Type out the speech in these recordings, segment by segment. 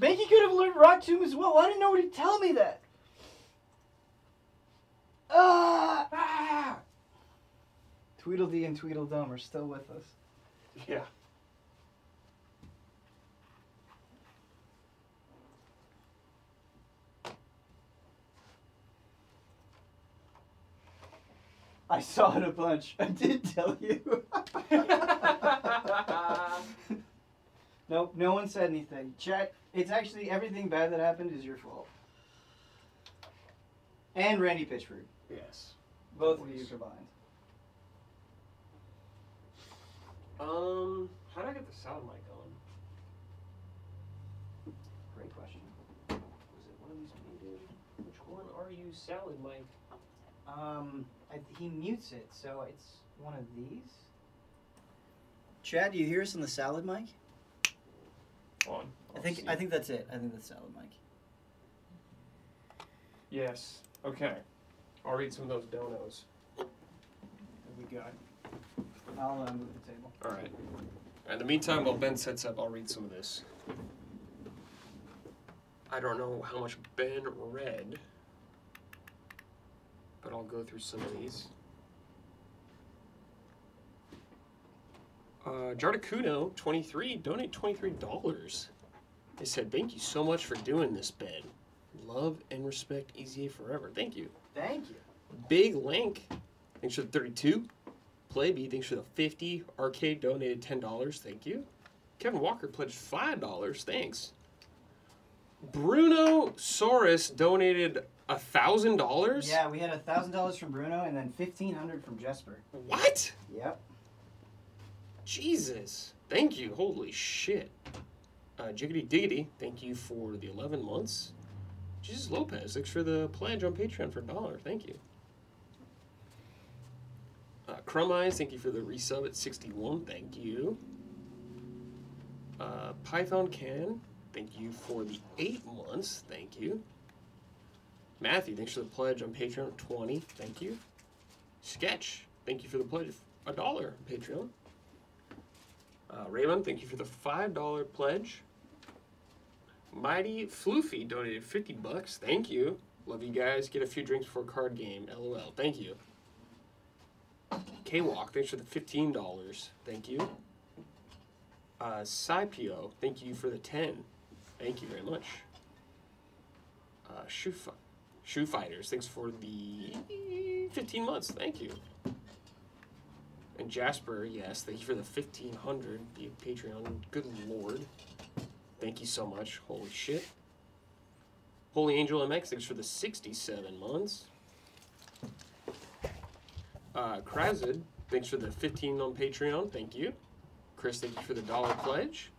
Banky could have learned Rock Tomb as well. Why didn't nobody tell me that? Ah! Ah! Tweedledee and Tweedledum are still with us. Yeah. I saw it a bunch. I did tell you. nope, no one said anything. Chat, it's actually everything bad that happened is your fault. And Randy Pitchford. yes. Both of you combined. Um, how did I get the sound mic on? Great question. Was it one of these muted? Which one are you, salad mic? Um, I, he mutes it, so it's one of these. Chad, do you hear us on the salad mic? On. I think I think that's it. I think that's salad Mike. Yes. Okay. I'll read some of those donos. What we got? I'll uh, move the table. All right. In the meantime, while Ben sets up, I'll read some of this. I don't know how much Ben read, but I'll go through some of these. Uh, Jardacuno, 23, donate $23. They said, thank you so much for doing this, Ben. Love and respect EZA forever. Thank you. Thank you. Big Link, thanks for the 32. Playbe, thanks for the 50. Arcade donated $10. Thank you. Kevin Walker pledged $5. Thanks. Bruno Saurus donated $1,000? Yeah, we had a thousand dollars from Bruno and then fifteen hundred from Jesper. What? Yep. Jesus. Thank you. Holy shit. Uh, Jiggity Diggity, thank you for the 11 months. Jesus Lopez, thanks for the pledge on Patreon for a dollar. Thank you. Uh, Crumb Eyes, thank you for the resub at 61. Thank you. Uh, Python Can, thank you for the eight months. Thank you. Matthew, thanks for the pledge on Patreon at 20. Thank you. Sketch, thank you for the pledge a dollar on Patreon. Uh, Raymond, thank you for the five dollar pledge. Mighty Floofy donated fifty bucks. Thank you. Love you guys. Get a few drinks before card game. LOL. Thank you. K Walk, thanks for the fifteen dollars. Thank you. Uh, thank you for the ten. Thank you very much. Uh, Shoe, Shoe Fighters, thanks for the fifteen months. Thank you. And Jasper, yes, thank you for the fifteen hundred via Patreon. Good lord, thank you so much. Holy shit. Holy Angel MX, thanks for the sixty-seven months. Uh, Krazid, thanks for the fifteen on Patreon. Thank you. Chris, thank you for the dollar pledge.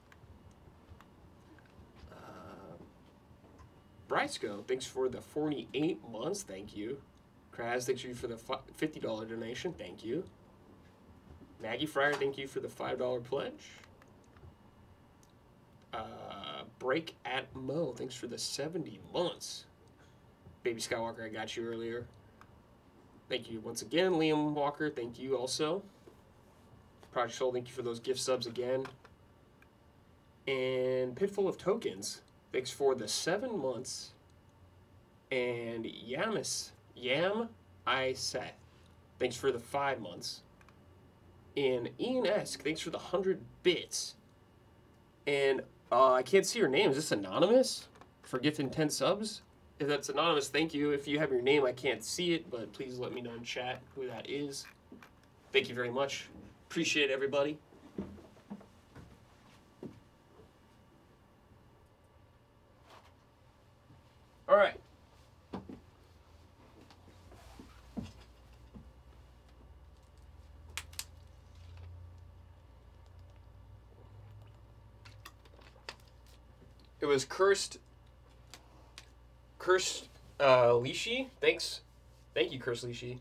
Uh, thanks for the forty-eight months. Thank you. Kraz, thanks for the fifty dollar donation. Thank you. Maggie Fryer, thank you for the $5 pledge. Uh, Break at Mo, thanks for the 70 months. Baby Skywalker, I got you earlier. Thank you once again. Liam Walker, thank you also. Project Soul, thank you for those gift subs again. And Pitful of Tokens, thanks for the seven months. And Yamis, Yam I Seth, thanks for the five months. And Ian Esk, thanks for the 100 bits. And uh, I can't see your name. Is this anonymous for gifting 10 subs? If that's anonymous, thank you. If you have your name, I can't see it, but please let me know in chat who that is. Thank you very much. Appreciate everybody. All right. It was cursed. Cursed uh, Lishi. Thanks. Thank you, Cursed Lishi.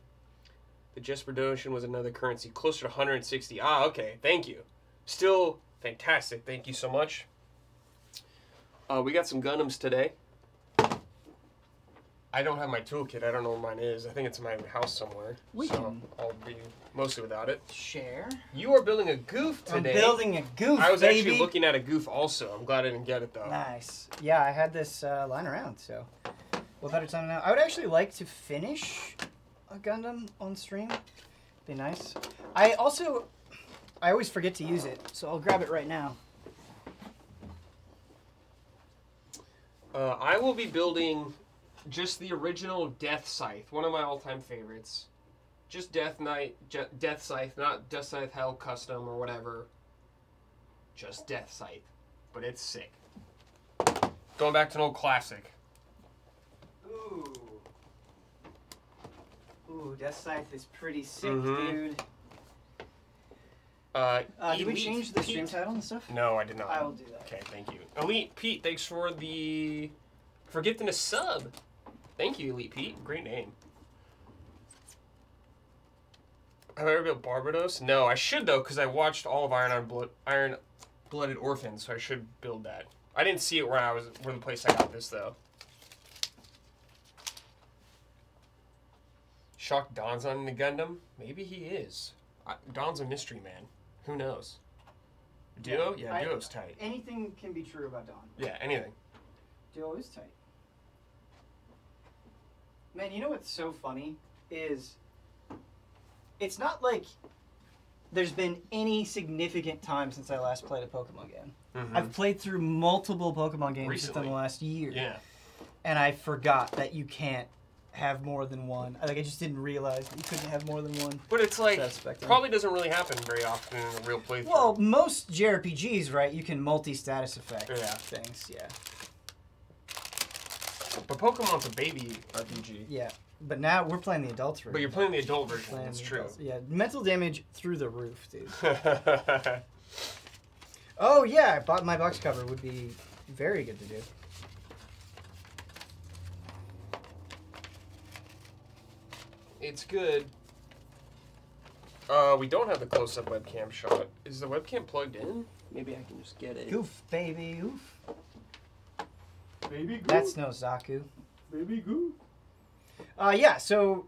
The Jesper donation was another currency, closer to 160. Ah, okay. Thank you. Still fantastic. Thank you so much. Uh, we got some Gundams today. I don't have my toolkit. I don't know where mine is. I think it's in my house somewhere. We so can- I'll be mostly without it. Share. You are building a goof today. I'm building a goof. I was baby. actually looking at a goof also. I'm glad I didn't get it though. Nice. Yeah, I had this uh, lying around, so what better time now? I would actually like to finish a Gundam on stream. Be nice. I also, I always forget to use it, so I'll grab it right now. Uh, I will be building just the original Death Scythe, one of my all-time favorites. Just Death Knight, Je- Death Scythe, not Death Scythe Hell Custom or whatever. Just Death Scythe, but it's sick. Going back to an old classic. Ooh. Ooh, Death Scythe is pretty sick, Mhm. dude. Uh, Uh, did we change the stream title and stuff? No, I did not. I will do that. Okay, thank you. Elite Pete, thanks for the for gifting a sub. Thank you, Elite Pete. Great name. Have I ever built Barbados? No, I should though, because I watched all of Iron on Blood Iron Blooded Orphans, so I should build that. I didn't see it where I was where the place I got this though. Shock Don's on the Gundam? Maybe he is. I, Don's a mystery man. Who knows? Duo? Yeah, I- Duo's tight. Anything can be true about Don. Yeah, anything. Duo is tight. Man, you know what's so funny is it's not like there's been any significant time since I last played a Pokemon game. Mm-hmm. I've played through multiple Pokemon games within Recently. the last year, Yeah. and I forgot that you can't have more than one. Like I just didn't realize that you couldn't have more than one. But it's like probably doesn't really happen very often in a real playthrough. Well, most JRPGs, right? You can multi-status effect Yeah. things. Yeah, but Pokemon's a baby RPG. yeah. But now we're playing the adult version. But you're playing the adult version. That's true. adults- Yeah, mental damage through the roof, dude. Oh yeah, I bought my box cover would be very good to do. it's good. Uh, we don't have the close-up webcam shot. Is the webcam plugged in? Maybe I can just get it. Oof, baby, oof. Baby goof. That's no Zaku. baby goof. Uh, yeah. So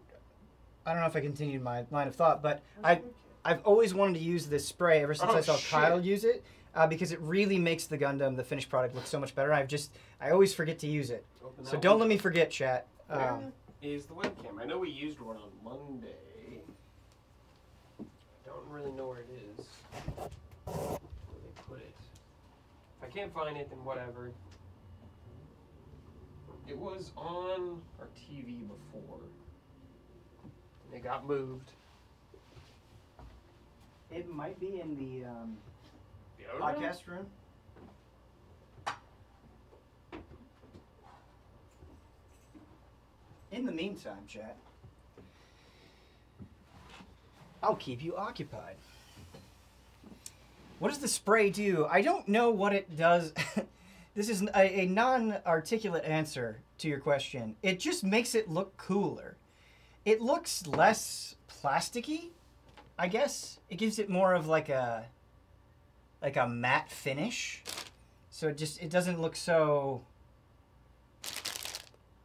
I don't know if I continued my line of thought, but I I've always wanted to use this spray ever since Oh, I saw shit. Kyle use it. Uh, because it really makes the Gundam, the finished product, look so much better. I've just, I always forget to use it. Open So don't let me forget, chat. Where Um, is the webcam? I know we used one on Monday. I Don't really know where it is. Where they put it. If I can't find it, then whatever. It was on our TV before. And it got moved. it might be in the um, The other room? podcast room. In the meantime, chat, I'll keep you occupied. What does the spray do? I don't know what it does. this is a, a non articulate answer to your question. It just makes it look cooler. It looks less plasticky, I guess. It gives it more of like a like a matte finish. So it just it doesn't look so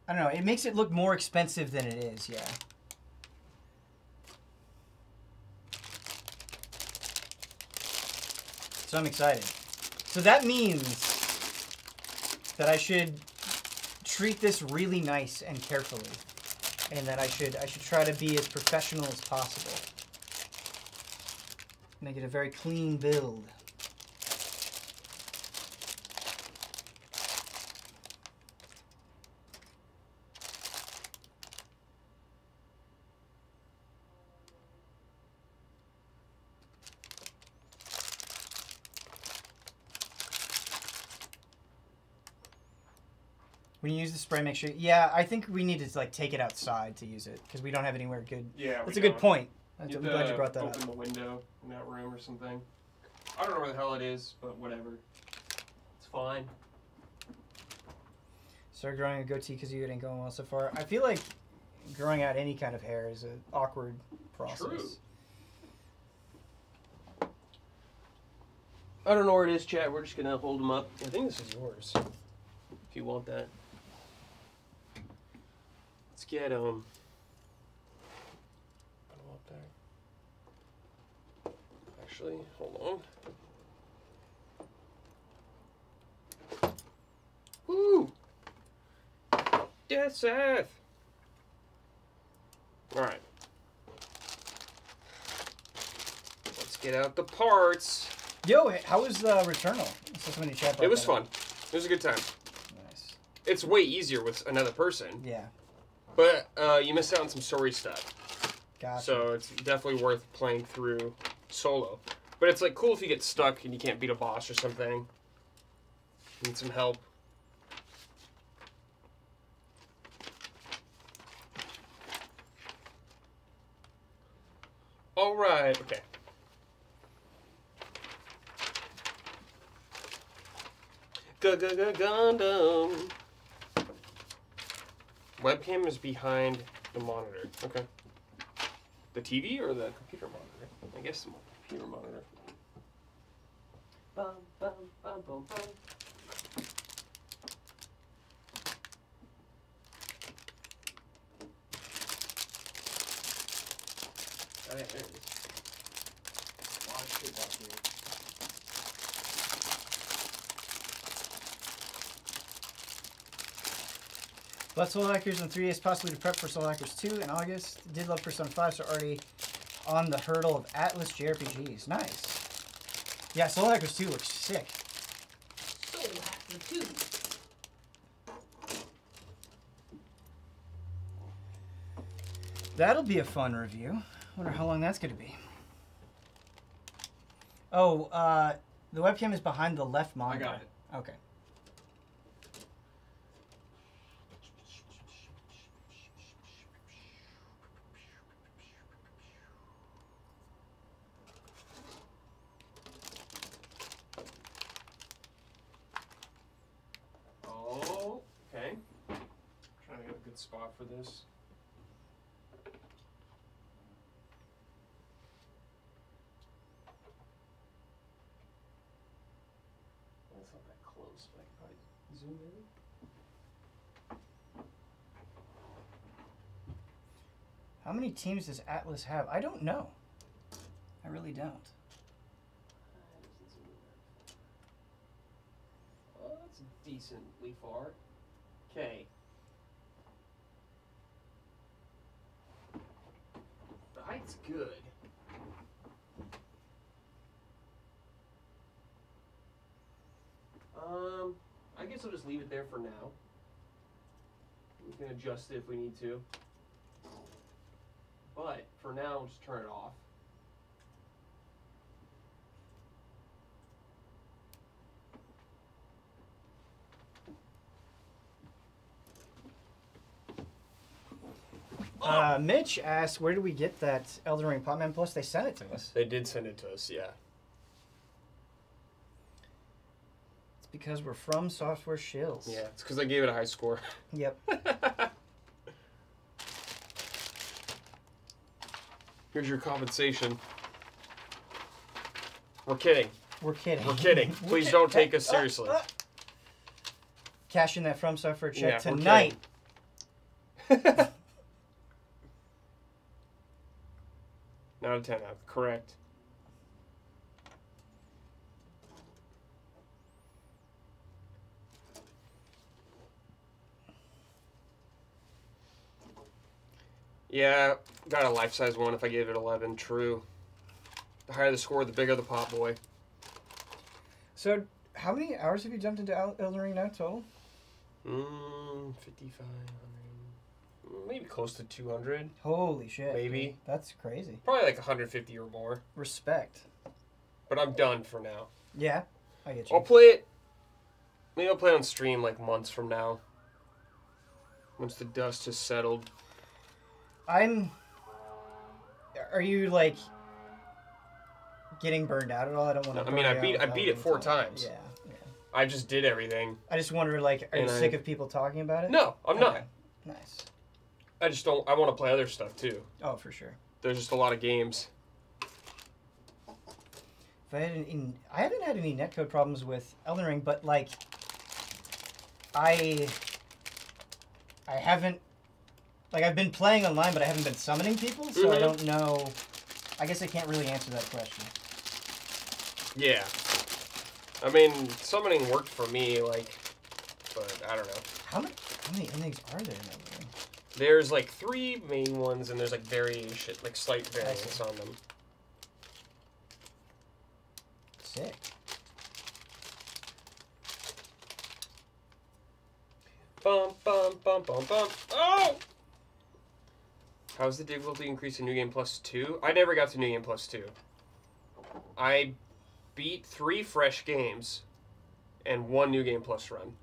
I don't know, it makes it look more expensive than it is, yeah. So I'm excited. So that means that I should treat this really nice and carefully. And that I should I should try to be as professional as possible. Make it a very clean build. When you use the spray, make sure. Yeah, I think we need to like take it outside to use it because we don't have anywhere good. Yeah. That's a good don't. point. That's, You I'm glad you brought that open up. the window in that room or something. I don't know where the hell it is, but whatever. It's fine. Start growing a goatee because you ain't going well so far. I feel like growing out any kind of hair is an awkward process. True. I don't know where it is, Chad. We're just gonna hold them up. I think this is yours. If you want that. Get um. up there. Actually, hold on. Woo! Death Seth! Alright. Let's get out the parts. Yo, how was uh, Returnal? Saw somebody chat It was fun. It was a good time. Nice. It's way easier with another person, Yeah. But uh, you miss out on some story stuff. Gotcha. So it's definitely worth playing through solo. But it's like cool if you get stuck and you can't beat a boss or something. Need some help. All right. Okay. Gundam. Webcam is behind the monitor. Okay. The TV or the computer monitor? I guess the computer monitor. Bum, bum, bum, bum, bum. Yeah, there it is. A lot of shit Left Soul Hackers on 3DS, possibly to prep for Soul Hackers 2 in August. Did love Persona 5, so already on the hurdle of Atlus JRPGs. Nice. Yeah, Soul Hackers 2 looks sick. Soul Hacker 2. That'll be a fun review. Wonder how long that's going to be. Oh, uh, the webcam is behind the left monitor. I got it. Okay. Oh, okay. Trying to get a good spot for this. That's not that close, but I can probably zoom in. How many teams does Atlus have? I don't know. I really don't. Oh, that's decently far. Okay. The height's good. Um, I guess I'll just leave it there for now. We can adjust it if we need to. But for now, we'll just turn it off. Uh, Mitch asked, where do we get that Elden Ring Potman Plus? They sent it to us. They did send it to us, yeah. It's because we're from Software Shills. Yeah, it's because I gave it a high score. Yep. Here's your compensation. We're kidding. We're kidding. We're kidding. Please don't take us uh, seriously. Uh, Cash in that From Software check Yeah, tonight. Not a 10 out. Correct. Yeah, got a life size one if I gave it 11. True. The higher the score, the bigger the pot boy. So, how many hours have you jumped into El- Elden Ring now total? Mm, 55. Maybe close to 200. Holy shit. Maybe. That's crazy. Probably like 150 or more. Respect. But I'm done for now. Yeah, I get you. I'll play it. Maybe I'll play on stream like months from now. Once the dust has settled. I'm. Are you like getting burned out at all? I don't want No, to. I mean, I beat- I beat it four times. Yeah, yeah. I just did everything. I just wonder, like, are you I- sick of people talking about it? No, I'm not. Nice. I just don't. I want to play other stuff too. Oh, for sure. There's just a lot of games. If I had any, I haven't had any netcode problems with Elden Ring, but like, I, I haven't Like I've been playing online, but I haven't been summoning people, so I Mhm. don't know. I guess I can't really answer that question. Yeah. I mean, summoning worked for me, like, but I don't know. How many how many endings are there in that game? There's like three main ones, and there's like variation, like slight variance on them. Sick. Bum bum bum bum bum. Oh! How's the difficulty increase in New Game Plus 2? I never got to New Game Plus 2. I beat three fresh games and one New Game Plus run.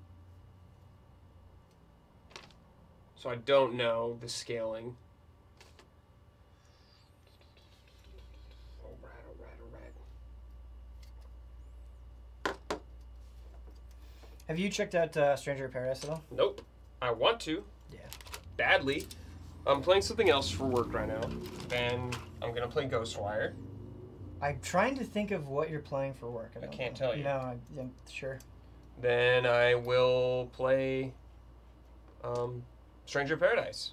So I don't know the scaling. Alright, alright, alright. Have you checked out uh, Stranger Paradise at all? Nope. I want to. Yeah. Badly. I'm playing something else for work right now. And I'm gonna play Ghostwire. I'm trying to think of what you're playing for work. I don't can't know. tell you. No, I, yeah, sure. Then I will play um, Stranger Paradise.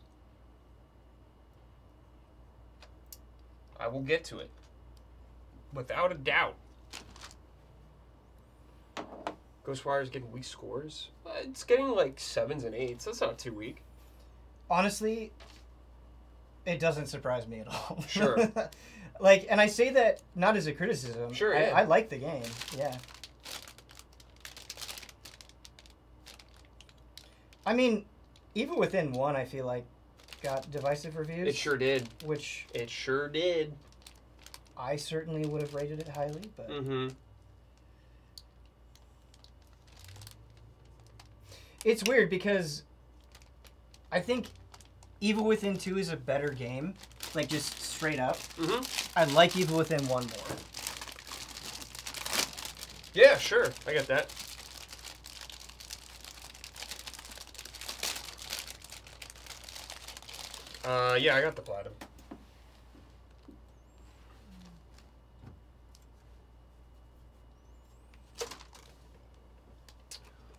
I will get to it. Without a doubt. Ghostwire's getting weak scores. Uh, It's getting like sevens and eights. That's not too weak. Honestly, it doesn't surprise me at all. Sure. like, and I say that not as a criticism. Sure, I, yeah. I like the game. Yeah. I mean, Evil Within one, I feel like got divisive reviews, It sure did. which It sure did. I certainly would have rated it highly, but Mm-hmm. it's weird because I think Evil Within 2 is a better game. Like, just straight up. Mm-hmm. I like Evil Within 1 more. Yeah, sure. I get that. Uh, yeah, I got the platinum.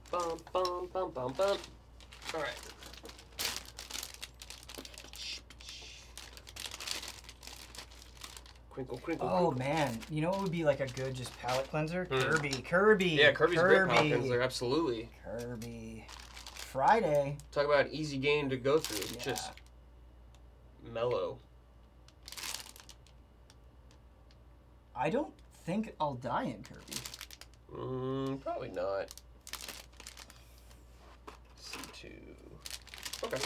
Bum, bum, bum, bum, bum. All right. Crinkle, crinkle, Oh crinkle. man, you know what would be like a good just palate cleanser? Hmm. Kirby, Kirby. Yeah, Kirby's Kirby. a great Hopkins. They're absolutely. Kirby. Friday. Talk about an easy game to go through. Yeah. Just mellow. I don't think I'll die in Kirby. Mm, probably not. C2. Okay.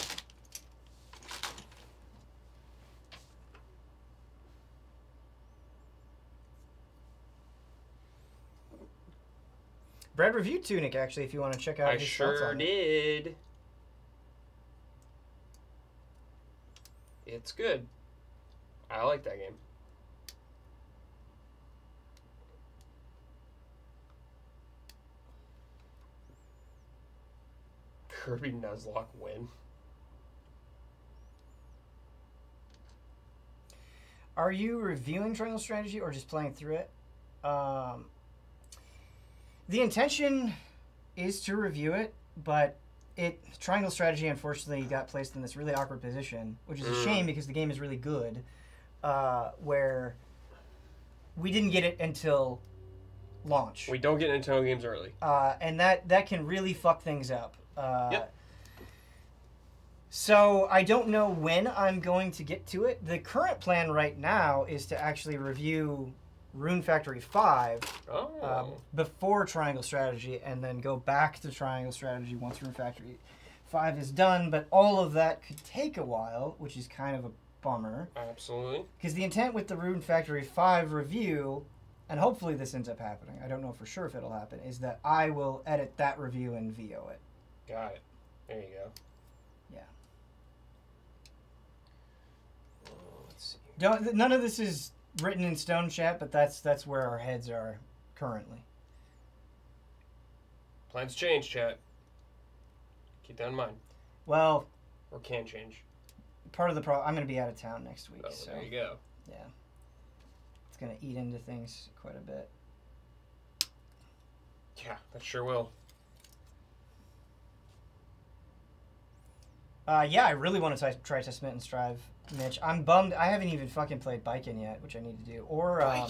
Brad reviewed Tunic actually, if you want to check out I his sure on it. did. It's good. I like that game. Kirby Nuzlocke win. Are you reviewing Triangle Strategy or just playing through it? Um, the intention is to review it, but it Triangle Strategy unfortunately got placed in this really awkward position, which is a Mm. shame because the game is really good. Uh, where we didn't get it until launch, We don't get Nintendo games early. uh, and that that can really fuck things up. Uh, Yep. So I don't know when I'm going to get to it. The current plan right now is to actually review Rune Factory Five Oh. um, before Triangle Strategy, and then go back to Triangle Strategy once Rune Factory Five is done. But all of that could take a while, which is kind of a bummer. Absolutely. Because the intent with the Rune Factory 5 review, and hopefully this ends up happening, I don't know for sure if it'll happen, is that I will edit that review and VO it. Got it. There you go. Yeah. Uh, let's see. Don't, none of this is written in stone, chat, but that's that's where our heads are currently. Plans change, chat. Keep that in mind. Well, Or can change. part of the problem, I'm going to be out of town next week, Oh, so there you go. yeah. It's going to eat into things quite a bit. Yeah, that sure will. Uh, yeah, I really want to try to Testament and Strive, Mitch. I'm bummed. I haven't even fucking played Baiken yet, which I need to do. Or um,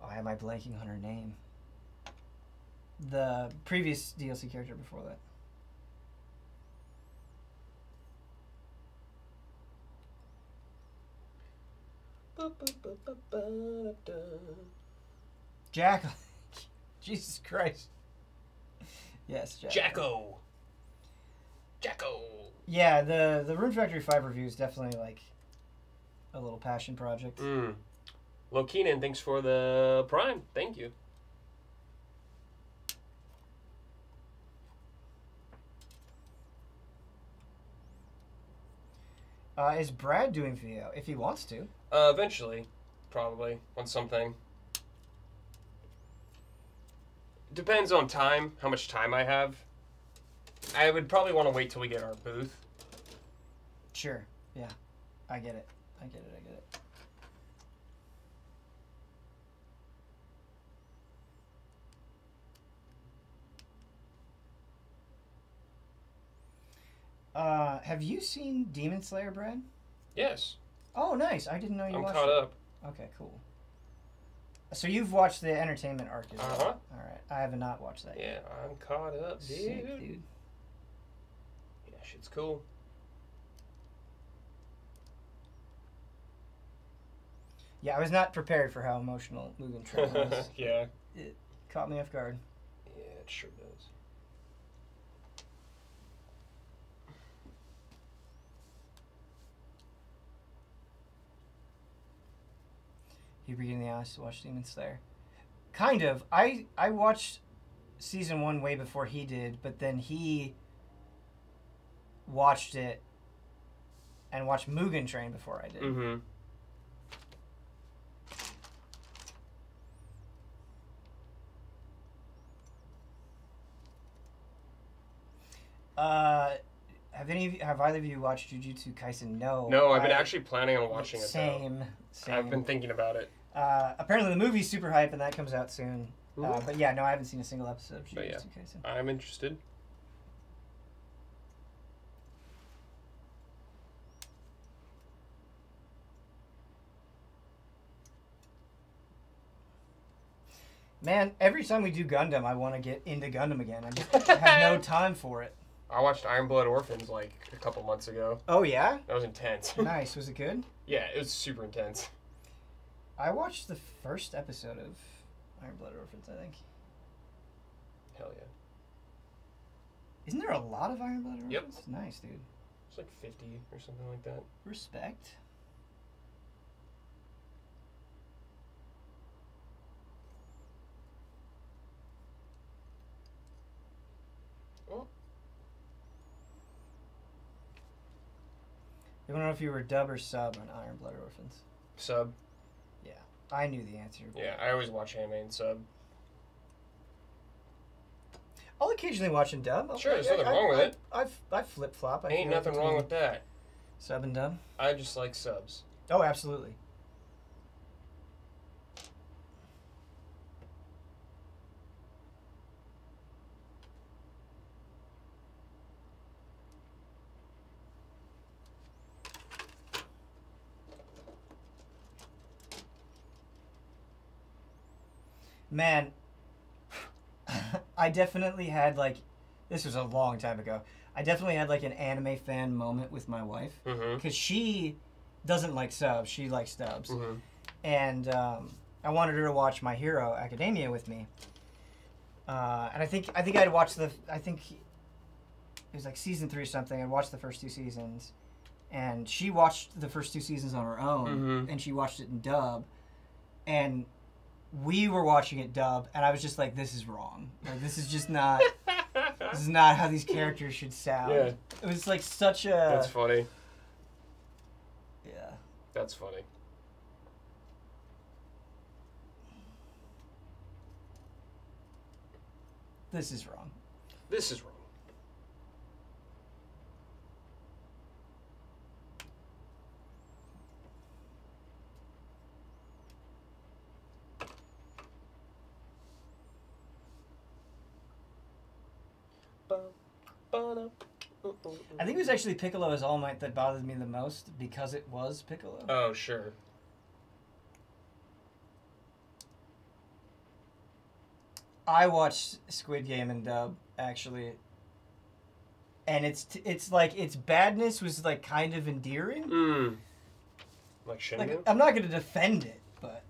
why am I blanking on her name? The previous DLC character before that. Jack. Jesus Christ. Yes, Jack. Jack-O. Jack-O. Yeah, the the Rune Factory Five review is definitely like a little passion project. Mm. Lokinen, thanks for the prime. Thank you. Uh, is Brad doing video if he wants to? Uh, eventually, probably on something. Depends on time, how much time I have. I would probably want to wait till we get our booth. Sure. Yeah, I get it. I get it. I get it. Uh, have you seen Demon Slayer, Brad? Yes, Oh, nice. I didn't know you I'm watched caught it. up. Okay, cool. So you've watched the entertainment arc as well. Uh-huh. All right. I have not watched that yet. Yeah, I'm caught up, dude. Sick, dude. Shit's cool. Yeah, I was not prepared for how emotional Mugen Train was. yeah. It caught me off guard. Yeah, it sure does. You beginning the eyes to watch Demon Slayer. Kind of. I I watched season one way before he did, but then he watched it and watched Mugen Train before I did. Mm-hmm. Uh, have any of you, have either of you watched Jujutsu Kaisen? No. No, I've been I- actually planning on watching it. though. Same. Same. I've been thinking about it. Uh, apparently the movie's super hype and that comes out soon. Uh, but yeah, no, I haven't seen a single episode of Jujutsu But yeah. Kaisen. I'm interested. Man, every time we do Gundam, I want to get into Gundam again. I just have no time for it. I watched Iron Blood Orphans like a couple months ago. Oh yeah, That was intense. nice. Was it good? yeah, it was super intense. I watched the first episode of Iron Blood Orphans. I think. Hell yeah. Isn't there a lot of Iron Blood Orphans? Yep. Nice, dude. It's like 50 or something like that. Respect. You want to know if you were dub or sub on Iron Blood Orphans? Sub. Yeah, I knew the answer. Yeah, I always watch anime and sub. I'll occasionally watch in dub. I'll- Sure, there's I- nothing I- wrong with I- it. I've I flip flop. Ain't nothing wrong with that. sub and dub. I just like subs. Oh, absolutely. Man, I definitely had like this was a long time ago. I definitely had like an anime fan moment with my wife Mm-hmm. because she doesn't like subs; she likes dubs Mm-hmm. and um, I wanted her to watch My Hero Academia with me. Uh, and I think I think I'd watched the I think it was like season three or something. I'd watched the first two seasons, and she watched the first two seasons on her own, Mhm. and she watched it in dub, and we were watching it dub, and I was just like, "This is wrong. Like this is just not. this is not how these characters should sound." Yeah. It was like such a That's funny. yeah. That's funny. This is wrong. This is wrong. I think it was actually Piccolo as All Might that bothered me the most because it was Piccolo. Oh, sure. I watched Squid Game and dub actually, and it's t- it's like its badness was like kind of endearing. Mm. Like Shinmu? Like I'm not gonna defend it, but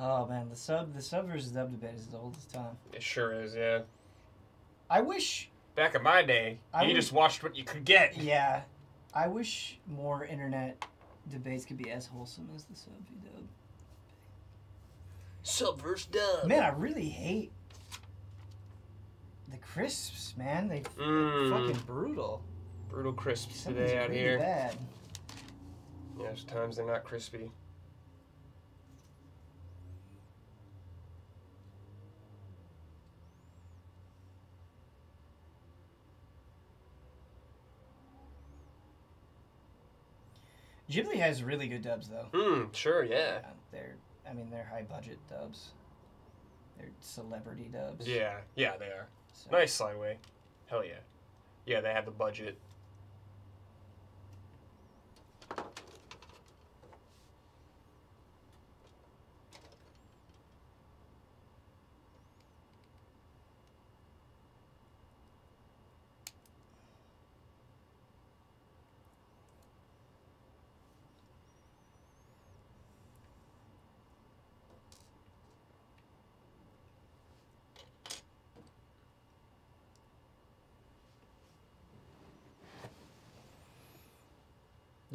oh man, the sub the sub versus dub debate is as old as time. it sure is, yeah. I wish Back in my day, I you would- just watched what you could get. Yeah, I wish more internet debates could be as wholesome as the sub v dub. Sub versus dub. Man, I really hate the crisps, man. They they're Mm. fucking brutal. Brutal crisps Something's today out really here. Bad. Yeah, there's times they're not crispy. Ghibli has really good dubs though. Hmm, sure, yeah. Uh, They're, I mean, they're high budget dubs. They're celebrity dubs. Yeah, yeah, they are. So- Nice Slideway. Hell yeah. Yeah, they have the budget.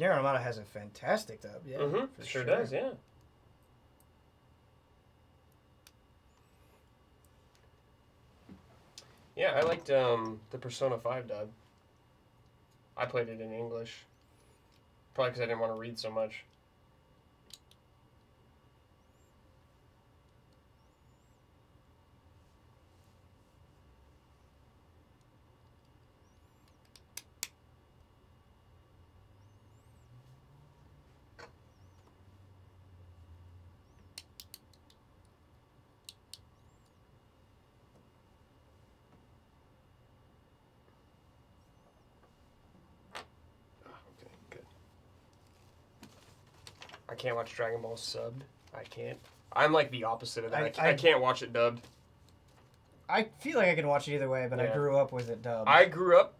Nier Automata has a fantastic dub. Yeah, mm-hmm. for Sure, does, yeah. Yeah, I liked um, the Persona 5 dub. I played it in English. Probably because I didn't want to read so much. Ah, okay, good. I can't watch Dragon Ball subbed. I can't. I'm like the opposite of that. I, I- ca- I I- can't watch it dubbed. I feel like I can watch it either way, but I grew up with it dubbed. I grew up,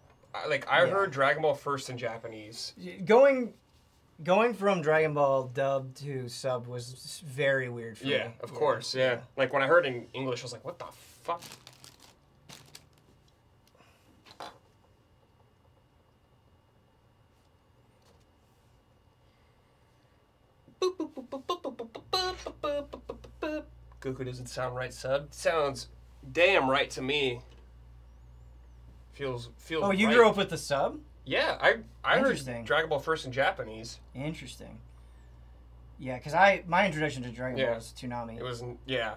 like, I Yeah. heard Dragon Ball first in Japanese. going going from Dragon Ball dubbed to subbed was very weird for me. Yeah, of course, yeah. Like, when I heard in English, I was like, what the fuck? Goku doesn't sound right, sub. Sounds damn right to me. Feels feels. Oh, you right. grew up with the sub? Yeah, I I heard Dragon Ball first in Japanese. Interesting. Yeah, because I my introduction to Dragon Yeah. Ball was Toonami. It was yeah.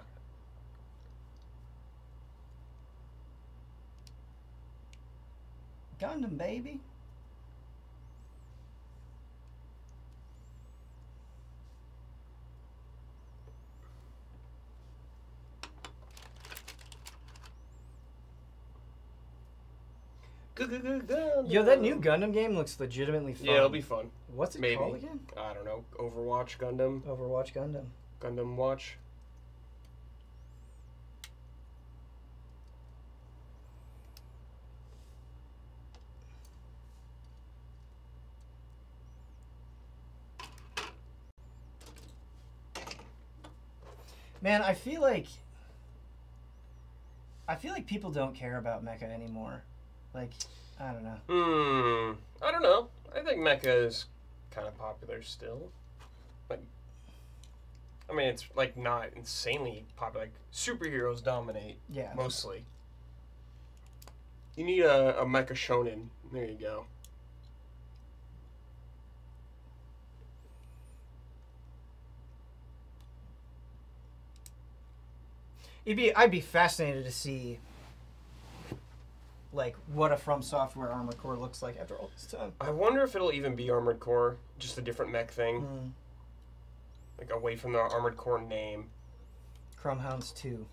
Gundam, baby. Yo, that new Gundam game looks legitimately fun. Yeah, it'll be fun. What's it maybe. called again? I don't know. Overwatch Gundam, Overwatch Gundam. Gundam Watch. Man, I feel like I feel like people don't care about Mecha anymore. Like, I don't know. Hmm. I don't know. I think mecha is kind of popular still. Like, I mean, it's like not insanely popular. Like superheroes dominate. Yeah. Mostly. You need a, a mecha shonen. There you go. It'd be I'd be fascinated to see like what a From Software Armored Core looks like after all this time. I wonder if it'll even be Armored Core, just a different mech thing, Mm. like away from the Armored Core name. Chromehounds 2.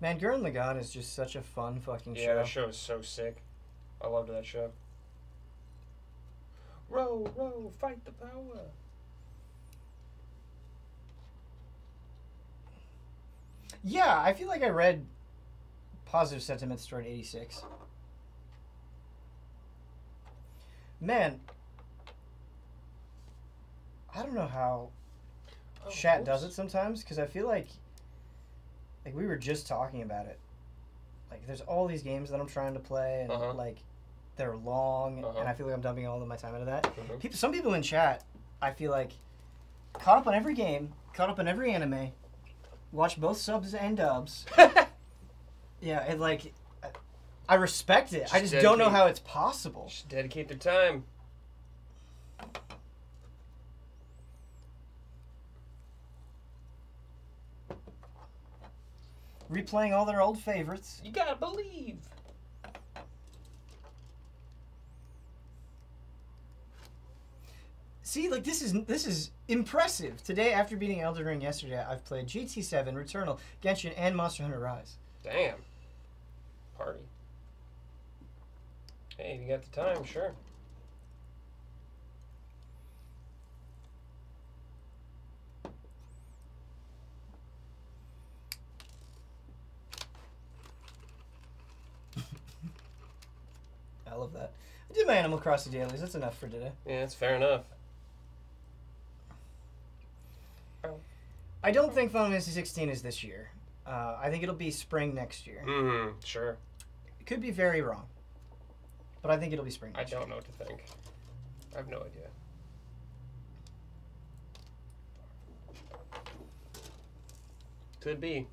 Man, Gurren Lagann is just such a fun fucking Yeah, show. Yeah, that show is so sick. I loved that show. Row, row, fight the power. Yeah, I feel like I read positive sentiments toward 86. Man, I don't know how Oh, Shat does it sometimes because I feel like, like we were just talking about it. Like, there's all these games that I'm trying to play, and Uh-huh. like they're long, Uh-huh. and I feel like I'm dumping all of my time into that. Mhm. People, some people in chat, I feel like, caught up on every game, caught up on every anime, watched both subs and dubs. Yeah, and like, I- respect it. I Just just don't know how it's possible. Just dedicate their time. Replaying all their old favorites. You gotta believe. See, like this is this is impressive. Today, after beating Elden Ring yesterday, I've played GT7, Returnal, Genshin, and Monster Hunter Rise. Damn. Party. Hey, if you got the time, sure. I love that. I did my Animal Crossing dailies. That's enough for today. Yeah, that's fair enough. I don't think Final Fantasy 16 is this year. Uh, I think it'll be spring next year. Mm, sure. It could be very wrong, but I think it'll be spring. I Next year. don't know what to think. I have no idea. Could be.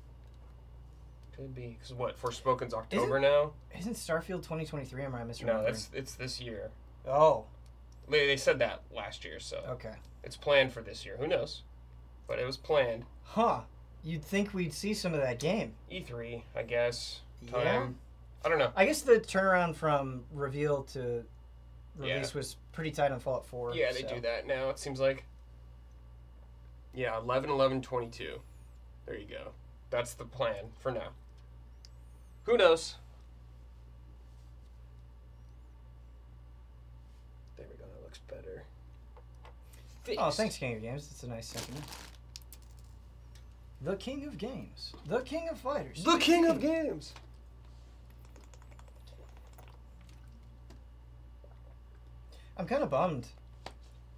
Could be. Because what? Forspoken's October now? Isn't Starfield 2023? Am I misremembering? No, that's it's this year. Oh, They, they said that last year, so okay. it's planned for this year. Who knows? But it was planned. Huh. You'd think we'd see some of that game. E3, I guess. Time. Yeah. I don't know. I guess the turnaround from reveal to release Yeah. was pretty tight on Fallout 4. Yeah, they so- do that now, it seems like. Yeah, 11 11 22. There you go. That's the plan for now. Who knows? There we go, that looks better. Oh, thanks, King of Games. It's a nice sentiment. The King of Games. The King of Fighters. The king of games! I'm kind of bummed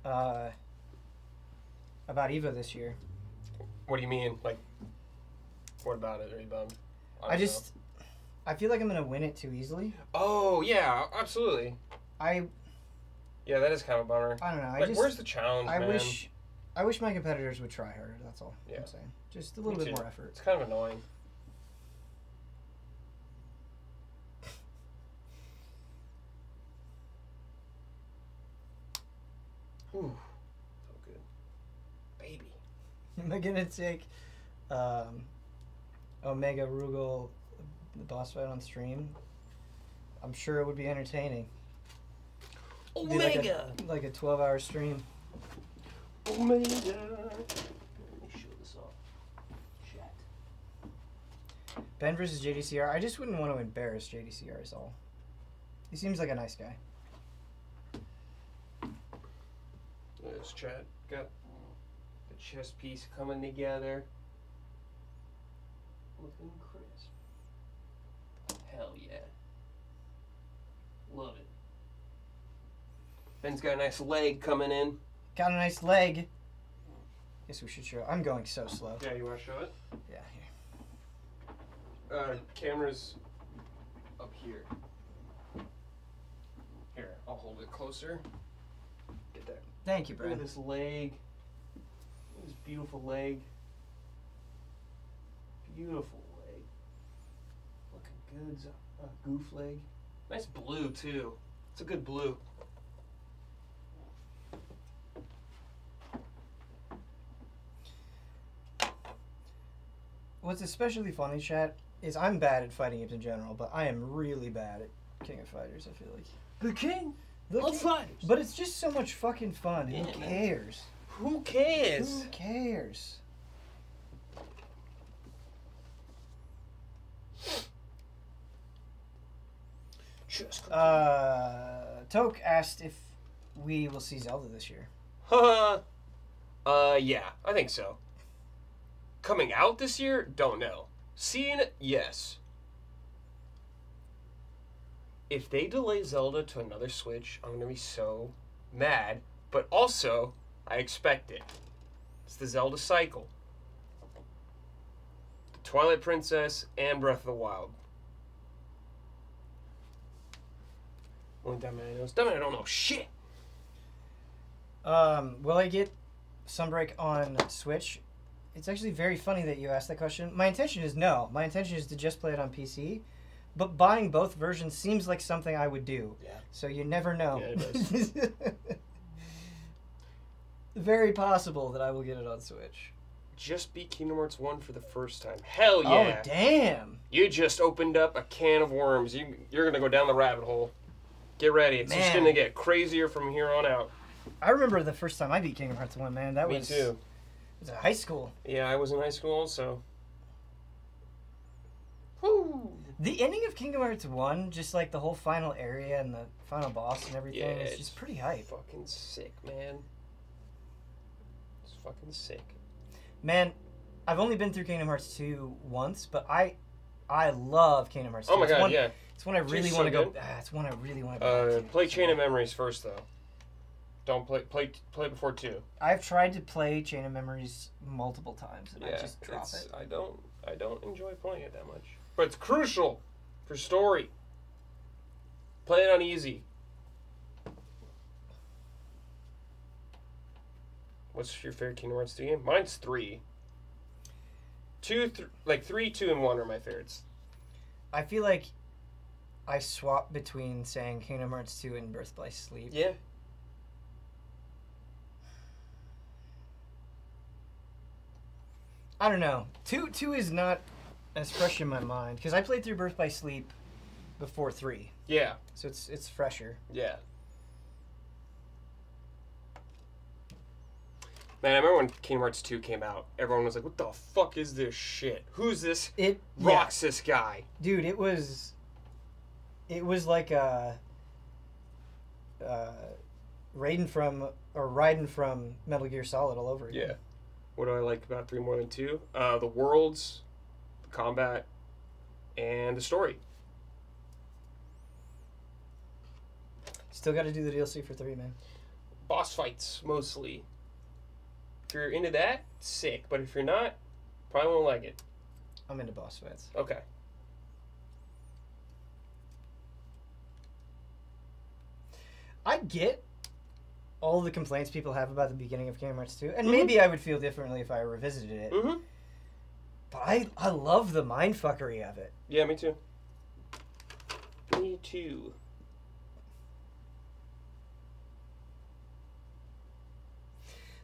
uh, about Evo this year. What do you mean? Like, what about it? Are you bummed? I, don't just, I feel like I'm gonna win it too easily. Oh, yeah, absolutely. I, Yeah, that is kind of a bummer. I don't know. I like, just, where's the challenge, I man? wish, I wish my competitors would try harder. That's all Yeah. I'm saying. Just a little Me bit too. more effort. It's kind of annoying. Ooh, so good. Baby. Am I gonna take um, Omega Rugal, the boss fight on stream? I'm sure it would be entertaining. It'd like a- like a 12 hour stream. Omega. Let me show this off. Chat. Ben versus JDCR. I just wouldn't want to embarrass JDCR, is all. He seems like a nice guy. This chat got the chess piece coming together. Looking crisp. Hell yeah. Love it. Ben's got a nice leg coming in. Got a nice leg. Guess we should show. I'm going so slow. Yeah, you want to show it? Yeah. Here. Uh, camera's up here. Here, I'll hold it closer. Get that. Thank you, Brad. Look at this leg. Look at this beautiful leg. Beautiful leg. Looking good. It's a, a Gouf leg. Nice blue too. It's a good blue. What's especially funny, chat, is I'm bad at fighting games in general, but I am really bad at King of Fighters. I feel like The king the of King- fighters. but it's just so much fucking fun. Yeah, Who man. cares? Who cares? Who cares? Just Uh, Toke asked if we will see Zelda this year. Uh, uh, yeah, I think so. Coming out this year? Don't know. Seeing it? Yes. If they delay Zelda to another Switch, I'm gonna be so mad. But also, I expect it. It's the Zelda cycle. The Twilight Princess and Breath of the Wild. Only dumb man knows. Dumb man don't know shit. Um, will I get Sunbreak on Switch? It's actually very funny that you asked that question. My intention is no. My intention is to just play it on PC. But buying both versions seems like something I would do. Yeah. So you never know. Yeah, it very possible that I will get it on Switch. just beat Kingdom Hearts 1 for the first time. Hell oh, yeah. Oh damn! You just opened up a can of worms. You you're going to go down the rabbit hole. Get ready. It's just going to get crazier from here on out. I remember the first time I beat Kingdom Hearts One. Man, that Me was too. It was in high school. Yeah, I was in high school so. Woo. The ending of Kingdom Hearts One, just like the whole final area and the final boss and everything, Yeah, is it's just pretty hype. Fucking sick, man. It's fucking sick. Man, I've only been through Kingdom Hearts 2 once, but I I love Kingdom Hearts 2. Oh my it's god, one, yeah. It's one I really want to go. good. Ah, it's one I really want to go. Uh, to. play Chain of Memories first though. Don't play play play before 2. I've tried to play Chain of Memories multiple times, and Yeah. I just drop it. I don't I don't enjoy playing it that much. But it's crucial for story. Play it on easy. What's your favorite Kingdom Hearts 2 game? Mine's three. Two, th- like three, two, and one are my favorites. I feel like I swap between saying Kingdom Hearts 2 and Birth by Sleep. Yeah. I don't know. Two two is not as fresh in my mind because I played through Birth by Sleep before three, Yeah. so it's it's fresher. Yeah. Man, I remember when Kingdom Hearts 2 came out, everyone was like, what the fuck is this shit? Who's this It yeah, Roxas guy? dude. It was it was like a uh, Raiden from or Raiden from Metal Gear Solid all over again. Yeah. What do I like about 3 more than 2? Uh, the worlds, the combat, and the story. Still got to do the DLC for three, man. Boss fights, mostly. If you're into that, sick. But if you're not, probably won't like it. I'm into boss fights. Okay. I get all the complaints people have about the beginning of Kingdom Hearts 2, and Mhm. maybe I would feel differently if I revisited it. Mm-hmm. But I, I love the mindfuckery of it. Yeah, me too. Me too.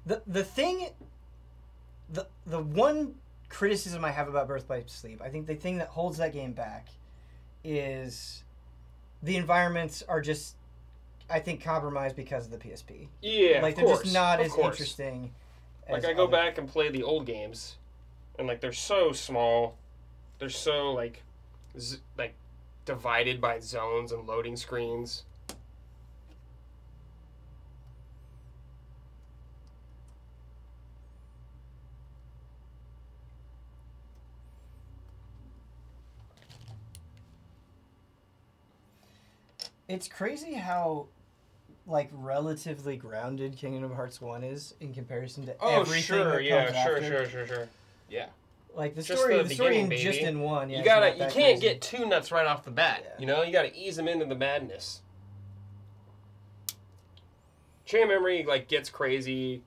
The the thing, the the one criticism I have about Birth by Sleep, I think the thing that holds that game back, is the environments are just, I think, compromised because of the PSP. Yeah, like they're course. just not as course. interesting. Like I go other- back and play the old games, and like they're so small, they're so like, z- like, divided by zones and loading screens. It's crazy how like relatively grounded Kingdom of Hearts 1 is in comparison to Oh everything sure, that yeah, comes sure, after. sure, sure, sure. Yeah. Like the Just story the the, story in beginning, just in one, yeah. you gotta, you can't crazy. get two nuts right off the bat. Yeah. You know, you gotta ease them into the madness. Chain Memory like gets crazy.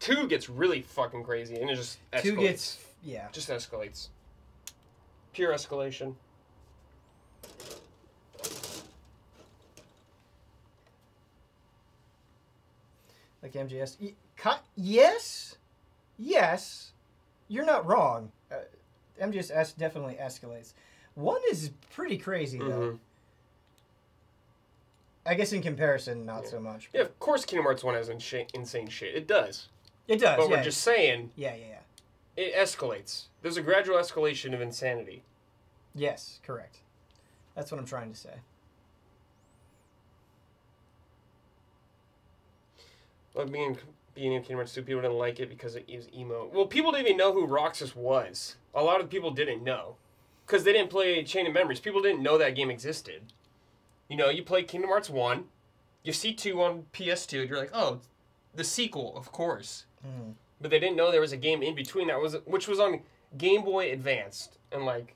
Two gets really fucking crazy, and it just escalates. two gets yeah. just escalates. Pure escalation. Like MGS. Y- yes, yes, you're not wrong. Uh, MGS definitely escalates. One is pretty crazy though. Mhm. I guess in comparison, not Yeah. so much. Yeah, of course Kingdom Hearts 1 has insane, insane shit. It does. It does. But yeah. we're just saying, yeah, yeah, yeah. it escalates. There's a gradual escalation of insanity. Yes, correct. That's what I'm trying to say. Like being being in Kingdom Hearts 2, people didn't like it because it was emo. Well, people didn't even know who Roxas was. A lot of people didn't know. Because they didn't play Chain of Memories. People didn't know that game existed. You know, you play Kingdom Hearts 1, you see 2 on PS2, and you're like, oh, the sequel, of course. Mhm. But they didn't know there was a game in between that was which was on Game Boy Advanced. And like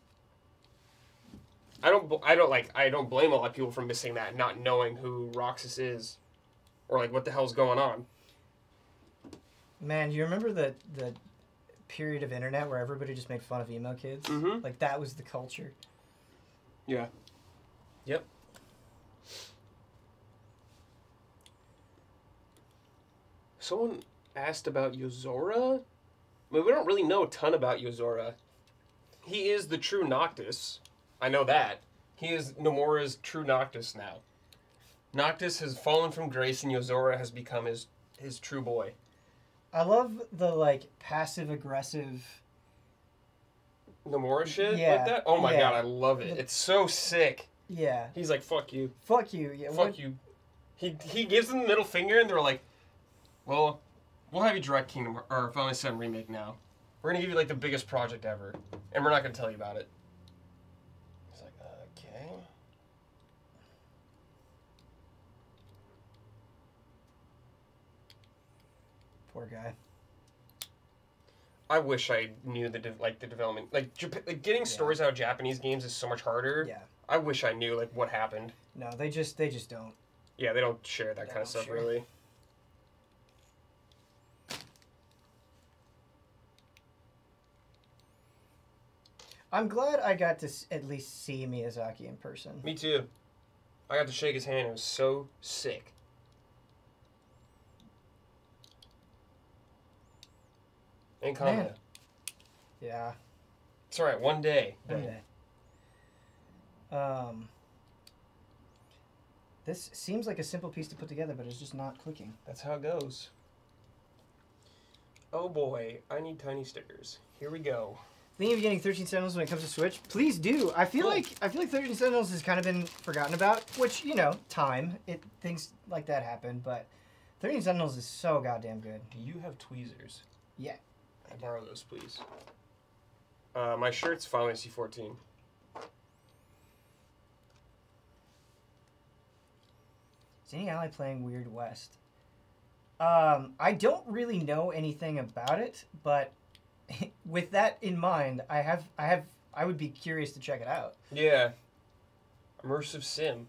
I don't I don't like I don't blame a lot of people for missing that, not knowing who Roxas is or like what the hell's going on. Man, you remember the the period of internet where everybody just made fun of emo kids? Mhm. Like that was the culture. Yeah. Yep. Someone asked about Yozora. I mean, we don't really know a ton about Yozora. He is the true Noctis. I know that. He is Nomura's true Noctis now. Noctis has fallen from grace and Yozora has become his his true boy. I love the like passive aggressive. Nomura shit Yeah, like that? Oh my yeah. god, I love it. It's so sick. Yeah. He's like, fuck you. Fuck you. Yeah. Fuck what- you. He he gives them the middle finger, and they're like, "Well, we'll have you direct Kingdom or Final VII remake now. We're gonna give you like the biggest project ever, and we're not gonna tell you about it." He's like, "Okay." Poor guy. I wish I knew the de- like the development like, Jap- like getting stories out of Japanese games is so much harder. Yeah. I wish I knew like what happened. No, they just they just don't. Yeah, they don't share that They kind of stuff share. really. I'm glad I got to at least see Miyazaki in person. Me too. I got to shake his hand. It was so sick. In combat. Yeah. It's all right. One day. One day. Um. This seems like a simple piece to put together, but it's just not clicking. That's how it goes. Oh boy, I need tiny stickers. Here we go. Thinking of getting 13 Sentinels when it comes to Switch? Please do. I feel like I feel like 13 Sentinels has kind of been forgotten about, which you know, time it things like that happen. But 13 Sentinels is so goddamn good. Do you have tweezers? Yeah. I borrow those, please. Uh, my shirt's Final Fantasy 14. Is any ally playing Weird West? Um, I don't really know anything about it, but with that in mind, I have I have I would be curious to check it out. Yeah. Immersive sim.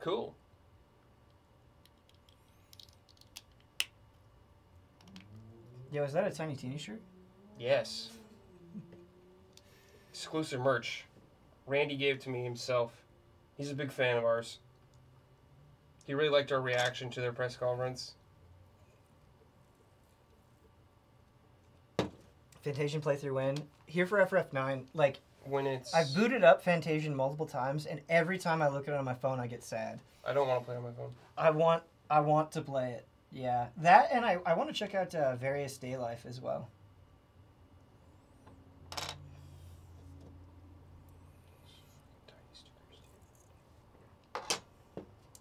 Cool. Yo, was that a Tiny Teeny shirt? Yes. Exclusive merch. Randy gave to me himself. He's a big fan of ours. He really liked our reaction to their press conference. Fantasian playthrough win. Here for FF9, like When it's. I've booted up Fantasian multiple times, and every time I look at it on my phone, I get sad. I don't want to play on my phone. I want I want to play it. Yeah, that and I, I want to check out uh, Various Daylife as well.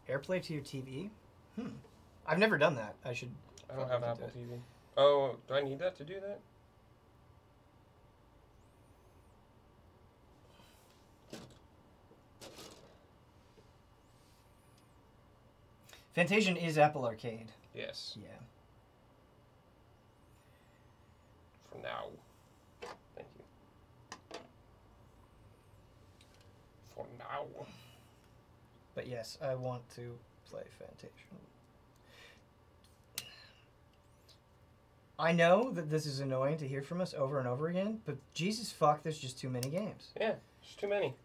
AirPlay to your TV. Hmm. I've never done that. I should. I don't have Apple TV. Oh, do I need that to do that? Fantasian is Apple Arcade. Yes. Yeah. For now. Thank you. For now. But yes, I want to play Fantasian. I know that this is annoying to hear from us over and over again, but Jesus fuck, there's just too many games. Yeah, there's too many.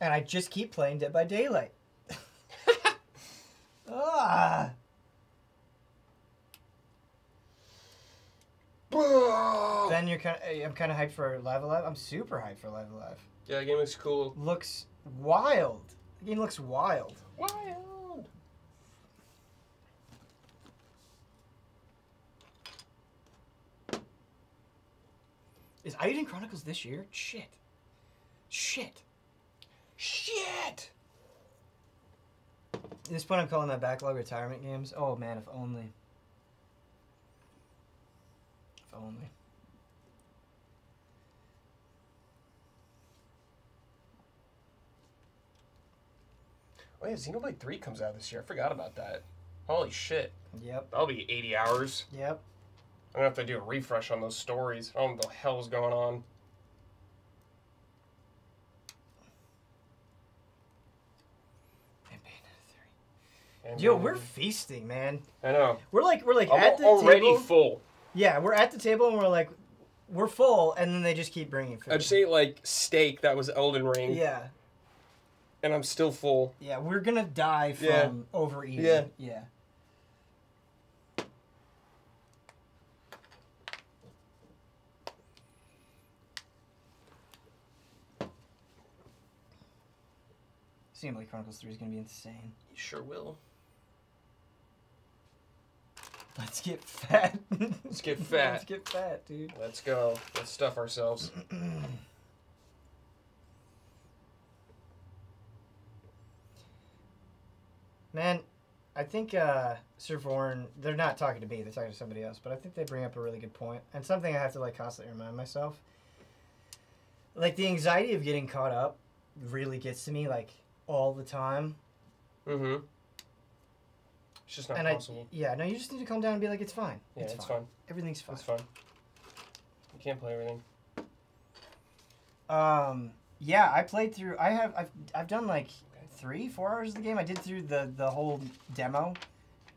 And I just keep playing Dead by Daylight. ah! Yeah, Then you're kind of. Eh, I'm kind of hyped for Live A Live. I'm super hyped for Live A Live. Yeah, the game looks cool. Looks wild. The game looks wild. Wild. Is Eiyuden Chronicles this year? Shit. Shit. Shit. At this point, I'm calling my backlog retirement games. Oh man, if only. Only. Oh yeah, Xenoblade Three comes out this year. I forgot about that. Holy shit. Yep. That'll be 80 hours. Yep. I'm gonna have to do a refresh on those stories. I don't know what the hell's going on. 3. Yo, we're feasting, man. I know. We're like we're like I'm at the already table. full. Yeah, we're at the table and we're like, we're full, and then they just keep bringing food. I just ate like steak that was Elden Ring, yeah, and I'm still full. yeah, we're gonna die from Yeah. overeating. Yeah. yeah. Xenoblade Chronicles 3 is gonna be insane. You sure will. Let's get fat. Let's get fat. Let's get fat, dude. Let's go. Let's stuff ourselves. Man, I think uh, Sir Vorn, they're not talking to me, they're talking to somebody else, but I think they bring up a really good point, and something I have to like constantly remind myself. Like the anxiety of getting caught up really gets to me like all the time. Mm-hmm. It's just not and possible. I yeah, no, you just need to calm down and be like, it's fine. yeah, it's, it's, fine. fun. Everything's fine. It's fine. You can't play everything. Um, yeah, I played through. I have. I've. I've done like three, four hours of the game. I did through the the whole demo,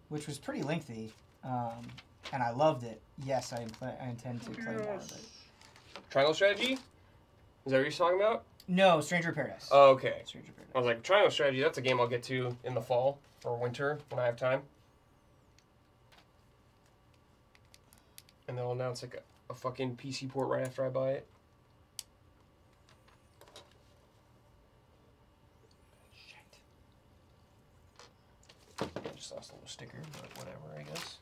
which was pretty lengthy, um, and I loved it. Yes, I, impl- I intend to play more of it. Triangle strategy? Is that what you're talking about? No, Stranger Paradise. Oh, okay. Stranger Paradise. I was like, Triangle strategy. That's a game I'll get to in the fall or winter when I have time. And they'll announce like a, a fucking PC port right after I buy it. I just lost a little sticker, but whatever, I guess.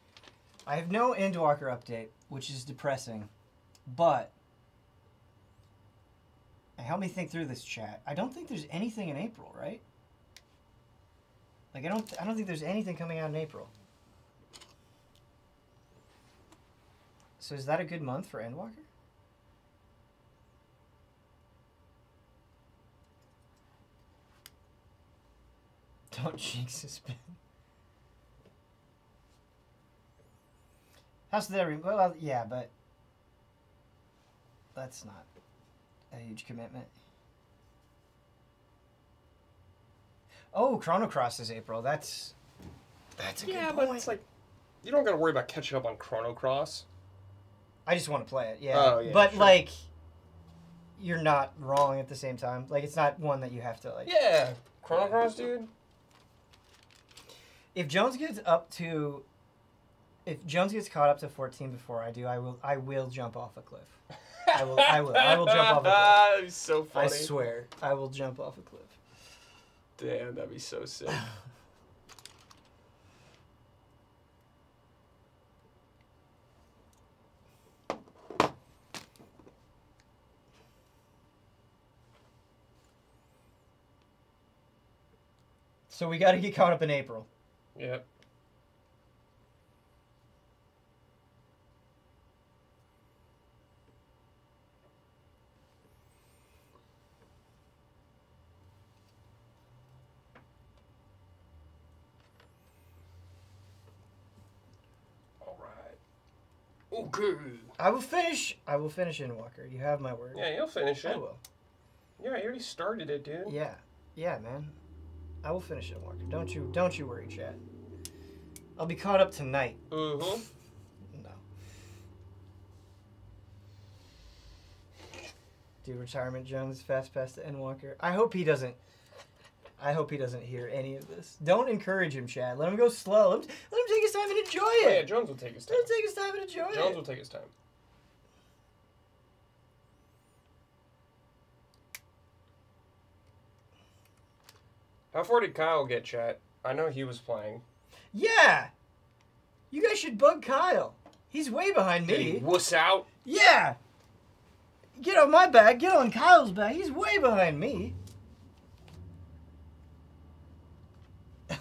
I have no Endwalker update, which is depressing, but help me think through this chat. I don't think there's anything in April, right? Like I don't. I don't think there's anything coming out in April. So is that a good month for Endwalker? Don't jinx this Ben. Of the. Well, yeah, but that's not a huge commitment. Oh, Chrono Cross is April. That's that's a Yeah, good but point. it's like you don't gotta worry about catching up on Chrono Cross. I just want to play it. Yeah. Oh, yeah, But sure. like, you're not wrong at the same time. Like, it's not one that you have to like. Yeah, Chrono Cross, dude. If Jones gets up to, if Jones gets caught up to 14 before I do, I will. I will jump off a cliff. I will- I will- I will jump off a cliff. That'd be so funny. I swear, I will jump off a cliff. Damn, that'd be so sick. So we got to get caught up in April. yep. All I will finish. I will finish Endwalker. You have my word. Yeah, you'll finish it. I will. Yeah, you already started it, dude. Yeah, yeah, man. I will finish it, Walker. Don't you, don't you worry, Chad. I'll be caught up tonight. Mm-hmm. No. Dude, retirement Jones fast pass to Endwalker. I hope he doesn't. I hope he doesn't hear any of this. Don't encourage him, Chad. Let him go slow. Let him, let him take his time and enjoy it. Oh, yeah, Jones will take his time. Let him take his time and enjoy Jones it. Jones will take his time. How far did Kyle get, Chat? I know he was playing. Yeah! You guys should bug Kyle. He's way behind me. Did he wuss out? Yeah! Get on my back, get on Kyle's back. He's way behind me.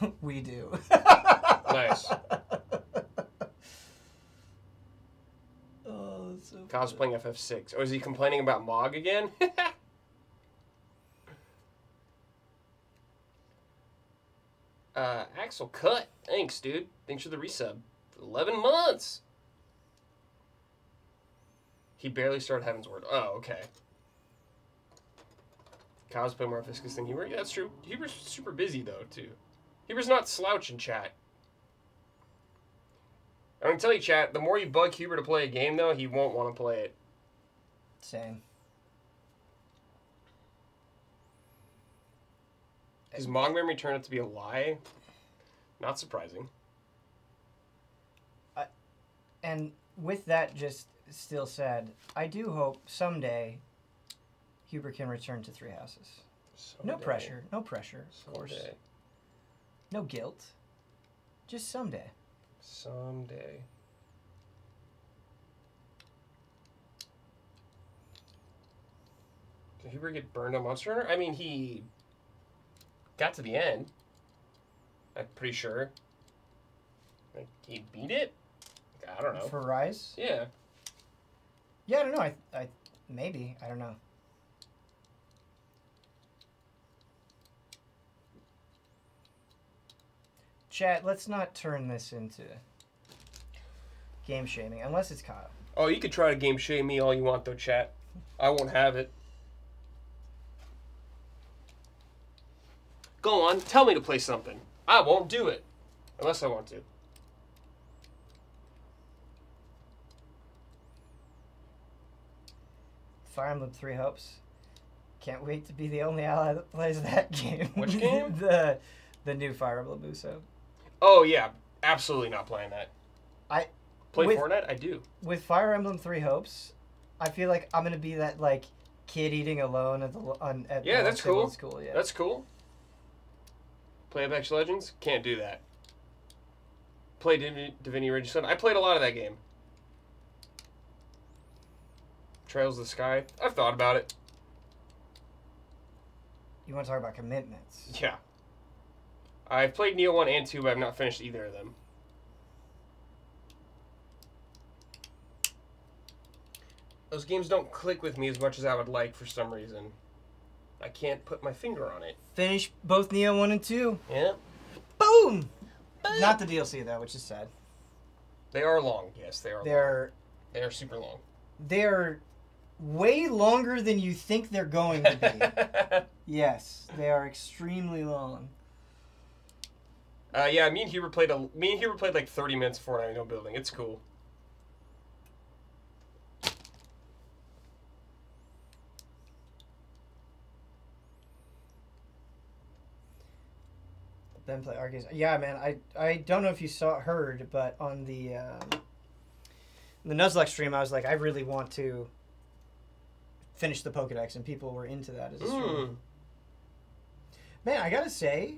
we do. Nice. Oh, that's so Kyle's playing FF6. Oh, is he complaining about Mog again? uh, Axel Cut. Thanks, dude. Thanks for the resub. 11 months. He barely started Heavensward. Oh, okay. Kyle's playing more Fiscus than Huber. Yeah, that's true. Huber's super busy, though, too. Huber's not slouching, chat. I'm gonna tell you, chat, the more you bug Huber to play a game, though, he won't want to play it. Same. His Mog memory turned out to be a lie. Not surprising. And with that just still said, I do hope someday Huber can return to Three Houses. No pressure. No pressure, of course. No guilt. Just someday. Someday. Did Huber get burned on Monster Hunter? I mean, he got to the end. I'm pretty sure. Like, he beat it? I don't know. For Rise? Yeah. Yeah, I don't know. I, I maybe. I don't know. Chat, let's not turn this into game shaming unless it's Kyle. Oh, you could try to game shame me all you want, though, chat. I won't have it. Go on, tell me to play something. I won't do it. Unless I want to. Fire Emblem Three Hopes. Can't wait to be the only ally that plays that game. Which game? the the new Fire Emblem Musou. Oh, yeah. Absolutely not playing that. I- Play with- Fortnite? I do. With Fire Emblem Three Hopes, I feel like I'm gonna be that like kid eating alone at the on at Yeah, the that's cool. School, yeah. That's cool. Play Apex Legends? Can't do that. Play Div- Divinity Original Sin. I played a lot of that game. Trails of the Sky. I've thought about it. You want to talk about commitments? Yeah. I've played Nioh 1 and 2, but I've not finished either of them. Those games don't click with me as much as I would like for some reason. I can't put my finger on it. Finish both Nioh one and two. Yeah. Boom. Not the DLC though, which is sad. They are long. Yes, they are. They're They are super long. they're way longer than you think they're going to be. yes, they are extremely long. Uh, yeah, me and Huber played a me and Huber played like 30 minutes of Fortnite no building. It's cool. Then play arcades. Yeah, man. I I don't know if you saw heard, but on the um, the Nuzlocke stream, I was like, I really want to finish the Pokedex, and people were into that as a stream. Mm. Man, I gotta say,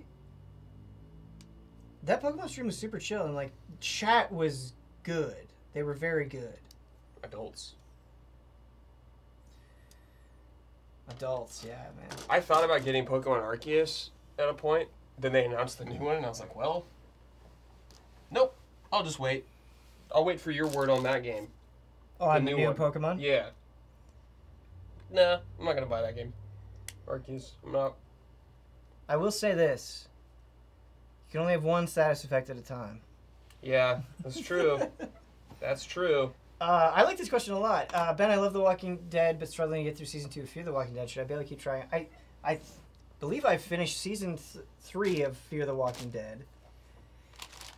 that Pokemon stream was super chill, and like chat was good. They were very good. Adults. Adults, yeah, man. I thought about getting Pokemon Arceus at a point. Then they announced the new one, and I was like, well, nope. I'll just wait. I'll wait for your word on that game. Oh, on new new one. Pokemon. Yeah. Nah, I'm not gonna buy that game. Arceus, I'm not. I will say this: you can only have one status effect at a time. Yeah, that's true. that's true. Uh, I like this question a lot. Uh, ben, I love The Walking Dead, but struggling to get through season two of Fear the Walking Dead. Should I be able to keep trying? I, I believe I finished season th- three of Fear the Walking Dead,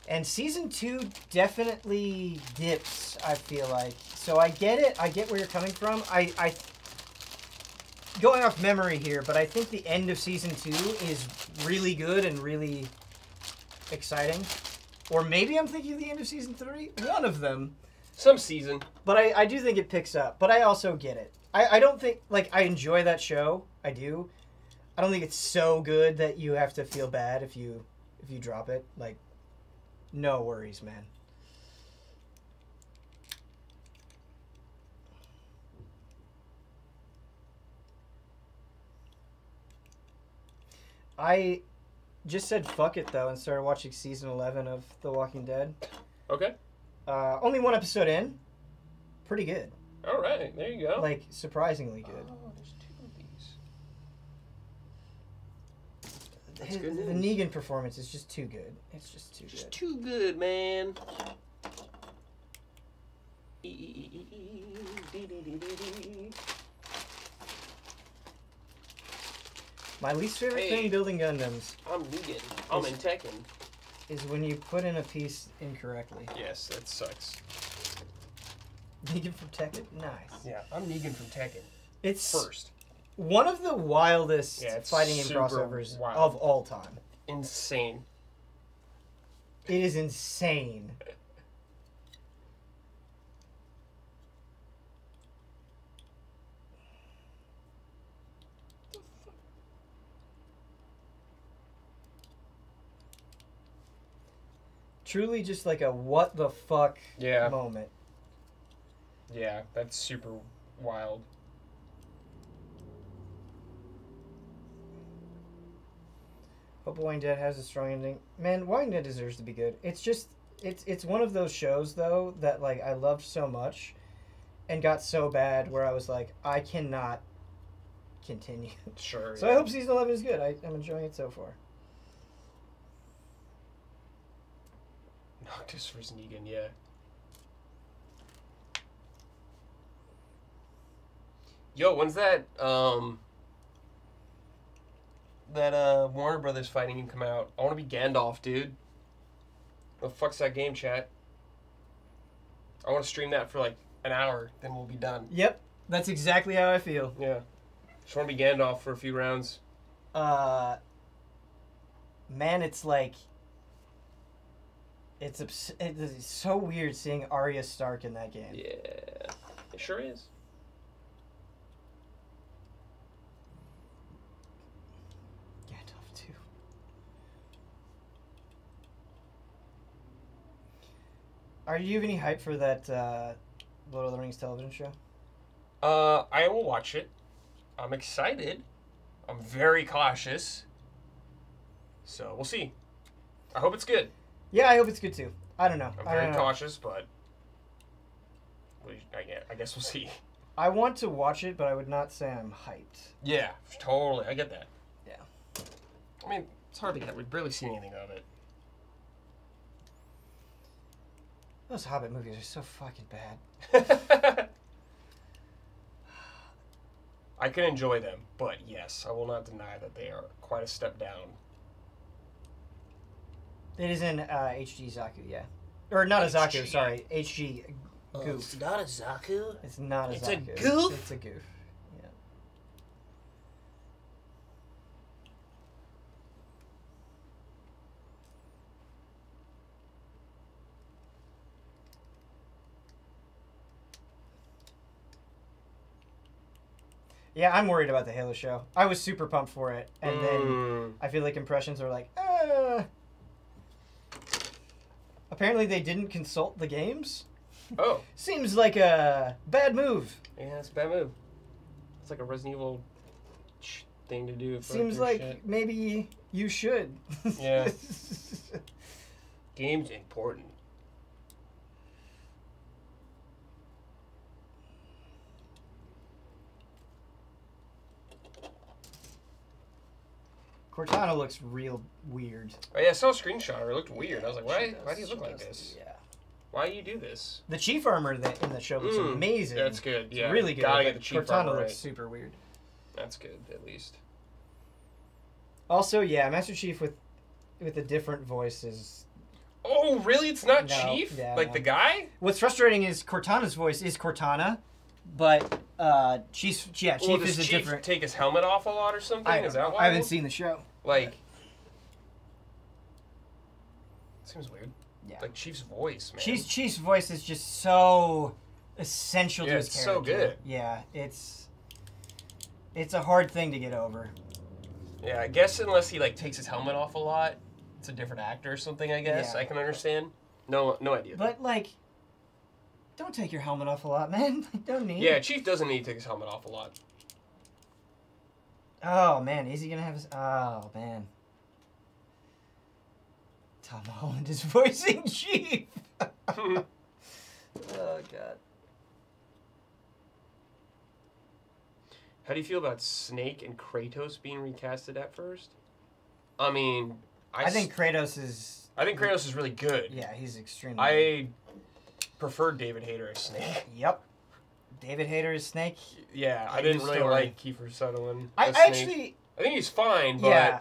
and season two definitely dips. I feel like so. I get it. I get where you're coming from. I, I, going off memory here, but I think the end of season two is really good and really exciting. Or maybe I'm thinking of the end of season three. One of them. Some season. But I, I do think it picks up. But I also get it. I, I don't think like I enjoy that show. I do. I don't think it's so good that you have to feel bad if you if you drop it. Like, no worries, man. I just said fuck it though and started watching season 11 of The Walking Dead. Okay. Uh, only one episode in. Pretty good. All right. There you go. Like, surprisingly good. Oh, there's two of these. That's His- good the news. Negan performance is just too good. It's just too Just good. too good, man. My least favorite Hey. thing building Gundams I'm Negan. I'm in Tekken. is when you put in a piece incorrectly. Yes, that sucks. Negan from Tekken, nice. Yeah, I'm Negan from Tekken. It's First. one of the wildest Yeah, fighting game crossovers wild. of all time. Insane. It is insane. Truly just like a what the fuck Yeah. moment. Yeah, that's super wild. Hope Walking Dead has a strong ending. Man, Walking Dead deserves to be good. It's just it's it's one of those shows though that like I loved so much and got so bad where I was like, I cannot continue. Sure. So I hope season eleven is good. I, I'm enjoying it so far. Noctis vs Negan, yeah. Yo, when's that um that uh Warner Brothers fighting game come out? I wanna be Gandalf, dude. What the fuck's that game, chat? I wanna stream that for like an hour, then we'll be done. Yep, that's exactly how I feel. Yeah. Just wanna be Gandalf for a few rounds. Uh, man, it's like it's abs- it's so weird seeing Arya Stark in that game. Yeah. It sure is. Gandalf too. Are you have any hype for that uh, Lord of the Rings television show? Uh, I will watch it. I'm excited. I'm very cautious. So we'll see. I hope it's good. Yeah, I hope it's good too. I don't know. I'm very know. cautious, but we, I, I guess we'll see. I want to watch it, but I would not say I'm hyped. Yeah, totally. I get that. Yeah. I mean, it's hard to get. We've barely seen anything of it. Those Hobbit movies are so fucking bad. I can enjoy them, but yes, I will not deny that they are quite a step down. It is in uh, HD Zaku, yeah, or not a Zaku. HG. Sorry, HG Oh, Gouf. it's not a Zaku. It's not a It's a Zaku. Gouf? It's a Gouf. Yeah. Yeah, I'm worried about the Halo show. I was super pumped for it, and then Mm. I feel like impressions are like, uh. Apparently, they didn't consult the games. Oh, Seems like a bad move. yeah, it's a bad move. It's like a Resident Evil thing to do. Seems like shit. maybe you should. Yeah. game's important. Cortana looks real weird. Oh yeah, I saw a screenshot. It looked weird. I was like, why? She Why do you look like does this? Yeah. Why do you do this? The chief armor that in the show looks Mm, amazing. That's good. It's Yeah, really good. Gotta get the chief Cortana armor looks right. super weird. That's good, at least. Also, yeah, Master Chief with with a different voice is. Oh, really? It's not No, Chief? yeah, like no. the guy? What's frustrating is Cortana's voice is Cortana, but uh, Chief, yeah, Well, Chief does is a Chief different. take his helmet off a lot or something? I, Is that why? I haven't seen the show. Like, seems weird. Yeah. Like Chief's voice, man. Chief's Chief's voice is just so essential Yeah, to his it's so good. Yeah, it's it's a hard thing to get over. Yeah, I guess unless he like takes his helmet off a lot, it's a different actor or something. I guess Yeah. I can understand. No, no idea. But like, don't take your helmet off a lot, man. don't need. yeah, Chief doesn't need to take his helmet off a lot. Oh man, is he gonna have his? Oh man. Tom Holland is voicing Chief. oh god. How do you feel about Snake and Kratos being recasted at first? I mean, I think Kratos is. I think Kratos is really good. Yeah, he's extremely. I prefer David Hayter as Snake. Yep. David Hayter is Snake. Yeah, I didn't really story. like Kiefer Sutherland. I Snake. actually. I think he's fine, but Yeah.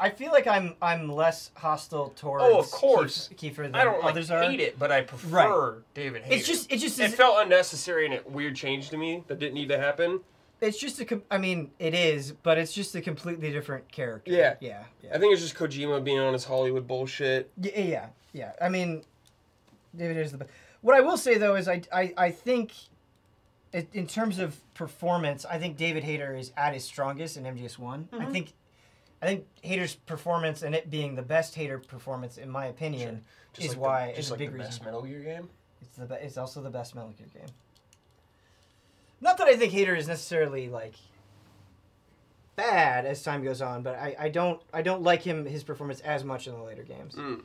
I feel like I'm I'm less hostile towards. Oh, of course. Kiefer than I don't like others are. hate it, but I prefer David Hayter. It's just it just it felt unnecessary and a weird change to me that didn't need to happen. it's just a com- I mean it is, but it's just a completely different character. Yeah. Yeah. Yeah. I think it's just Kojima being on his Hollywood bullshit. Yeah, yeah, yeah. I mean, David is the best. What I will say though is I I, I think, in terms of performance, I think David Hayter is at his strongest in MGS One. I think, I think Hayter's performance and it being the best Hayter performance in my opinion Just is like why the, it's just a big the reason. best Metal Gear game. It's the be- it's also the best Metal Gear game. Not that I think Hayter is necessarily like bad as time goes on, but I, I don't I don't like him his performance as much in the later games. Mm.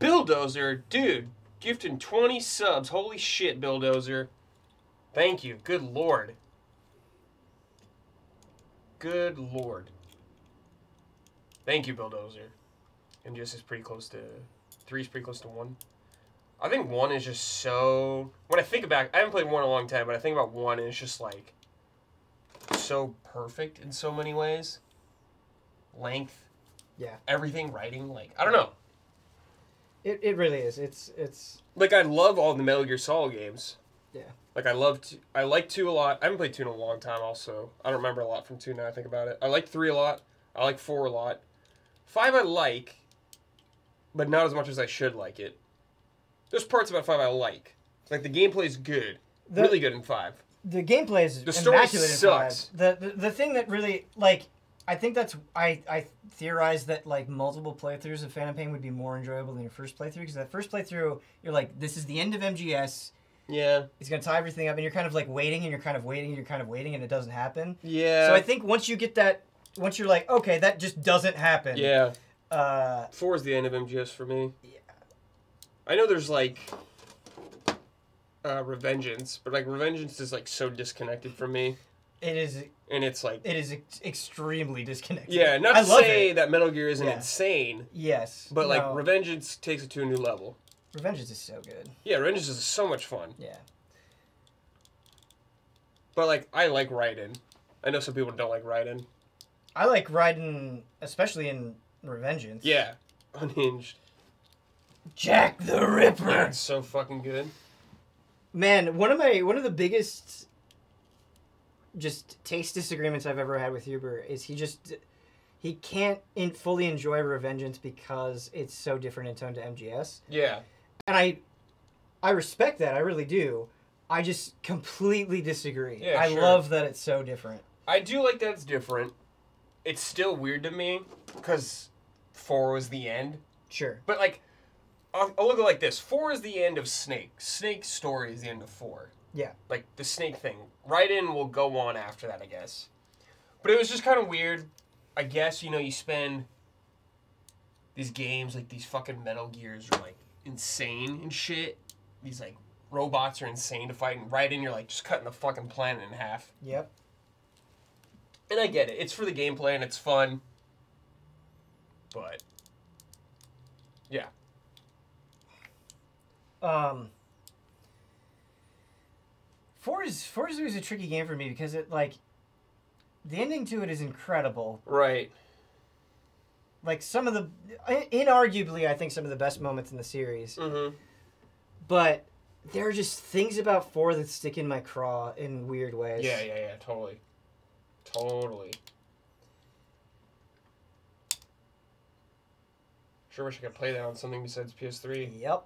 Billdozer, dude, gifting 20 subs. Holy shit, Billdozer. Thank you. Good lord. Good lord. Thank you, Billdozer. And just is pretty close to three is pretty close to one. I think one is just so when I think about I haven't played one in a long time, but I think about one and it's just like so perfect in so many ways. Length, Yeah. everything, writing, like I don't know. It, it really is. It's it's Like I love all the Metal Gear Solid games. Yeah. Like I love I like two a lot. I haven't played two in a long time. Also, I don't remember a lot from two now. I think about it. I like three a lot. I like four a lot. Five I like, but not as much as I should like it. There's parts about five I like. Like the gameplay is good, the, really good in five. the gameplay is The story immaculate in five. sucks. The, the the thing that really like I think that's I I theorized that like multiple playthroughs of Phantom Pain would be more enjoyable than your first playthrough because that first playthrough you're like this is the end of MGS. Yeah, It's gonna tie everything up, and you're kind of like waiting, and you're kind of waiting, and you're kind of waiting, and it doesn't happen. yeah. So I think once you get that, once you're like, okay, that just doesn't happen. yeah. Uh, Four is the end of MGS for me. Yeah. I know there's like uh Revengeance, but like Revengeance is like so disconnected from me. It is And it's like it is ex- extremely disconnected. Yeah, not I to say it. that Metal Gear isn't Yeah. insane, Yes, but like no, Revengeance takes it to a new level. Revengeance is so good. Yeah, Revengeance is so much fun. Yeah. But like I like Raiden. I know some people don't like Raiden. I like Raiden, especially in Revengeance. Yeah. Unhinged. Jack the Ripper. That's so fucking good. Man, one of my one of the biggest just taste disagreements I've ever had with Huber is he just he can't in, fully enjoy Revengeance because it's so different in tone to MGS. Yeah. And I I respect that, I really do. I just completely disagree. Yeah, I sure. love that it's so different. I do like that it's different. It's still weird to me because four was the end. Sure. But like, I'll, I'll look at it like this: four is the end of Snake. Snake's story is the end of four. Yeah. Like the Snake thing. Raiden will go on after that, I guess. But it was just kind of weird. I guess you know you spend these games like these fucking Metal Gears are like insane and shit. These like robots are insane to fight, and Raiden you're like just cutting the fucking planet in half. Yep. And I get it. It's for the gameplay and it's fun. But yeah. Um Four is Four is always a tricky game for me because it like the ending to it is incredible. Right. Like some of the inarguably I think some of the best moments in the series. Mm-hmm. But there are just things about four that stick in my craw in weird ways. Yeah, yeah, yeah, totally. Totally. Sure wish I could play that on something besides PS3. Yep.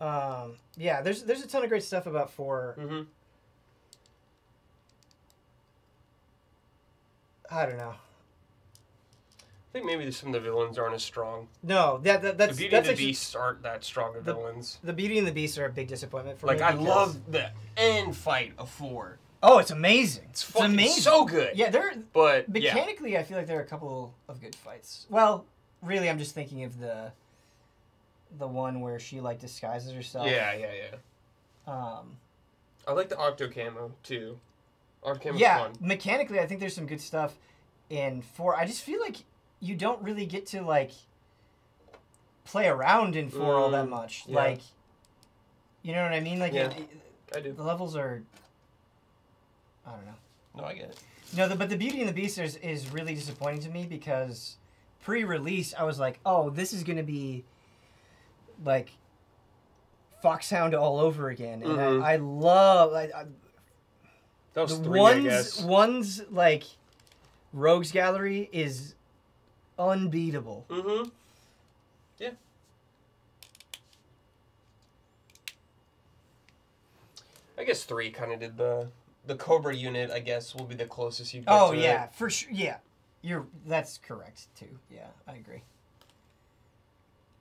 Um, yeah, there's there's a ton of great stuff about 4 mm-hmm. I don't know. I think maybe some of the villains aren't as strong. No, that, that that's the Beauty that's and the actually, Beasts aren't that strong of the, villains. The Beauty and the Beasts are a big disappointment for like, me. Like I love the end fight of four. Oh, it's amazing! It's, it's amazing, so good. Yeah, they're but mechanically, yeah. I feel like there are a couple of good fights. Well, really, I'm just thinking of the the one where she like disguises herself. yeah, yeah, yeah. Um, I like the Octo Camo too. Octo Camo's yeah, fun. mechanically, I think there's some good stuff in four. I just feel like you don't really get to like play around in four all that Mm, much. yeah. Like, you know what I mean? Like, Yeah. it- I do. the levels are. I don't know. No, I get it. No, the, but the Beauty and the Beast is, is really disappointing to me because pre-release I was like, oh, this is gonna be like Foxhound all over again, and Mhm. I, I love I, I, That was the three, I ones guess. ones like Rogues Gallery is unbeatable. Mm-hmm. Yeah. I guess three kind of did the the Cobra unit. I guess will be the closest you. Get Oh to yeah, It. for sure. Yeah, you're that's correct too. Yeah, I agree.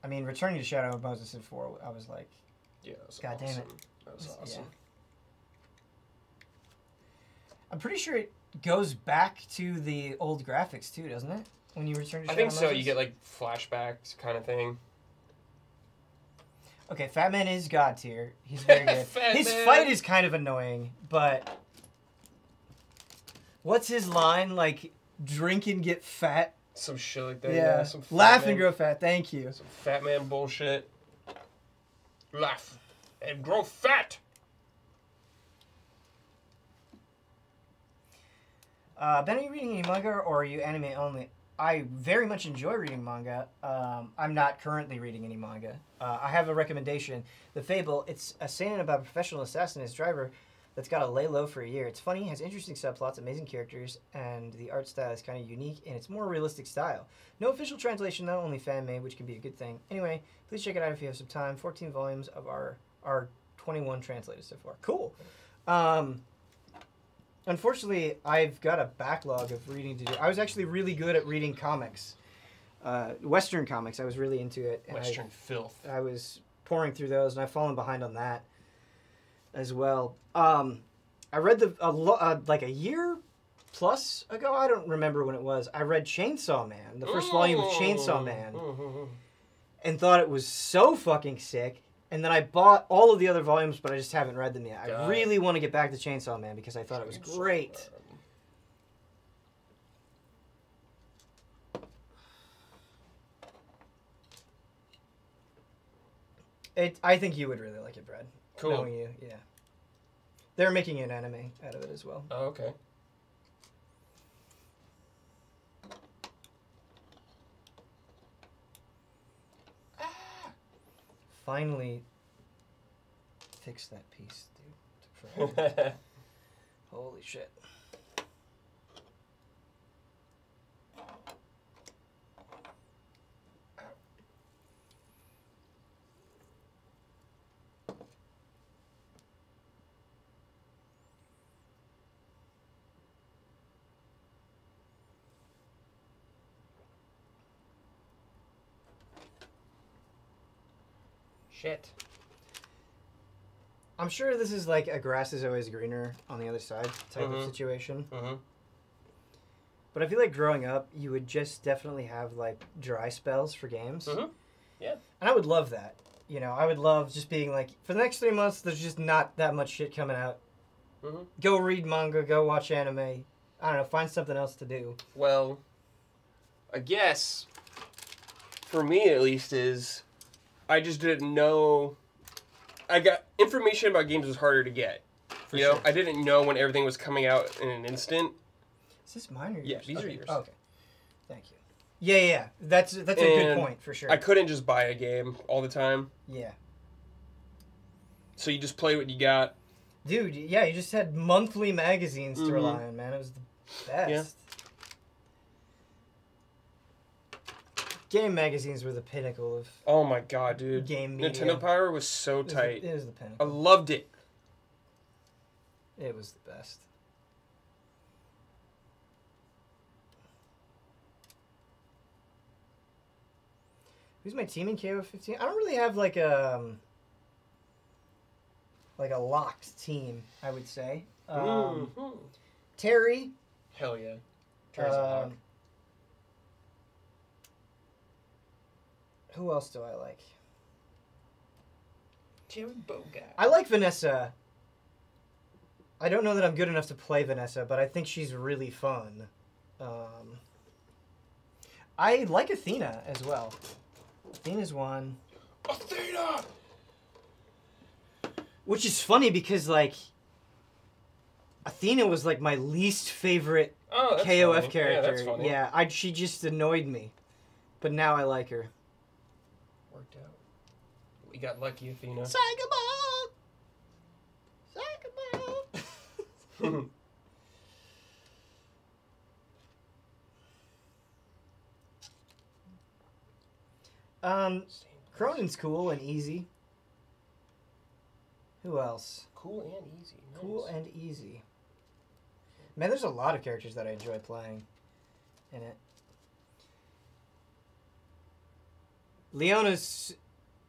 I mean, returning to Shadow of Moses in four, I was like, Yeah. Was God damn it. That was Yeah. awesome. I'm pretty sure it goes back to the old graphics too, doesn't it? When you return to I Shadow think of so. Moses? You get like flashbacks kind of thing. Okay, Fat Man is god tier. He's very good. His Man. fight is kind of annoying, but what's his line? Like, drink and get fat. Some shit like that. yeah, Some laugh man, and grow fat. Thank you. Some fat man bullshit. Laugh and grow fat. Uh, Ben, are you reading any manga or are you anime only? I very much enjoy reading manga. Um, I'm not currently reading any manga. Uh, I have a recommendation. The Fable. It's a seinen about a professional assassin and his driver that's got to lay low for a year. It's funny, has interesting subplots, amazing characters, and the art style is kind of unique and it's more realistic style. No official translation, not only fan made, which can be a good thing. Anyway, please check it out if you have some time. 14 volumes of our our 21 translated so far. Cool. Um, unfortunately, I've got a backlog of reading to do. I was actually really good at reading comics, uh, Western comics. I was really into it. and I- Western filth. I was pouring through those, and I've fallen behind on that as well. Um, I read the a lo- uh, like a year plus ago. I don't remember when it was. I read Chainsaw Man, the first volume of Chainsaw Man, and thought it was so fucking sick. And then I bought all of the other volumes, but I just haven't read them yet. I God. really want to get back to Chainsaw Man because I thought it was Chainsaw great. Man. It, I think you would really like it, Brad. Cool. Knowing you, yeah. They're making an anime out of it as well. Oh, okay. Finally, fix that piece, dude. Holy shit. Shit. I'm sure this is like a grass is always greener on the other side type of Mhm. situation. Mm-hmm. But I feel like growing up, you would just definitely have like dry spells for games. Mhm. Yeah. And I would love that. You know, I would love just being like, for the next three months, there's just not that much shit coming out. Mhm. Go read manga, go watch anime. I don't know, find something else to do. Well, I guess for me at least is I just didn't know. I got information about games was harder to get. For you know. I didn't know when everything was coming out in an instant. Is this mine or yours? Yeah, these are yours. Oh, okay. Thank you. Yeah, yeah, yeah. That's that's a good point for sure. I couldn't just buy a game all the time. yeah. So you just play what you got. Dude, yeah, you just had monthly magazines to Mhm. rely on, man. It was the best. Game magazines were the pinnacle of. Oh my god, dude! Game media. Nintendo Power was so tight. It was, the, it was the pinnacle. I loved it. It was the best. Who's my team in KO fifteen? I don't really have like a like a locked team. I would say um, mm -hmm. Terry. Hell yeah. Terry's um, a lock. Who else do I like? Terry Bogard. I like Vanessa. I don't know that I'm good enough to play Vanessa, but I think she's really fun. Um, I like Athena as well. Athena's one. Athena! Which is funny because like Athena was like my least favorite Oh, KOF funny. character. Yeah. Yeah, I she just annoyed me. But now I like her. We got lucky, Athena. Sagabah! Sagabah! um, Krohnen's cool and easy. Who else? Cool and easy. Nice. Cool and easy. Man, there's a lot of characters that I enjoy playing in it. Leona's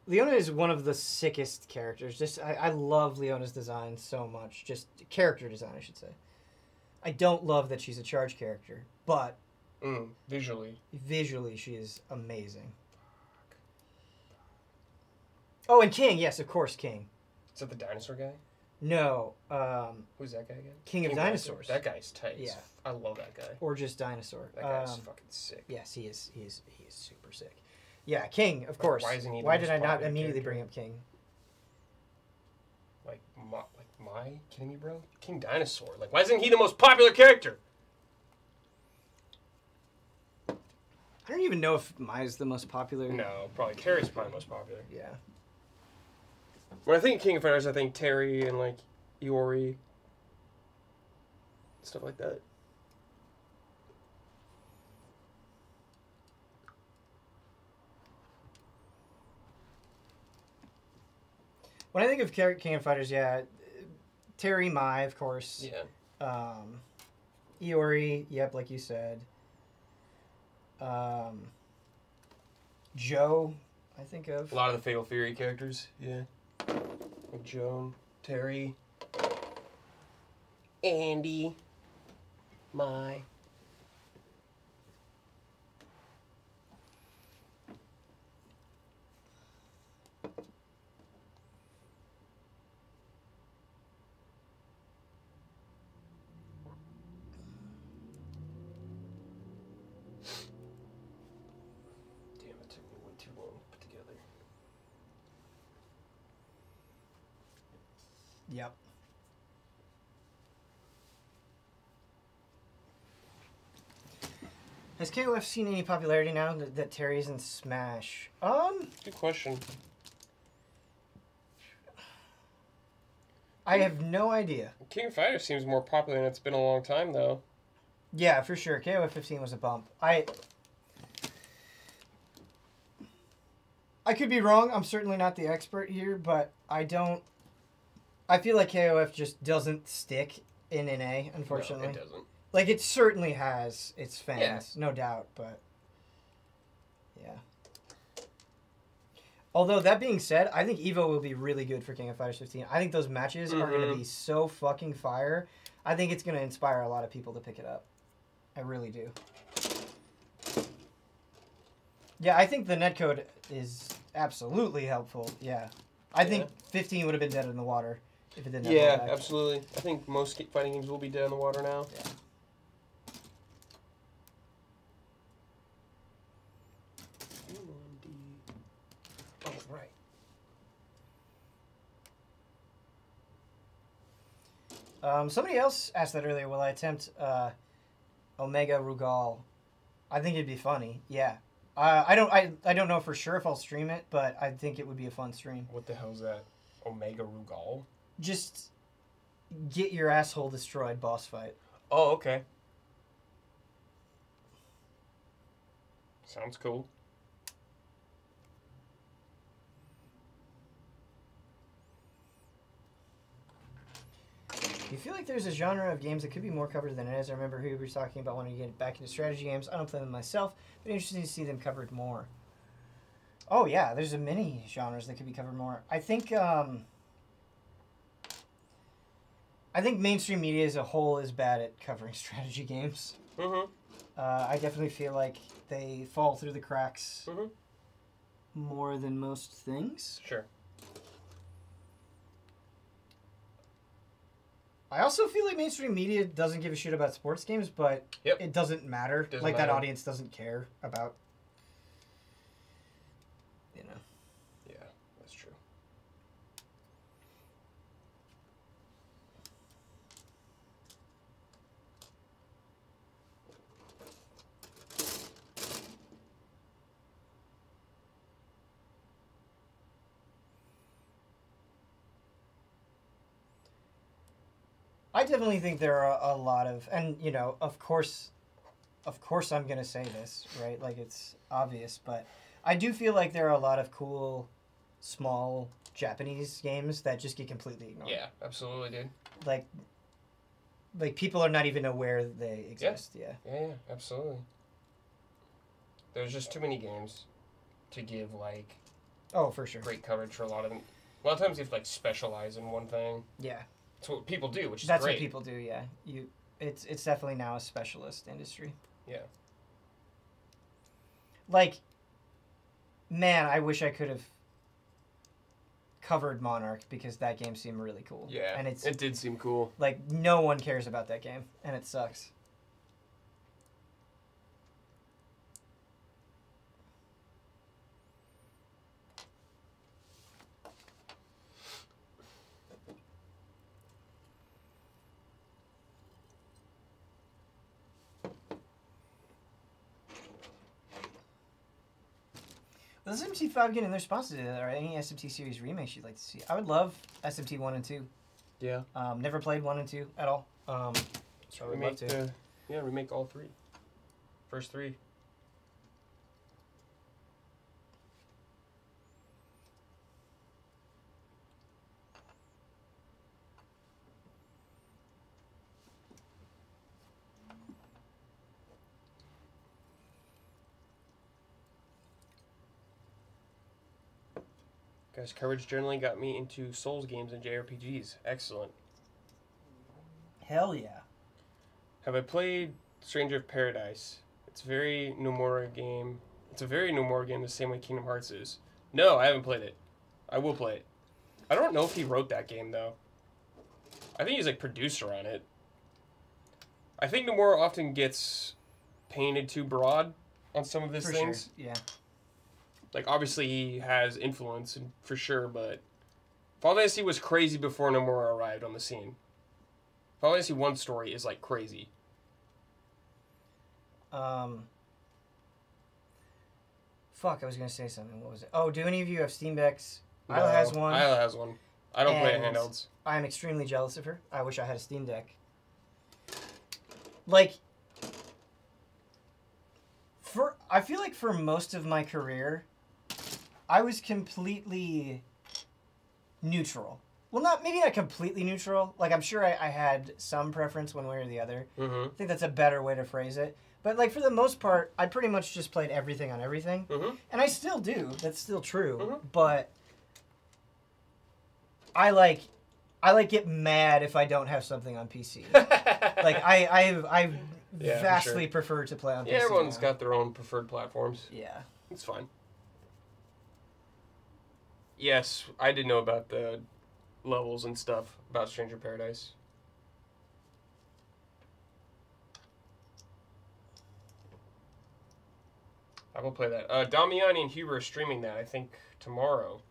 Leona is one of the sickest characters. Just I, I love Leona's design so much. Just character design, I should say. I don't love that she's a charge character, but Mm, visually. visually she is amazing. Oh, and King, yes, of course, King. Is that the dinosaur guy? No, um, Who's that guy again? King of Dinosaur. Dinosaurs. That guy's tight. Yeah. I love that guy. or just dinosaur. That guy's Um, fucking sick. Yes, he is. He is. He is super sick. Yeah, King, of course. why isn't he Why did I not immediately character? bring up King? Like, my, like, my? Kidding me, bro? King Dinosaur. Like, why isn't he the most popular character? I don't even know if Maya's the most popular. No, probably Terry's probably the most popular. Yeah. When I think King of Fighters, I think Terry and like Iori, stuff like that. When I think of King of Fighters, yeah, Terry Mai, of course. Yeah. Um, Iori, yep, like you said. Um, Joe, I think of. A lot of the Fatal Fury characters. Yeah. Like Joan, Terry, Andy, Mai. Damn, it took me way too long to put together. Yep. Has KOF seen any popularity now that, that Terry's in Smash? Um, Good question. I have no idea. King of Fighters seems more popular and it's been a long time though. Yeah, for sure. KOF 15 was a bump. I I could be wrong. I'm certainly not the expert here, but I don't I feel like KOF just doesn't stick in NA, unfortunately. No, it doesn't. Like it certainly has its fans, no doubt, but yeah. Although that being said, I think Evo will be really good for King of Fighters 15. I think those matches are going to mm-hmm. be so fucking fire. I think it's going to inspire a lot of people to pick it up. I really do. Yeah, I think the netcode is absolutely helpful. Yeah. I think 15 would have been dead in the water if it didn't Yeah, absolutely. I think most fighting games will be dead in the water now. Yeah. Oh, right. Um, somebody else asked that earlier. Will I attempt uh, Omega Rugal? I think it'd be funny. Yeah. Uh, I don't. I, I don't know for sure if I'll stream it, but I think it would be a fun stream. What the hell's that? Omega Rugal? Just get your asshole destroyed boss fight. Oh, okay. Sounds cool. Do you feel like there's a genre of games that could be more covered than it is? I remember Huber was talking about wanting to get back into strategy games. I don't play them myself, but interesting to see them covered more. Oh yeah, there's a many genres that could be covered more. I think um, I think mainstream media as a whole is bad at covering strategy games. Mm-hmm. Uh, I definitely feel like they fall through the cracks Mhm. more than most things. Sure. I also feel like mainstream media doesn't give a shit about sports games, but Yep. it doesn't matter. Doesn't like matter. that audience doesn't care about. You know. Yeah, that's true. I definitely think there are a lot of, and you know, of course, of course, I'm gonna say this, right? Like it's obvious, but I do feel like there are a lot of cool, small Japanese games that just get completely ignored. Yeah, absolutely, dude. Like, like people are not even aware they exist. Yeah. Yeah, yeah, absolutely. There's just too many games to give like Oh, for sure. great coverage for a lot of them. A lot of times you have to like specialize in one thing. Yeah, That's what people do, which is that's great. what people do. Yeah, you. It's it's definitely now a specialist industry. Yeah. Like, man, I wish I could have covered Monarch because that game seemed really cool. Yeah, and it's it did seem cool. like no one cares about that game, and it sucks. Does SMT5 get in their sponsors or any SMT series remakes you'd like to see? I would love SMT 1 and 2. Yeah. Um, never played 1 and 2 at all. Um, So I would remake love to. the yeah remake all three. First three. Guys, coverage generally got me into Souls games and JRPGs. Excellent. hell yeah. Have I played Stranger of Paradise? It's very Nomura game. It's a very Nomura game, the same way Kingdom Hearts is. No, I haven't played it. I will play it. I don't know if he wrote that game though. I think he's like producer on it. I think Nomura often gets painted too broad on some of his For things. sure. Yeah. Like obviously he has influence and for sure, but Final Fantasy was crazy before Nomura arrived on the scene. Final Fantasy One story is like crazy. Um, fuck, I was gonna say something. What was it? Oh, do any of you have Steam decks? Isla No, has one. Isla has one. I don't play handhelds. I am extremely jealous of her. I wish I had a Steam Deck. Like, for I feel like for most of my career, I was completely neutral. Well, not maybe not completely neutral. Like I'm sure I, I had some preference one way or the other. Mm-hmm. I think that's a better way to phrase it. But like for the most part, I pretty much just played everything on everything, Mm-hmm. and I still do. That's still true. Mhm. But I like, I like get mad if I don't have something on PC. like I, I, I Yeah, vastly prefer to play on yeah, PC. everyone's now. got their own preferred platforms. Yeah. It's fine. Yes, I did know about the levels and stuff about Stranger Paradise. I will play that. Uh, Damiani and Huber are streaming that, I think, tomorrow.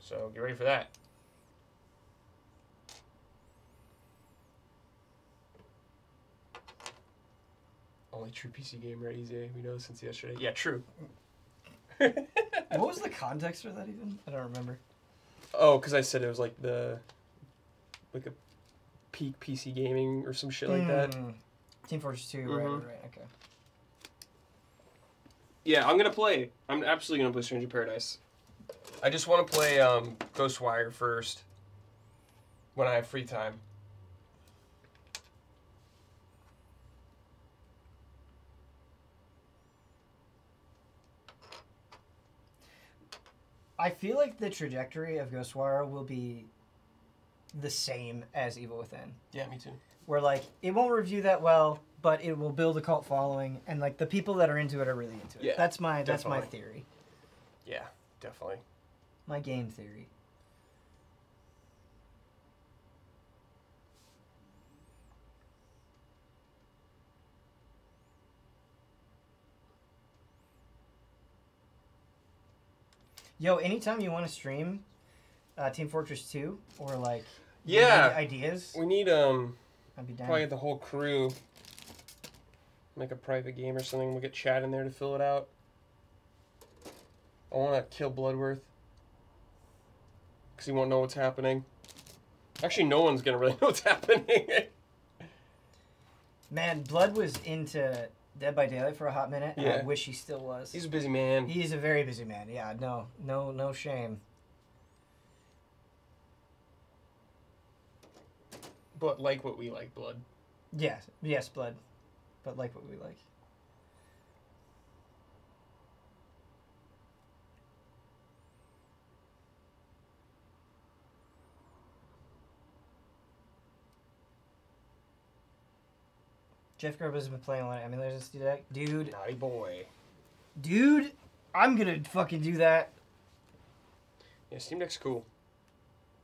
So get ready for that. Only true PC gamer, easy. We know since yesterday. Yeah, true. What was the context for that even? I don't remember. Oh, because I said it was like the like a peak PC gaming or some shit like that. Mm. Team Fortress 2, right, Mhm. right, right, okay. Yeah, I'm gonna play. I'm absolutely gonna play Stranger Paradise. I just want to play um, Ghostwire first when I have free time. I feel like the trajectory of Ghostwire will be the same as Evil Within. Yeah, me too. Where like it won't review that well, but it will build a cult following, and like the people that are into it are really into it. Yeah, that's my that's my theory, Yeah, definitely. my game theory. Yo, anytime you want to stream uh, Team Fortress 2 or like Yeah. ideas, We need um I'd be down. probably the whole crew. Make a private game or something. We'll get Chad in there to fill it out. I want to kill Bloodworth. Because he won't know what's happening. Actually, no one's going to really know what's happening. Man, Blood was into Dead by Daylight for a hot minute. and I Yeah. wish he still was. He's a busy man. He is a very busy man. Yeah, no, no, no shame. But like what we like, Blood. Yes, yes, Blood, but like what we like. Jeff Grubb has been playing a lot of emulators, dude. Dude, Naughty boy. dude, I'm gonna fucking do that. Yeah, Steam Deck's cool.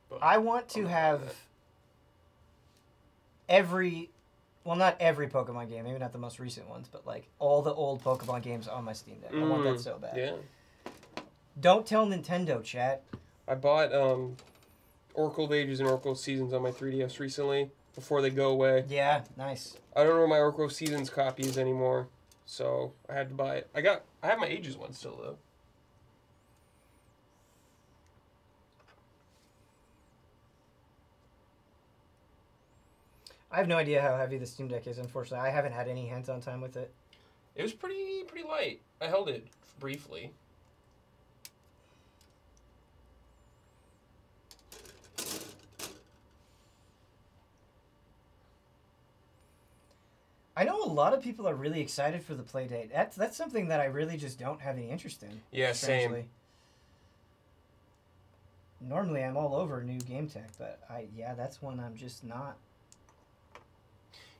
But I want to have every, well, not every Pokemon game, maybe not the most recent ones, but like all the old Pokemon games on my Steam Deck. I want that Mm, so bad. Yeah. Don't tell Nintendo, chat. I bought um, Oracle of Ages and Oracle of Seasons on my 3DS recently before they go away. Yeah, nice. I don't know where my of Seasons copy is anymore, so I had to buy it. I got I have my Ages one still though. I have no idea how heavy the Steam Deck is. Unfortunately, I haven't had any hands-on time with it. It was pretty pretty light. I held it briefly. Lot of people are really excited for the Playdate. That's that's something that I really just don't have any interest in. Yeah, same. Normally, I'm all over new game tech, but I yeah, that's one I'm just not.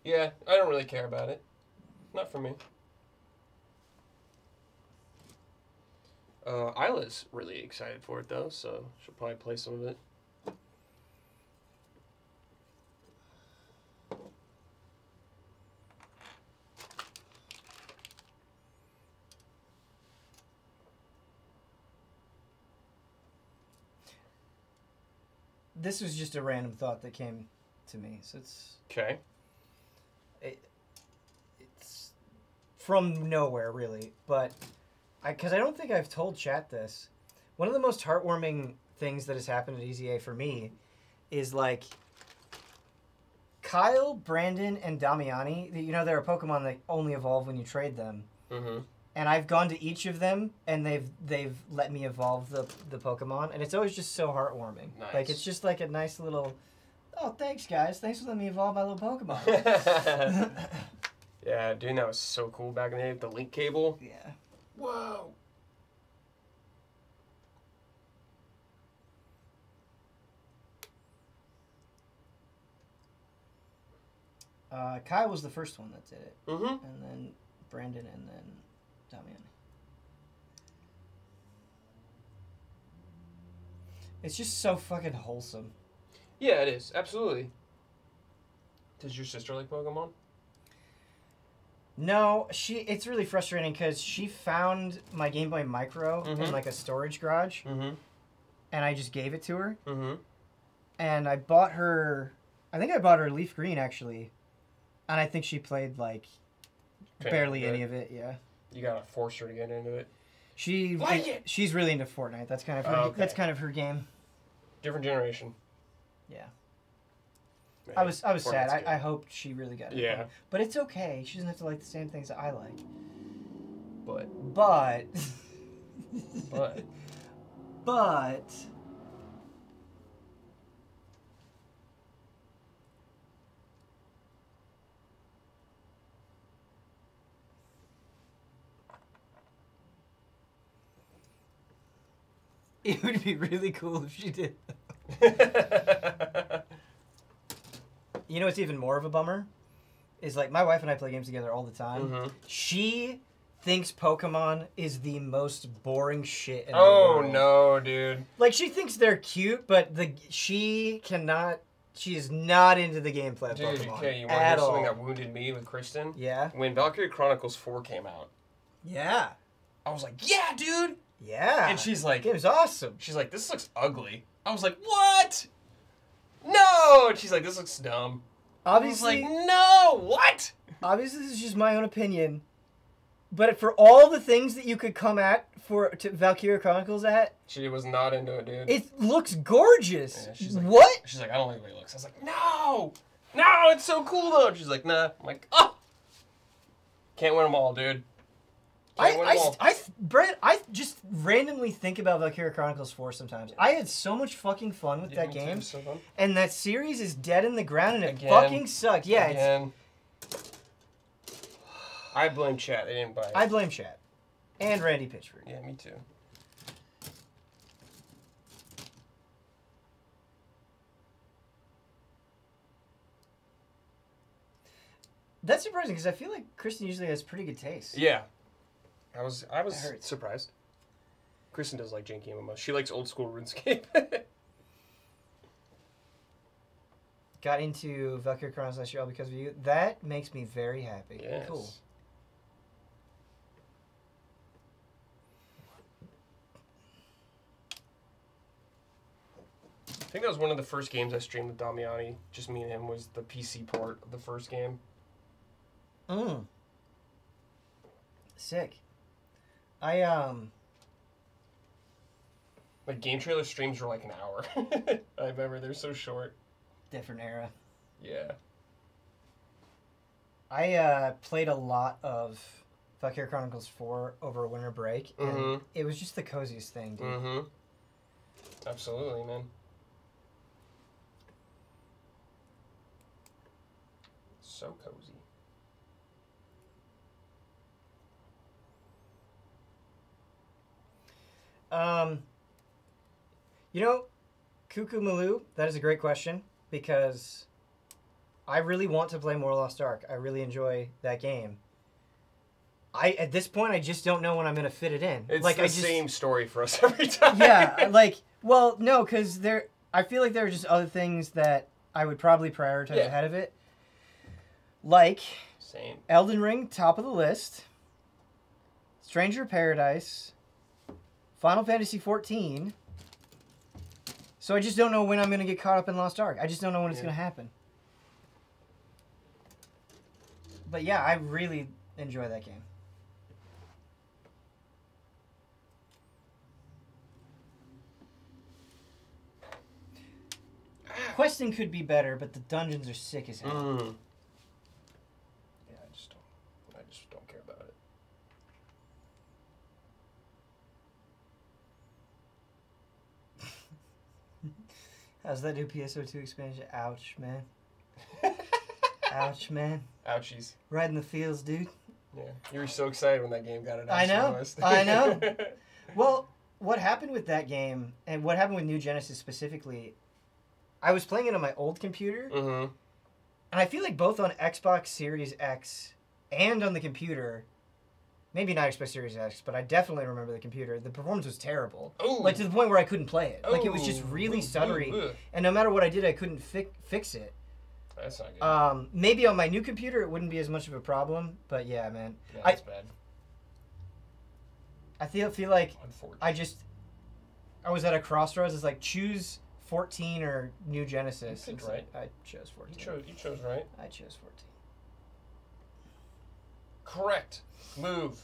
Yeah, I don't really care about it. Not for me. Uh, Isla's really excited for it though, so she'll probably play some of it. This was just a random thought that came to me, so it's Okay. it's from nowhere really but i because i don't think i've told chat this one of the most heartwarming things that has happened at EZA for me is like kyle brandon and damiani you know they're a pokemon that only evolve when you trade them Mm-hmm. And i've gone to each of them and they've they've let me evolve the the pokemon and it's always just so heartwarming like it's just like a nice little oh thanks guys thanks for letting me evolve my little pokemon yeah, dude, that was so cool back in the day with the link cable. yeah Whoa. Uh, Kyle was the first one that did it, Mm-hmm. and then Brandon, and then Damian. It's just so fucking wholesome. Yeah, it is absolutely. Does your sister like Pokemon? No, she. It's really frustrating because she found my Game Boy Micro Mhm. in like a storage garage, Mm-hmm. and I just gave it to her. Mm-hmm. And I bought her. I think I bought her Leaf Green actually, and I think she played like barely any of it. Yeah. You gotta force her to get into it. She Like it. she's really into Fortnite. That's kind of her, Oh, okay. that's kind of her game. Different generation. Yeah. Man, I was I was sad. I. I hoped she really got it. Yeah. But it's okay. She doesn't have to like the same things that I like. But But but but It would be really cool if she did. You know what's even more of a bummer? Is like my wife and I play games together all the time. Mhm. She thinks Pokemon is the most boring shit in the Oh world. no, dude. Like she thinks they're cute, but the she cannot. She is not into the gameplay of Dude, Pokemon okay, you want to at hear something all. that wounded me with Kristen? Yeah, When Valkyria Chronicles 4 came out, yeah, I was like, yeah, dude. Yeah. And she's like, game's awesome. she's like, this looks ugly. I was like, what? No. And she's like, this looks dumb. I was Obviously, like, no. What? obviously, this is just my own opinion. But for all the things that you could come at for to Valkyria Chronicles at, She was not into it, dude. it looks gorgeous. Yeah, she's like- what? She's like, I don't like the way it looks. I was like, no, no, it's so cool though. And she's like, nah. I'm like, oh, can't win them all, dude. I, I. I, Brett, I just randomly think about Valkyria Chronicles 4 sometimes. I had so much fucking fun with that game, so and that series is dead in the ground, and it Again. fucking sucked. Yeah, Again. I blame chat. They didn't buy it. I blame Chat and Randy Pitchford. yeah, me too. That's surprising because I feel like Kristen usually has pretty good taste. Yeah. I was I was hurts. surprised. Kristen does like janky MMOs. She likes old school RuneScape. Got into Valkyria Chronicles last year all because of you. That makes me very happy. yes. Cool. I think that was one of the first games I streamed with Damiani. Just me and him was the PC port of the first game. Mm. Sick. I um Like game trailer streams were like an hour. I remember they're so short. different era. Yeah. I uh played a lot of Fuck Valkyria Chronicles 4 over winter break and Mhm. it was just the coziest thing, dude. Mm-hmm. Absolutely, man. So cozy. Um, you know, Cuckoo Maloo, that is a great question because I really want to play more Lost Ark. I really enjoy that game. I at this point I just don't know when I'm gonna fit it in. It's like the I just same story for us every time. yeah, like well no, because there I feel like there are just other things that I would probably prioritize Yeah. ahead of it, like Same. Elden Ring, top of the list. Stranger Paradise. Final Fantasy 14. So I just don't know when I'm going to get caught up in Lost Ark. I just don't know when it's Yeah. going to happen. But yeah, I really enjoy that game. Questing could be better, but the dungeons are sick as hell. Mm. Yeah, I just don't. I just don't care about it. How's that new PSO2 expansion? Ouch, man. Ouch, man. Ouchies. Right in the fields, dude. Yeah, you were so excited when that game got announced. I know, on the list. I know. Well, what happened with that game, and what happened with New Genesis specifically, I was playing it on my old computer, mm-hmm. and I feel like both on Xbox Series X and on the computer, maybe not Xbox Series X, but I definitely remember the computer. The performance was terrible, Oh, like to the point where I couldn't play it. Like it was just really ooh, stuttery, ooh, ooh. and no matter what I did, I couldn't fi- fix it. That's not good. Um, maybe on my new computer it wouldn't be as much of a problem, but yeah, man, yeah, I- that's bad. I feel feel like I just I was at a crossroads. It's like choose fourteen or New Genesis. You picked like, right. I chose fourteen. you chose. You chose right. I chose fourteen. Correct. Move.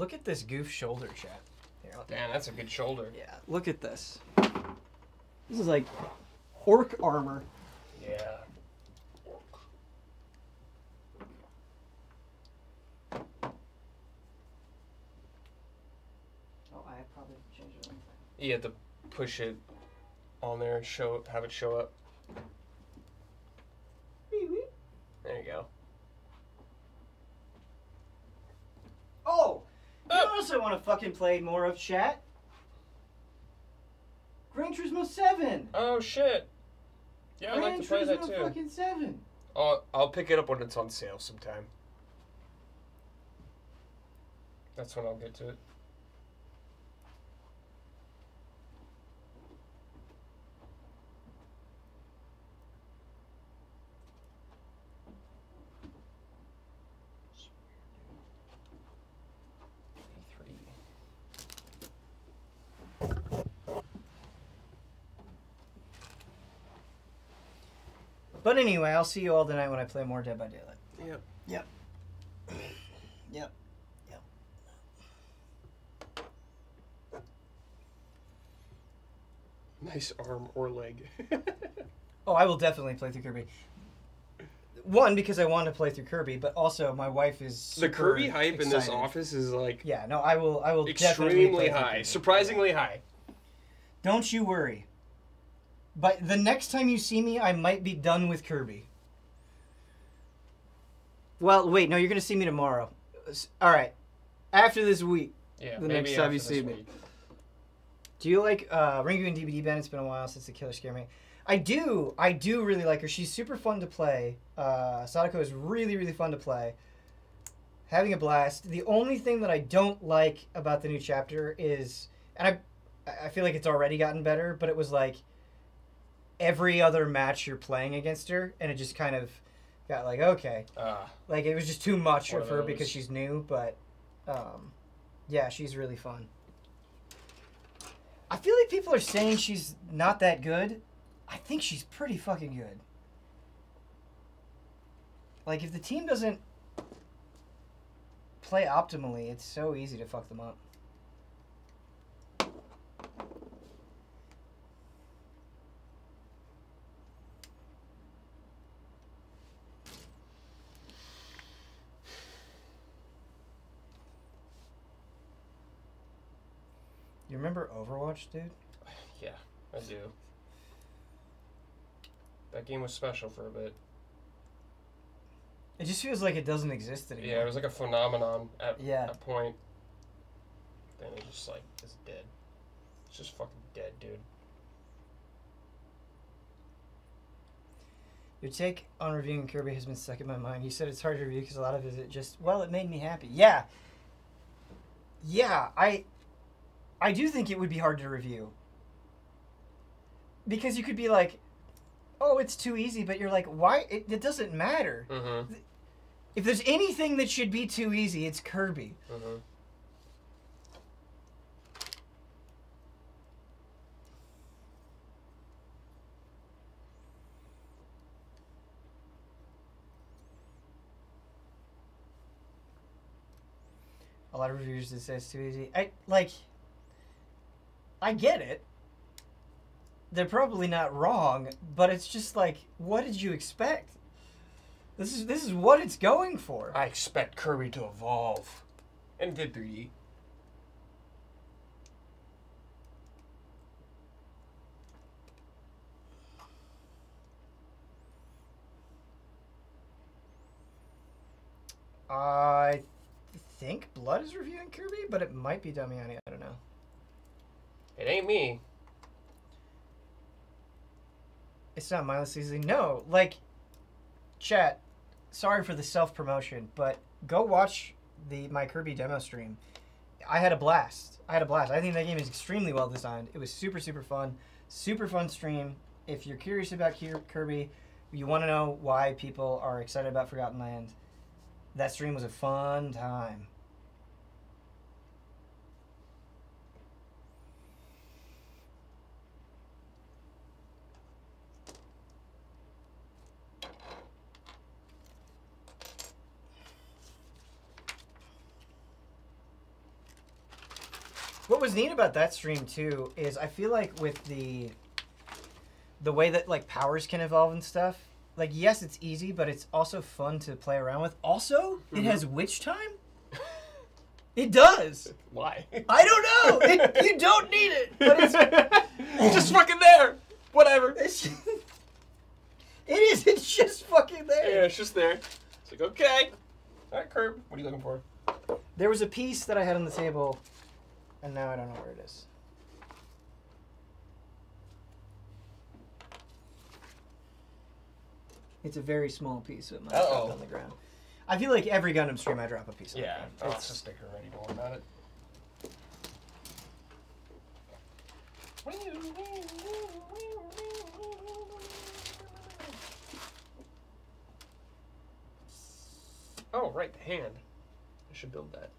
Look at this Gouf shoulder chat. Here, Damn, that's a good shoulder. yeah, look at this. This is like orc armor. Yeah. Oh, I probably changed it. You have to push it on there and show have it show up. There you go. Oh, you Oh. know what else I want play more of, chat? Gran Turismo 7. Oh shit. Yeah, I'd like to play that Turismo too. fucking 7. I'll, I'll pick it up when it's on sale sometime. That's when I'll get to it. But anyway, I'll see you all tonight when I play more Dead by Daylight. Yep. Yep. Yep. Yep. Nice arm or leg. Oh, I will definitely play through Kirby. One, because I want to play through Kirby, but also my wife is the Kirby hype in this office is like Yeah, no, I will. I will definitely extremely play high, Kirby. surprisingly high. Don't you worry. But the next time you see me, I might be done with Kirby. Well, wait, no, you're gonna see me tomorrow. All right, after this week. Yeah, The maybe next time you this see me. Do you like uh, Ringu and DBD Ben? It's been a while since the Killer Scare Me. I do. I do really like her. She's super fun to play. Uh, Sadako is really, really fun to play. Having a blast. The only thing that I don't like about the new chapter is, and I, I feel like it's already gotten better, but it was like every other match you're playing against her, and it just kind of got like okay, Ah, like it was just too much of her because she's new. But um, yeah, she's really fun. I feel like people are saying she's not that good. I think she's pretty fucking good. Like if the team doesn't play optimally, it's so easy to fuck them up. Remember Overwatch, dude? yeah, I do. That game was special for a bit. It just feels like it doesn't exist anymore. Yeah, it was like a phenomenon at Yeah. a point. Then it just like is dead. It's just fucking dead, dude. Your take on reviewing Kirby has been stuck in my mind. You said it's hard to review because a lot of it is just well, it made me happy. Yeah, yeah, I, I do think it would be hard to review because you could be like, oh, it's too easy, but you're like, why? It, it doesn't matter. Mm-hmm. If there's anything that should be too easy, it's Kirby. Mm-hmm. A lot of reviewers that say it's too easy. I like. I get it. They're probably not wrong, but it's just like, what did you expect? This is this is what it's going for. I expect Kirby to evolve. And did 3D. I think Blood is reviewing Kirby, but it might be Damiani. I don't know. It ain't me. It's not mindlessly easy. No, like, chat. Sorry for the self promotion, but go watch the my Kirby demo stream. I had a blast. I had a blast. I think that game is extremely well designed. It was super super fun, super fun stream. If you're curious about Kirby, you want to know why people are excited about Forgotten Land. That stream was a fun time. Was neat about that stream too is I feel like with the the way that like powers can evolve and stuff. Like yes, it's easy, but it's also fun to play around with. Also, it has mm-hmm. witch time. It does. Why? I don't know. It, you don't need it, but it's just fucking there. Whatever. It's, it is. It's just fucking there. Yeah, it's just there. It's like okay. All right, Curb. What are you looking for? There was a piece that I had on the table, and now I don't know where it is. It's a very small piece, so it might have Uh-oh. on the ground. I feel like every Gundam stream I drop a piece on Yeah. the Oh, ground. it's a sticker already. Don't about it. Oh, right, the hand. I should build that.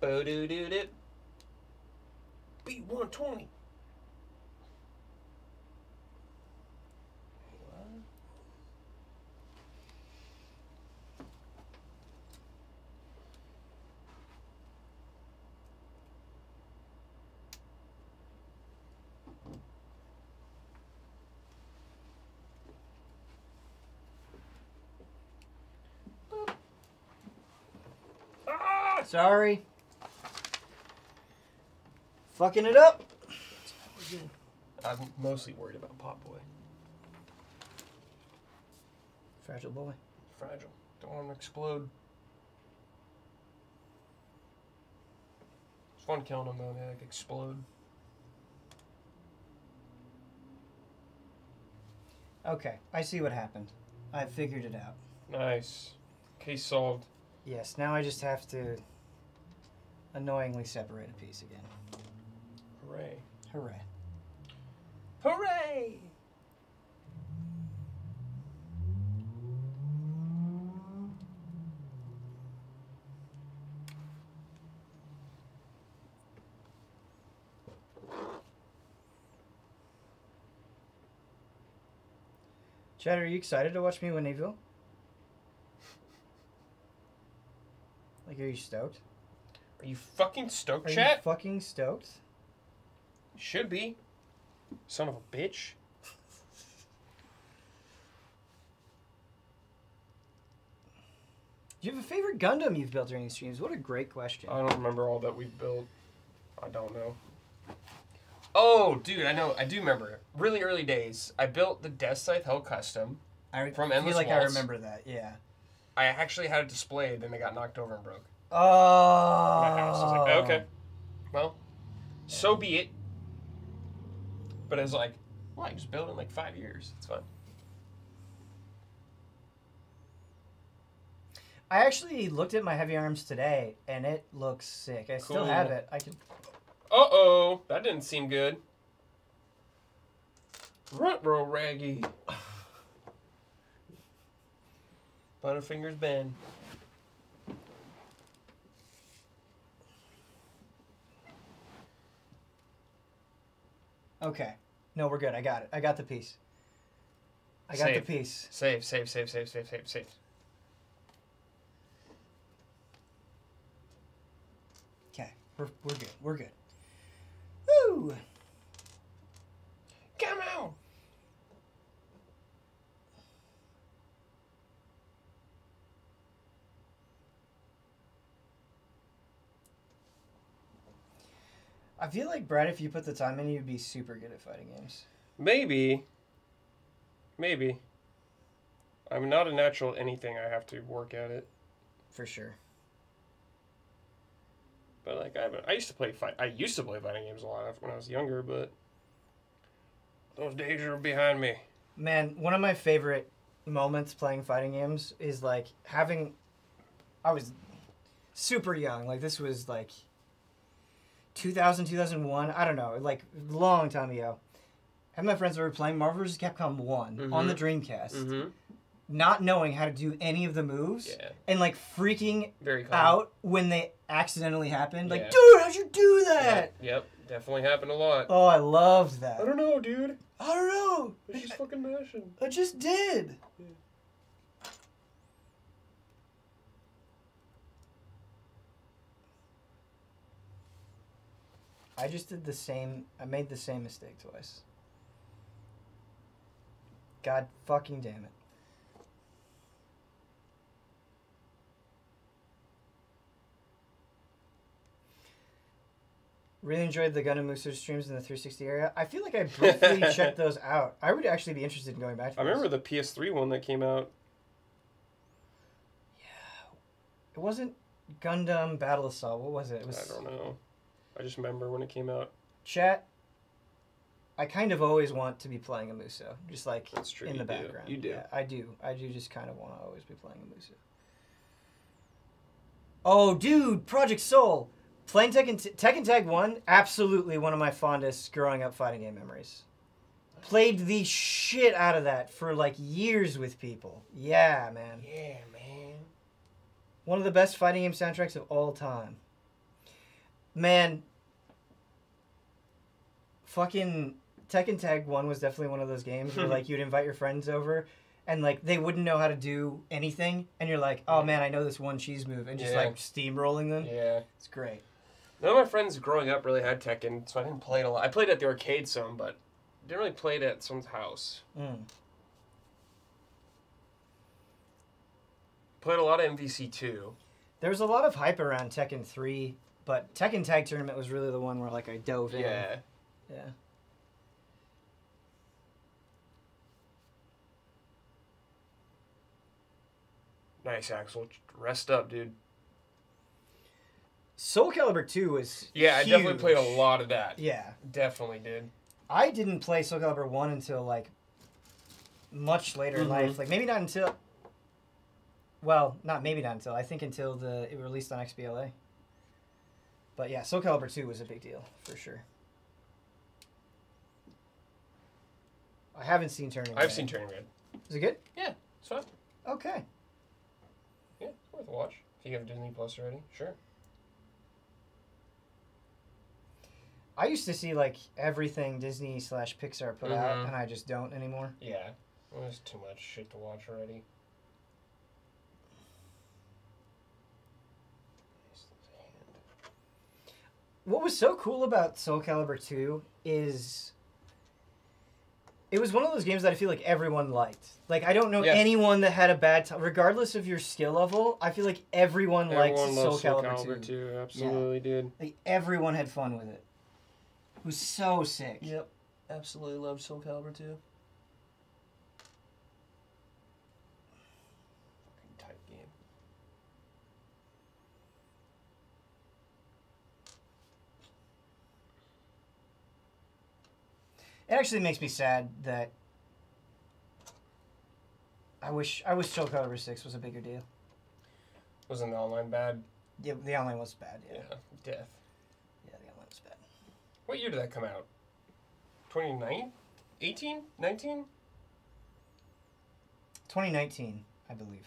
Bo-doo-doo-dip. B120. Ah! Sorry. Fucking it up. I'm mostly worried about Pop Boy. Fragile boy. Fragile. Don't want him to explode. It's fun killing him though, they like explode. Okay, I see what happened. I figured it out. Nice. Case solved. Yes, now I just have to annoyingly separate a piece again. Hooray. Hooray. Hooray! Chad, are you excited to watch me win Evo? Like, are you stoked? Are you fucking stoked, Are you fucking stoked? Should be. Son of a bitch. Do you have a favorite Gundam you've built during these streams? What a great question. I don't remember all that we've built. I don't know. Oh, dude, I know. I do remember. Really early days, I built the Death Scythe Hell Custom. I from feel Endless like I remember that. Yeah. I actually had it displayed, then it got knocked over and broke. Oh. my house. I was like, okay, well, so be it. But it's like, well, I just built in like five years. It's fine. I actually looked at my heavy arms today, and it looks sick. I still have it. I can. Uh oh, that didn't seem good. Runt row raggy. Butterfingers Ben. Okay. No, we're good. I got it. I got the piece. I got Save. the piece. Save, save, save, save, save, save, save. Okay. We're, we're good. We're good. Woo! Come on. I feel like Brad, if you put the time in, you'd be super good at fighting games. Maybe. Maybe. I'm not a natural anything. I have to work at it. For sure. But like I haven't. I used to play fight. I used to play fighting games a lot when I was younger, but those days are behind me. Man, one of my favorite moments playing fighting games is like having. I was super young. Like, this was like 2000, 2001. I don't know. Like, long time ago. Had my friends were playing Marvel vs. Capcom one on the Dreamcast, Mm-hmm. not knowing how to do any of the moves, Yeah. and like freaking out when they accidentally happened. Like, Yeah. dude, how'd you do that? Yep. Definitely happened a lot. Oh, I loved that. I don't know, dude. I don't know. It's just fucking mashing. I just did. I just did the same. I made the same mistake twice. God fucking damn it. Really enjoyed the Gundam Musou streams in the 360 area. I feel like I briefly checked those out. I would actually be interested in going back to I those. remember the PS3 one that came out. Yeah. It wasn't Gundam Battle Assault. What was it? It was I don't know. I just remember when it came out. Chat. I kind of always want to be playing a Musou, just like That's true, in the you do. background. You do. Yeah, I do. I do just kind of want to always be playing a Musou. Oh, dude, Project Soul. Playing Tekken, Tekken Tag 1, absolutely one of my fondest growing up fighting game memories. Played the shit out of that for like years with people. Yeah, man. Yeah, man. One of the best fighting game soundtracks of all time. Man, fucking Tekken Tag 1 was definitely one of those games where like you'd invite your friends over and like they wouldn't know how to do anything and you're like, "Oh man, I know this one cheese move." And just Yeah. like steamrolling them. Yeah. It's great. None of my friends growing up really had Tekken, so I didn't play it a lot. I played at the arcade some, but didn't really play it at someone's house. Mm. Played a lot of MVC two. There was a lot of hype around Tekken 3, but Tekken Tag Tournament was really the one where like I dove in. Yeah. Yeah. Nice, Axel. Rest up, dude. Soul Calibur 2 was Yeah, I definitely played a lot of that. Yeah. Definitely did. I didn't play Soul Calibur 1 until like much later in Mhm. life. Like maybe not until well, not maybe not until I think until the it released on XBLA. But yeah, Soul Calibur 2 was a big deal for sure. I haven't seen Turning Red. I've Red. seen Turning Red. Is it good? Yeah, it's fun. Okay. Yeah, it's worth a watch. If you have Disney Plus already, sure. I used to see like everything Disney slash Pixar put out, Mhm. and I just don't anymore. Yeah. There's too much shit to watch already. What was so cool about Soul Calibur 2 is it was one of those games that I feel like everyone liked. Like I don't know Yeah. anyone that had a bad time, regardless of your skill level. I feel like everyone, liked Everyone Soul loves Soul Calibur, Calibur 2. too. Absolutely, dude. Like everyone had fun with it. It was so sick. Yep. Absolutely loved Soul Calibur 2. Fucking tight game. It actually makes me sad that I wish I wish Soul Calibur 6 was a bigger deal. Wasn't the online bad? Yeah, the online was bad. Yeah, Yeah. Death. yeah, the online was bad. What year did that come out? 29? 18? 19? 2019, I believe.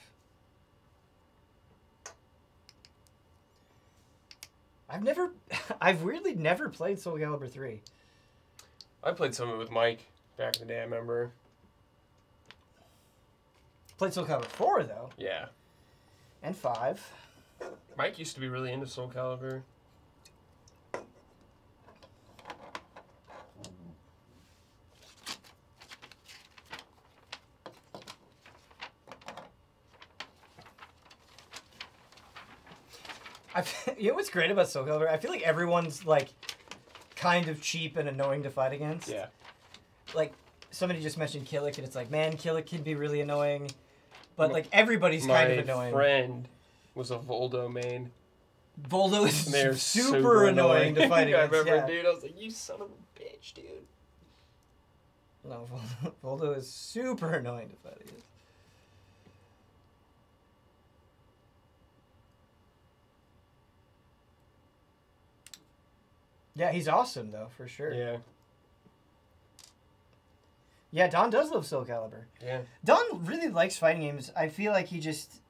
I've never, I've weirdly never played Soul Calibur 3. I played some of it with Mike back in the day, I remember. Played Soul Calibur 4 though, Yeah. and 5. Mike used to be really into Soul Calibur. I, you know what's great about Soul Calibur? I feel like everyone's like kind of cheap and annoying to fight against. Yeah. Like somebody just mentioned Kilik, and it's like, man, Kilik can be really annoying, but My- like everybody's kind of annoying. My friend was a Voldo main. Voldo is They're super, annoying, to fight I against. remember, yeah. dude. I was like, you son of a bitch, dude. No, Voldo, Voldo is super annoying to fight against. Yeah, he's awesome though, for sure. Yeah, Yeah. Don does love Soul Calibur. Yeah. Don really likes fighting games. I feel like he just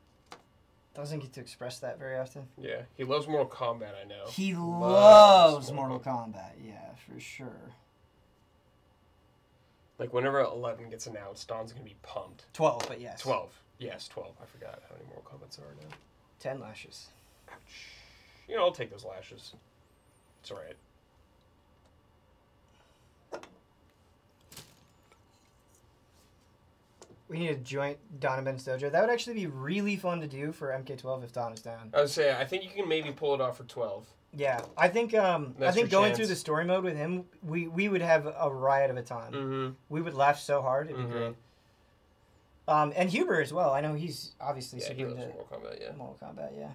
doesn't get to express that very often. Yeah, he loves Mortal Kombat. I know. He Loves loves Mortal Kombat. Yeah, for sure. Like whenever Eleven gets announced, Don's gonna be pumped. Twelve, but yes. Twelve. Yes, twelve. I forgot how many Mortal Kombat's are now. Ten lashes. Ouch. You know, I'll take those lashes. It's alright. We need a joint Don and Ben's dojo. That would actually be really fun to do for MK12 if Don is down. I would say I think you can maybe pull it off for twelve. Yeah, I think um, I think going chance. through the story mode with him, we we would have a riot of a time. Mm-hmm. We would laugh so hard, it'd be Mhm. great. Um, and Huber as well. I know he's obviously Yeah, he loves Mortal Kombat. Yeah. Mortal Kombat. Yeah.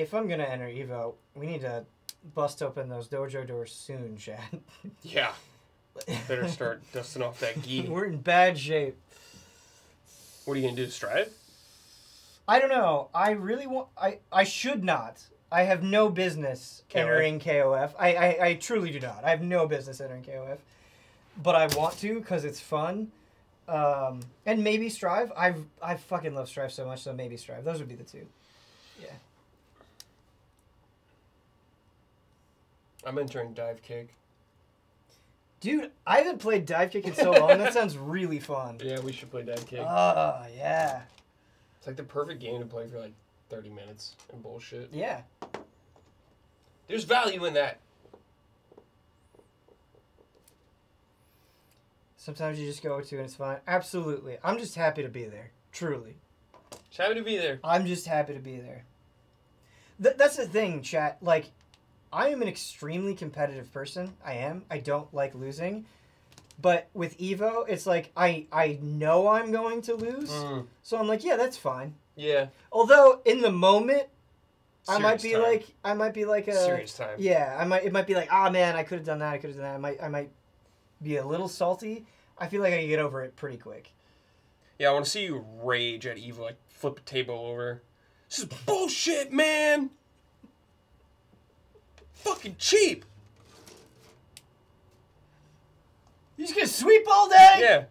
If I'm gonna enter Evo, we need to bust open those dojo doors soon, Chad. Yeah. Better start dusting off that gi. We're in bad shape. What are you gonna do? Strive? I don't know. I really want. I I should not. I have no business KOF? entering KOF. I, I I truly do not. I have no business entering KOF, but I want to because it's fun. Um, and maybe Strive. I've I fucking love Strive so much. So maybe Strive. Those would be the two. I'm entering dive kick. Dude, I haven't played Dive Kick in so long. that sounds really fun. Yeah, we should play dive kick. Oh yeah, it's like the perfect game to play for like 30 minutes and bullshit. yeah. There's value in that. Sometimes you just go to and it's fine. Absolutely. I'm just happy to be there. Truly. Just happy to be there. I'm just happy to be there. Th- that's the thing, chat. Like, I am an extremely competitive person. I am. I don't like losing. But with Evo, it's like I I know I'm going to lose, Mm, so I'm like, yeah, that's fine. yeah. Although in the moment, I might be time. like I might be like a Serious time. yeah, I might it might be like, ah man, I could have done that. I could have done that. I might I might be a little salty. I feel like I can get over it pretty quick. Yeah, I want to see you rage at Evo, like flip a table over. This is bullshit, man. Fucking cheap. You just gonna sweep all day? Yeah.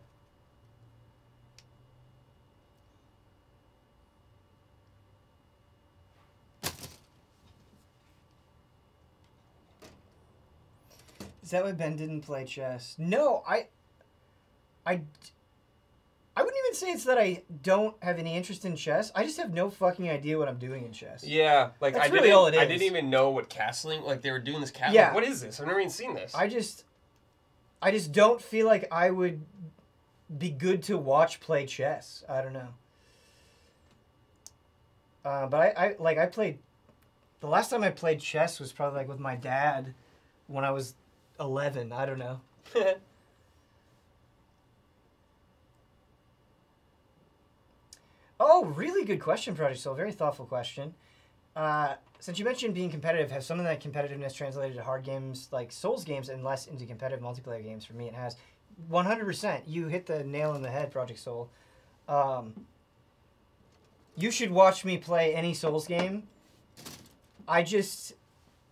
Is that why Ben didn't play chess? No, I, I, I wouldn't even say it's that I don't have any interest in chess. I just have no fucking idea what I'm doing in chess. Yeah, like That's I really didn't. all it I didn't even know what castling. Like they were doing this castling. Yeah. What is this? I've never even seen this. I just, I just don't feel like I would be good to watch play chess. I don't know. Uh, but I, I like I played. The last time I played chess was probably like with my dad, when I was eleven. I don't know. Oh, really good question, Project Soul. Very thoughtful question. Uh, since you mentioned being competitive, has some of that competitiveness translated to hard games like Souls games and less into competitive multiplayer games? For me, it has. 100%. You hit the nail on the head, Project Soul. Um, you should watch me play any Souls game. I just.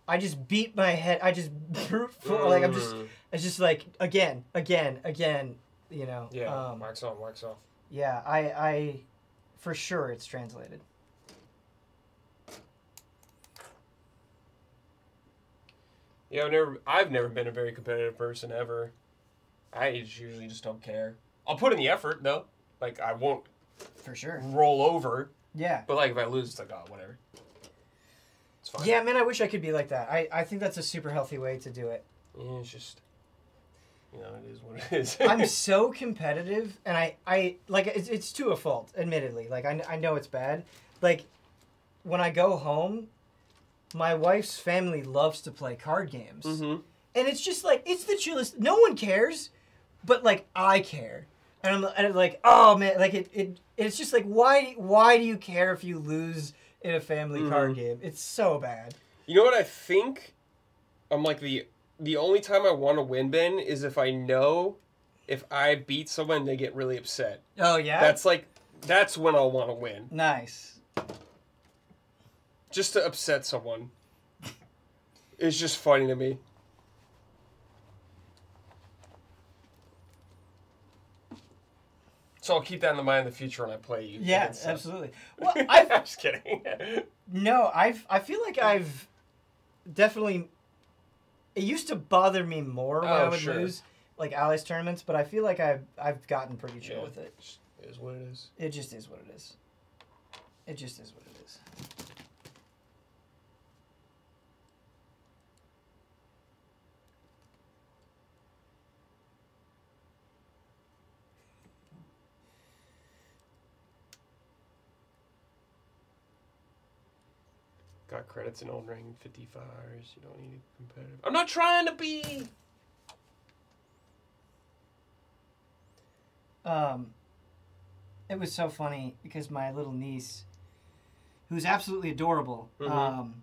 I just beat my head. I just brute for, like I'm just. Mm. It's just like again, again, again. You know. Yeah. Um, wax on, wax off. yeah, I, I, for sure, it's translated. Yeah, I've never. I've never been a very competitive person ever. I usually just don't care. I'll put in the effort though. Like I won't For sure. roll over. Yeah. But like if I lose, it's like oh whatever. It's fine. Yeah, man, I wish I could be like that. I, I think that's a super healthy way to do it. Yeah, it's just. You know, it is what it is. I'm so competitive, and I, I like it's, it's to a fault, admittedly. Like I, I know it's bad. Like when I go home, my wife's family loves to play card games, mm-hmm. and it's just like it's the chillest. No one cares, but like I care, and I'm, and I'm like, oh man, like it, it, it's just like why, why do you care if you lose in a family card Mhm. game? It's so bad. You know what I think? I'm like the the only time I want to win Ben is if I know if I beat someone they get really upset. Oh yeah. That's like that's when I'll want to win. nice. Just to upset someone. It's just funny to me. So I'll keep that in the mind in the future when I play you. Yeah, against uh, absolutely. Well, I'm just kidding. no, I've I feel like I've definitely. It used to bother me more when oh, I Oh, would sure. lose like allies tournaments, but I feel like I've I've gotten pretty chill Yeah. with it. It is what it is. It just is what it is. It just is what it is. Got credits in Elden Ring 55s. You don't need to be competitive. I'm not trying to be. Um, it was so funny because my little niece, who's absolutely adorable, Mhm. um,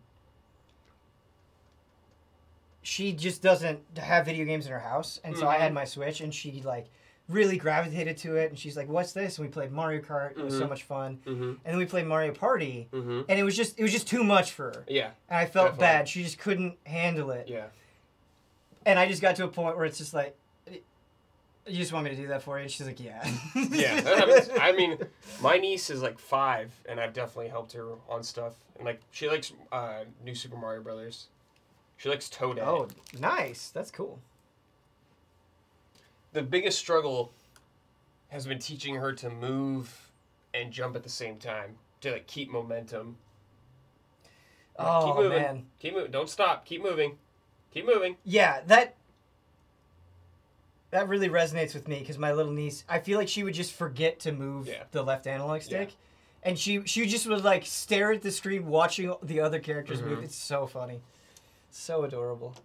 she just doesn't have video games in her house, and so I had Mhm. my Switch, and she like really gravitated to it, and she's like, "What's this?" And we played Mario Kart. It was so Mhm. much fun, Mm-hmm. and then we played Mario Party, Mm-hmm. and it was just it was just too much for her, Yeah. and I felt Definitely. bad. She just couldn't handle it, Yeah. and I just got to a point where it's just like. You just want me to do that for you? And she's like, yeah. Yeah. happens. I mean, my niece is like five, and I've definitely helped her on stuff. And like, she likes uh, New Super Mario Brothers. She likes Toadette. Oh, nice. That's cool. The biggest struggle has been teaching her to move and jump at the same time to like keep momentum. Like, Oh keep moving. man. Keep moving. Don't stop. Keep moving. Keep moving. Yeah, that that really resonates with me because my little niece, I feel like she would just forget to move Yeah. the left analog Yeah. stick, and she she just would like stare at the screen watching the other characters Mhm. move. It's so funny, so adorable.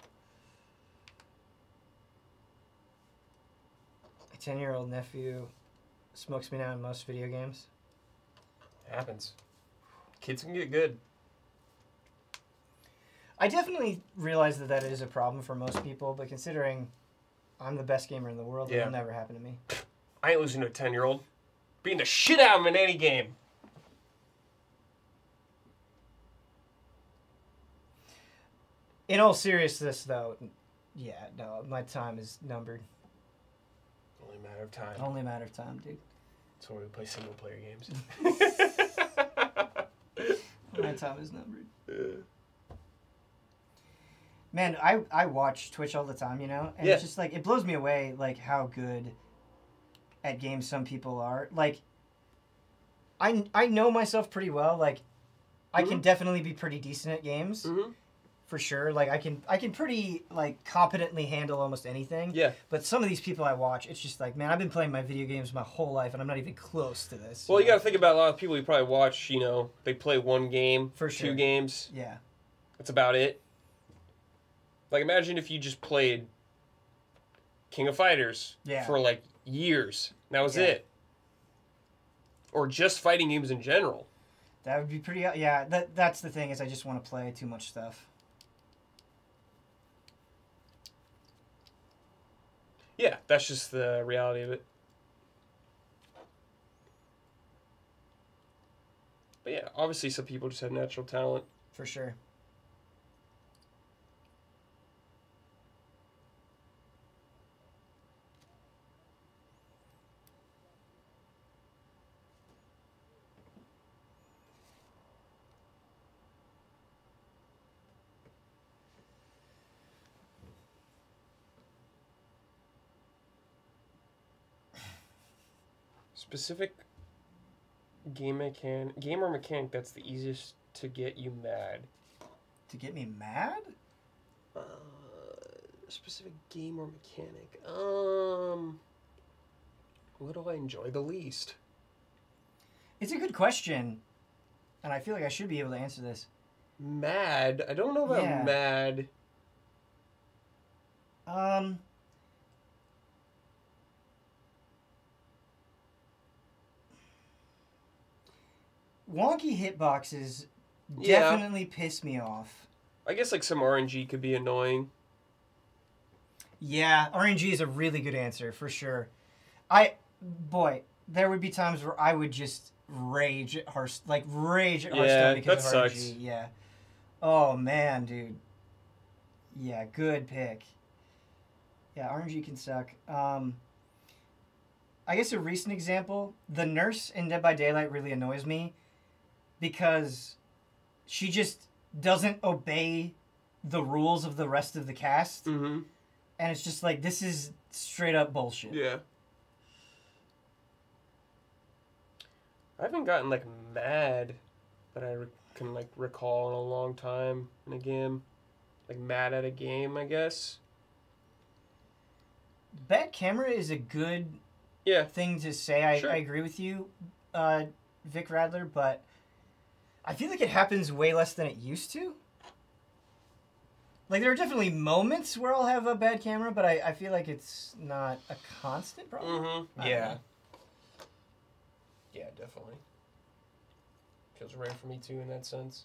My ten year old nephew smokes me now in most video games. happens. Kids can get good. I definitely realize that that is a problem for most people, but considering I'm the best gamer in the world, Yeah. it'll never happen to me. I ain't losing to a ten year old. Beating the shit out of him in any game. In all seriousness, though, yeah, no, my time is numbered. Only a matter of time. Only a matter of time, dude. That's why we play single player games. My time is numbered. Man, I I watch Twitch all the time, you know, and Yeah. it's just like it blows me away, like how good at games some people are. Like, I I know myself pretty well. Like, I can Mhm. definitely be pretty decent at games mm-hmm. For sure. Like, I can I can pretty like competently handle almost anything. Yeah. But some of these people I watch, it's just like, man, I've been playing my video games my whole life, and I'm not even close to this. Well, you know? got to think about a lot of people you probably watch. You know, they play one game, For two games. Yeah. That's about it. Like, imagine if you just played King of Fighters Yeah. for like years. That was Yeah. it. Or just fighting games in general. That would be pretty. Yeah, that that's the thing is I just want to play too much stuff. Yeah, that's just the reality of it. But yeah, obviously some people just have natural talent. For sure. Specific game mechan game or mechanic that's the easiest to get you mad. To get me mad? Uh, specific game or mechanic. Um, what do I enjoy the least? It's a good question, and I feel like I should be able to answer this. Mad. I don't know about Yeah. mad. Um. Wonky hitboxes Yeah. definitely piss me off. I guess like some RNG could be annoying. Yeah, RNG is a really good answer for sure. I, boy, there would be times where I would just rage at Hearthstone, like rage at Yeah, Hearthstone because that of RNG. sucks. Yeah. Oh man, dude. Yeah, good pick. Yeah, RNG can suck. Um, I guess a recent example, the nurse in Dead by Daylight really annoys me because she just doesn't obey the rules of the rest of the cast Mm-hmm. and it's just like this is straight up bullshit. Yeah. I haven't gotten like mad that I re- can like recall in a long time in a game. Like mad at a game, I guess. Bad camera is a good Yeah. thing to say. I, Sure. I agree with you, uh, Vic Radler, but I feel like it happens way less than it used to. Like there are definitely moments where I'll have a bad camera, but I, I feel like it's not a constant problem. Mm-hmm. Yeah. know. Yeah, definitely. Feels right for me too in that sense.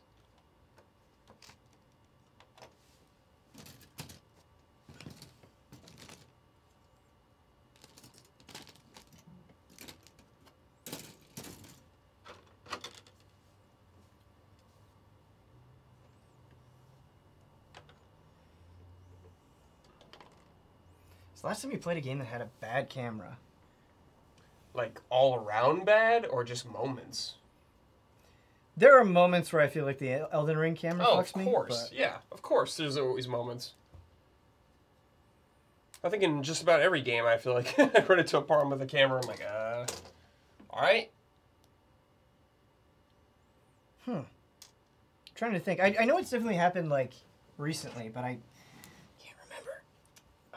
Last time you played a game that had a bad camera. Like all around bad or just moments? There are moments where I feel like the Elden Ring camera Oh, of fucks me. course. but- Yeah, of course. There's always moments. I think in just about every game, I feel like I run into a problem with the camera. I'm like, uh, all right. Hmm. trying to think. I, I know it's definitely happened like recently, but I.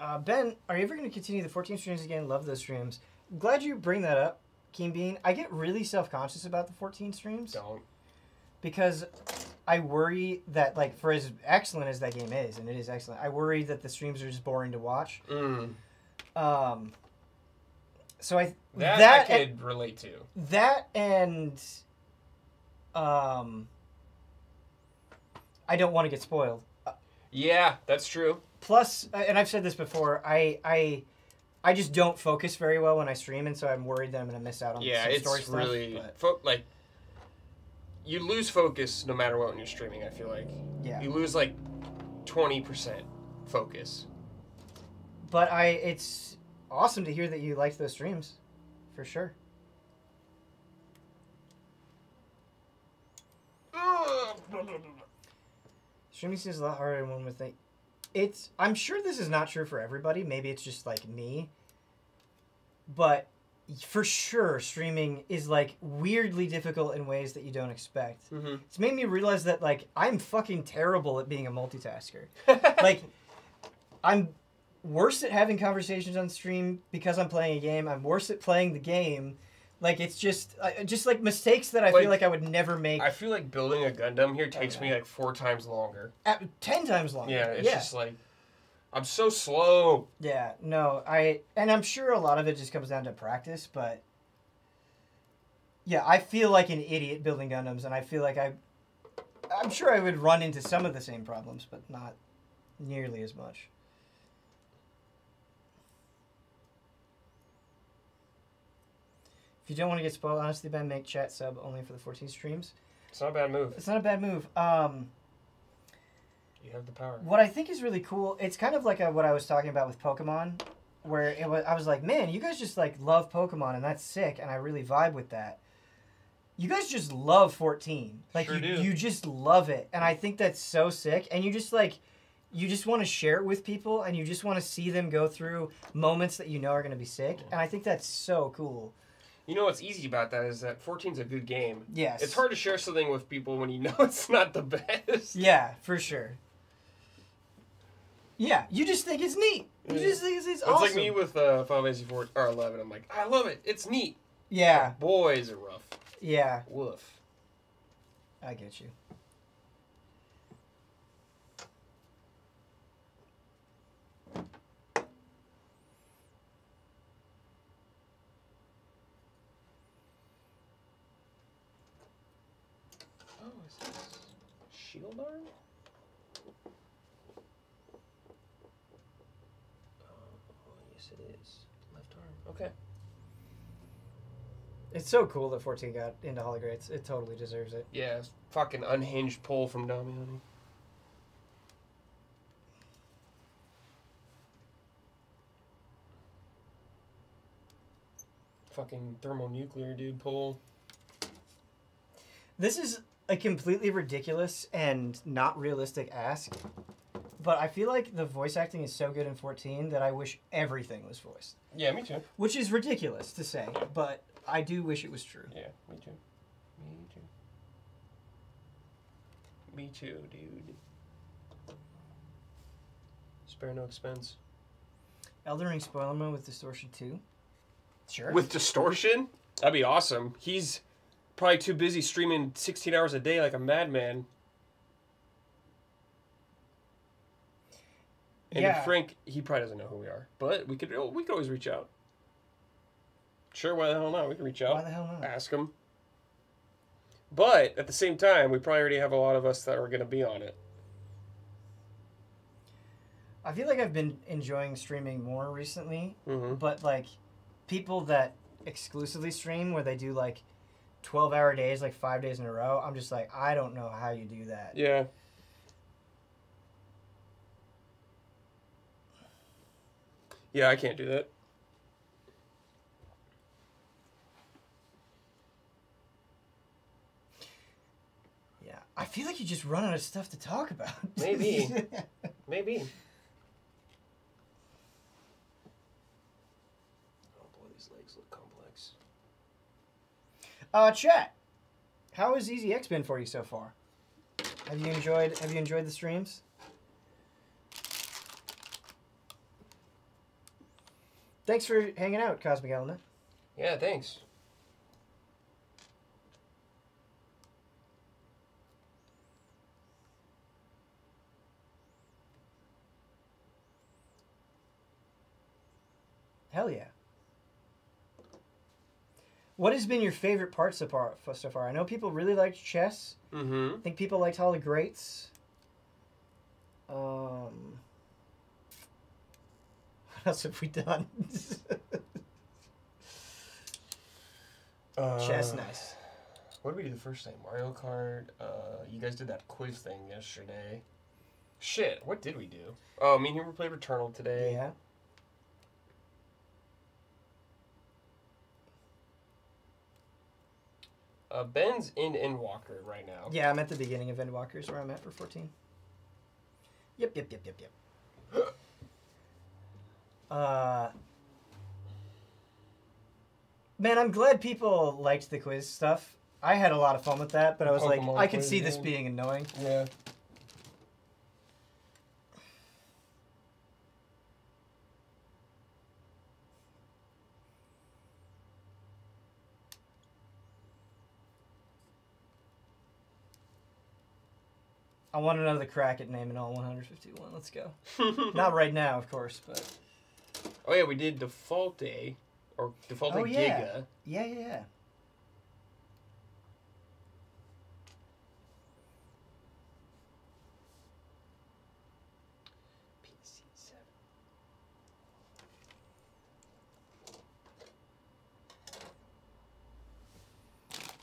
Uh, ben, are you ever going to continue the 14 streams again? Love those streams. Glad you bring that up, Keen Bean. I get really self conscious about the 14 streams Don't. because I worry that, like, for as excellent as that game is, and it is excellent, I worry that the streams are just boring to watch. Mm. Um, so I That, that I could relate to. that and um, I don't want to get spoiled. Yeah, that's true. Plus uh, and i've said this before i i i just don't focus very well when i stream and so i'm worried that i'm going to miss out on Yeah, some it's story stuff, really but, fo- like you lose focus no matter what when you're streaming. I feel like yeah you lose like twenty percent focus. but i it's awesome to hear that you liked those streams for sure streaming seems a lot harder than one would think it's i'm sure this is not true for everybody maybe it's just like me but for sure streaming is like weirdly difficult in ways that you don't expect Mm-hmm. It's made me realize that like I'm fucking terrible at being a multitasker. like I'm worse at having conversations on stream because I'm playing a game. I'm worse at playing the game. Like it's just uh, just like mistakes that I Like, feel like I would never make I feel like building a Gundam here takes Okay. me like four times longer. at 10 times longer. Yeah, it's yeah. just like I'm so slow. Yeah, no, I and I'm sure a lot of it just comes down to practice, but yeah, I feel like an idiot building Gundams, and I feel like I, I'm sure I would run into some of the same problems, but not nearly as much. If you don't want to get spoiled, honestly, Ben, make chat sub only for the 14 streams. It's not a bad move. It's not a bad move. Um, You have the power. what I think is really cool, it's kind of like a, what I was talking about with Pokemon, where it was, I was like, man, you guys just like love Pokemon, and that's sick, and I really vibe with that. You guys just love 14. Like Sure you, do. you just love it, and I think that's so sick. And you just like, you just want to share it with people, and you just want to see them go through moments that you know are going to be sick, and I think that's so cool. You know what's easy about that is that 14's a good game. Yes, It's hard to share something with people when you know it's not the best. Yeah, for sure. Yeah, you just think it's neat. You Yeah. just think it's, it's It's awesome. like me with uh, Final Fantasy 4 or 11. I'm like, I love it. It's neat. yeah, Boy, is it rough. yeah, Woof. I get you. Oh, is this shield arm? Um, oh, yes, it is. Left arm. Okay. It's so cool that 14 got into Holy Greats. It totally deserves it. Yeah, it's fucking unhinged pull from Damiani. Fucking thermonuclear dude pull. This is a completely ridiculous and not realistic ask, but I feel like the voice acting is so good in 14 that I wish everything was voiced. Yeah, me too. Which is ridiculous to say, but I do wish it was true. Yeah, me too. Me too. Me too, dude. Spare no expense. Elden Ring spoiler mode with distortion 2? Sure. With distortion? That'd be awesome. He's probably too busy streaming 16 hours a day like a madman. And Yeah. Frank, he probably doesn't know who we are, but we could we could always reach out. Sure, why the hell not? We can reach out, Why the hell not? ask him. But at the same time, we probably already have a lot of us that are going to be on it. I feel like I've been enjoying streaming more recently, Mm-hmm. but like people that exclusively stream where they do like 12 hour days, like five days in a row, I'm just like, I don't know how you do that. Yeah. Yeah, I can't do that. Yeah. I feel like you just run out of stuff to talk about. Maybe. Maybe. Oh boy, these legs look complex. Uh, chat. How has Easy X been for you so far? Have you enjoyed have you enjoyed the streams? Thanks for hanging out, Cosmic Element. Yeah, thanks. Hell yeah. What has been your favorite part so far? So far, I know people really liked chess. Mm-hmm. I think people liked Holly Greats. Um, what else have we done? chess, nice. What did we do the first time? Mario Kart. Uh, you guys did that quiz thing yesterday. Shit, what did we do? Oh, me and him played Returnal today. Yeah. Uh, Ben's in Endwalker right now. Yeah, I'm at the beginning of Endwalkers where I'm at for 14. Yep, yep, yep, yep, yep. Uh, man, I'm glad people liked the quiz stuff. I had a lot of fun with that, but I was like, I could see this being annoying. Yeah. I want another crack at naming all 151. Let's go. Not right now, of course, but Oh yeah, we did Default Day or Default Oh, yeah. Giga. yeah, yeah, yeah. PC seven.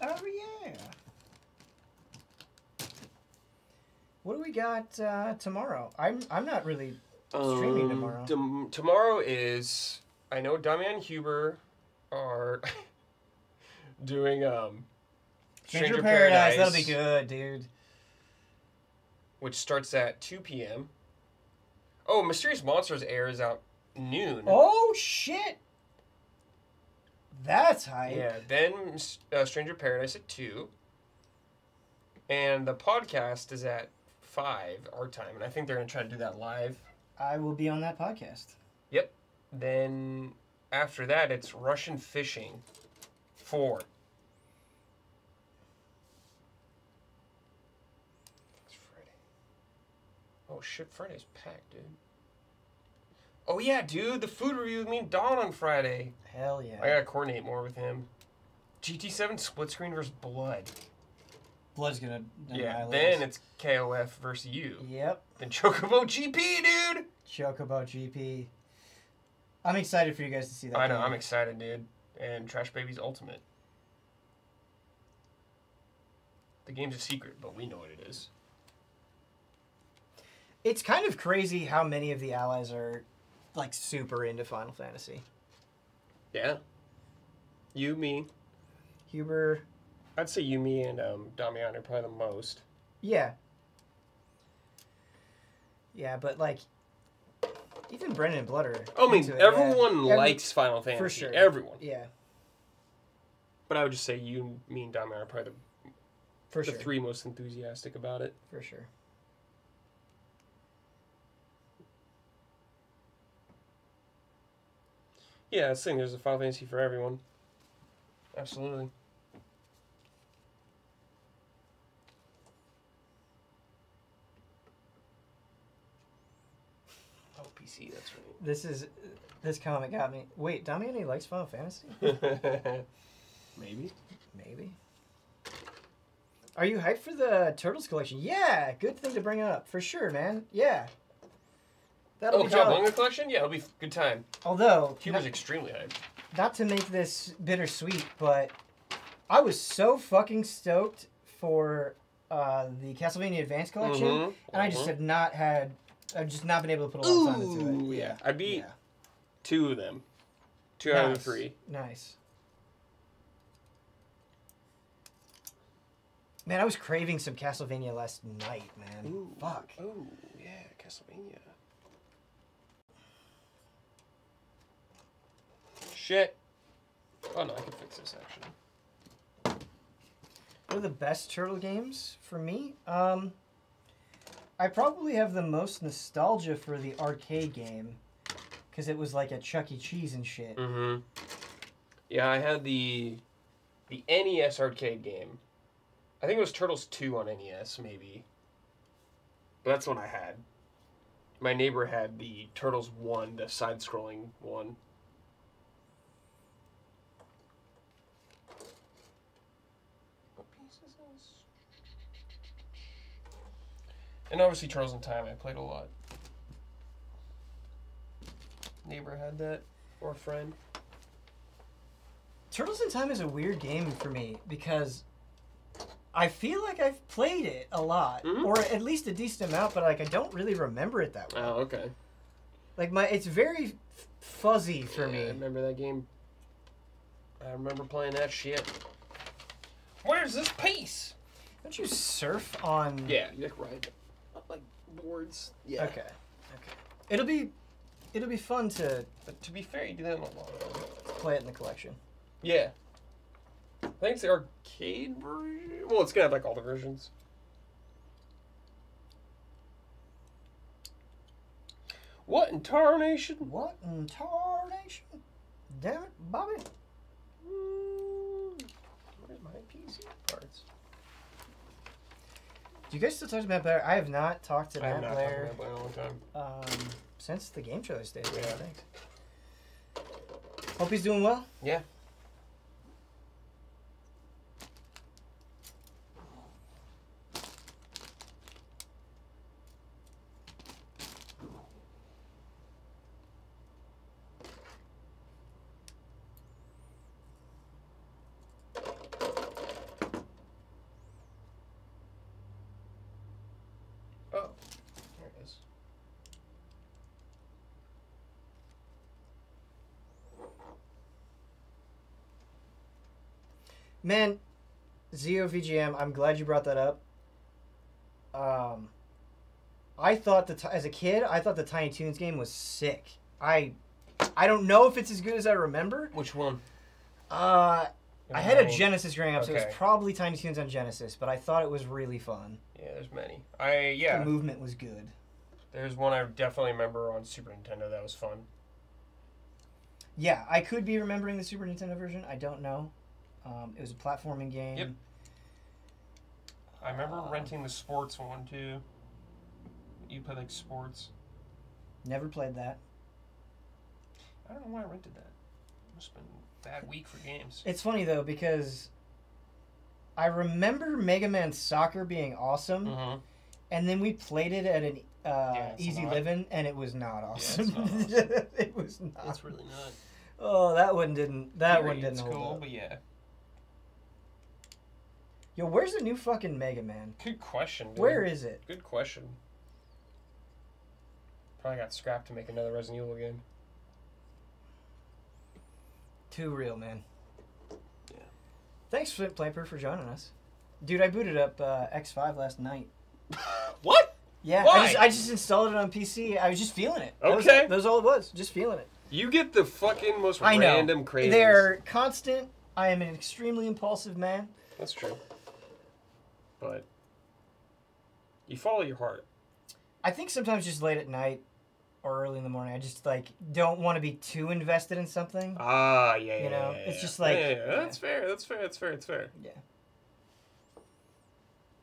Oh yeah. What do we got uh, tomorrow? I'm I'm not really streaming Um, tomorrow. dem- tomorrow is I know Damian Huber are doing um Stranger, Paradise. That'll be good, dude. which starts at 2 p.m. Oh, Mysterious Monsters airs out noon. Oh shit. That's hype. Yeah, then uh, Stranger Paradise at 2. And the podcast is at 5 our time, and I think they're going to try to do that live. I will be on that podcast. Yep. Then after that, it's Russian Fishing 4. It's Friday. Oh shit, Friday's packed, dude. Oh yeah, dude, the food review with me and Don on Friday. Hell yeah. I gotta coordinate more with him. GT7 split screen versus Blood. Blood's gonna. Yeah. Then it's KOF versus you. Yep. Then Chocobo GP, dude. Chocobo GP. I'm excited for you guys to see that. I know. game. I'm excited, dude. And Trash Baby's Ultimate. The game's a secret, but we know what it is. It's kind of crazy how many of the allies are like super into Final Fantasy. Yeah. You, me. Huber, I'd say you, me, and um, Damian are probably the most. yeah. Yeah, but like even Brennan and Blood are. I mean, yeah. everyone Every- likes Final Fantasy. For sure. Everyone. Yeah, But I would just say you, me, and Damian are probably the, for the sure. three most enthusiastic about it. For sure. Yeah, I think. There's a Final Fantasy for everyone. Absolutely. Oh, PC, that's This is this comic got me. Wait, Damiani likes Final Fantasy? Maybe. Maybe. Are you hyped for the Turtles collection? Yeah, good thing to bring up for sure, man. Yeah. That'll oh, be jolly. Cowabunga collection? Yeah, it'll be good time. Although, Huber's not, extremely hyped. not to make this bittersweet, but I was so fucking stoked for uh, the Castlevania Advance collection, Mhm, and I just mhm. have not had, I've just not been able to put a lot of time into Ooh, it. yeah. I beat Yeah. two of them. Two out of the three. Nice. Man, I was craving some Castlevania last night, man. Ooh. Fuck. Oh, yeah, Castlevania. Shit. Oh no, I can fix this actually. One of the best turtle games for me. Um, I probably have the most nostalgia for the arcade game because it was like a Chuck E. Cheese and shit. Mm-hmm. Yeah, I had the the NES arcade game. I think it was Turtles 2 on NES, maybe. But that's what I had. My neighbor had the Turtles 1, the side scrolling one. What piece is this? And obviously Turtles in Time I played a lot. Neighbor had that, or a friend. Turtles in Time is a weird game for me because I feel like I've played it a lot, Mhm. or at least a decent amount, but like I don't really remember it that well. Oh, okay. Like my, it's very f- fuzzy for Yeah, I me. remember that game. I remember playing that shit. Where's this piece? Don't you surf on? Yeah, you like ride up like boards. Yeah. Okay. Okay. It'll be, it'll be fun to But to be fair, you do that in a lot. play it in the collection. Yeah. I think it's the arcade version. Well, it's gonna have like all the versions. What in tarnation? What in tarnation? Damn it, Bobby. Mm, Where's my PC parts? Do you guys still talk to Matt Blair? I have not talked to I Matt Blair about in a long time. um, since the game trailer stage. Yeah. Thanks. Hope he's doing well. Yeah. Oh, there it is. Man, Zio VGM, I'm glad you brought that up. Um, I thought the as a kid, I thought the Tiny Toons game was sick. I, I don't know if it's as good as I remember. Which one? Uh, I had a Genesis growing up, so it Okay. was probably Tiny Toons on Genesis, but I thought it was really fun. Yeah, there's many. I yeah. The movement was good. There's one I definitely remember on Super Nintendo that was fun. Yeah, I could be remembering the Super Nintendo version. I don't know. Um, it was a platforming game. Yep. I remember Uh, renting the sports one too. You play like sports. Never played that. I don't know why I rented that. Must have been a bad week for games. It's funny though because I remember Mega Man Soccer being awesome, Mm-hmm. and then we played it at an uh, Yeah, Easy not. Living, and it was not it's awesome. not it was not. It's really not. Oh, that one didn't. That one didn't hold cool, up. but yeah. Yo, where's the new fucking Mega Man? Good question. Dude. Where is it? Good question. Probably got scrapped to make another Resident Evil game. Too real, man. Yeah. Thanks, Flip Plamper, for joining us. Dude, I booted up uh, X5 last night. What? Yeah, Why? I just, I just installed it on PC. I was just feeling it. That was- Okay. that was all it was. Just feeling it. You get the fucking most I know. random cravings. They're constant. I am an extremely impulsive man. That's true. But you follow your heart. I think sometimes just late at night or early in the morning, I just like don't want to be too invested in something. Ah, yeah, yeah. You know, yeah, it's yeah. just like- Yeah, yeah, that's fair. That's fair. That's fair. That's fair. Yeah.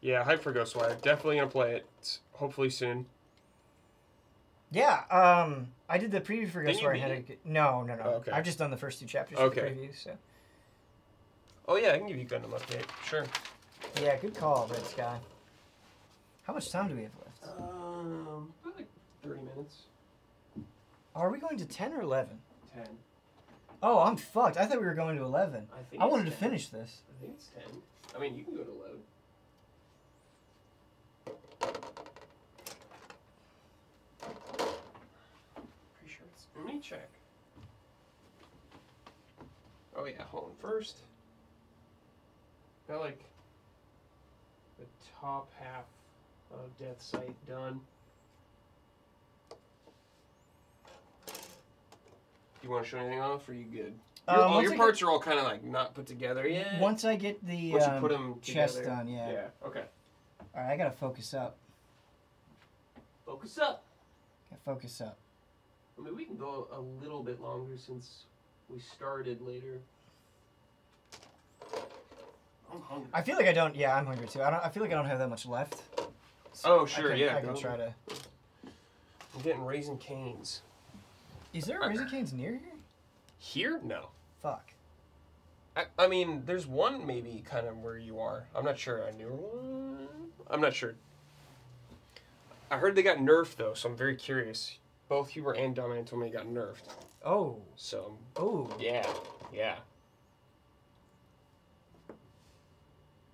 Yeah, hype for Ghostwire. Definitely gonna play it. Hopefully soon. Yeah, um, I did the preview for Ghostwire. beat and it? had a- No, no, no. Oh, okay. I've just done the first two chapters Okay. for the preview. So Oh yeah, I can give you Gundam update. Sure. Yeah, good call, Red Sky. How much time do we have left? Um, about like thirty minutes. Are we going to ten or eleven? Ten. Oh, I'm fucked. I thought we were going to eleven. I think. I wanted to finish this. I think it's ten. I mean, you can go to eleven. Pretty sure it's. Let me check. Oh yeah, hold on. First, got like top half of Deathscythe done. You want to show anything off, or you good? Your, Um, all your I parts are all kind of like not put together yet. Once I get the Once um, you put them chest together. done, yeah. Yeah. Okay. All right, I gotta focus up. Focus up. Gotta focus up. I mean, we can go a little bit longer since we started later. I'm hungry. I feel like I don't. Yeah, I'm hungry too. I don't. I feel like I don't have that much left. Oh, I sure, can- yeah, I can go. try to. I'm getting Raising Cane's. Is there a Raising Cane's near here? Here? No. Fuck. I, I mean, there's one maybe kind of where you are. I'm not sure. A newer one? I'm not sure. I heard they got nerfed though, so I'm very curious. Both Huber and Damiani told me they got nerfed. Oh. So Oh. yeah, yeah,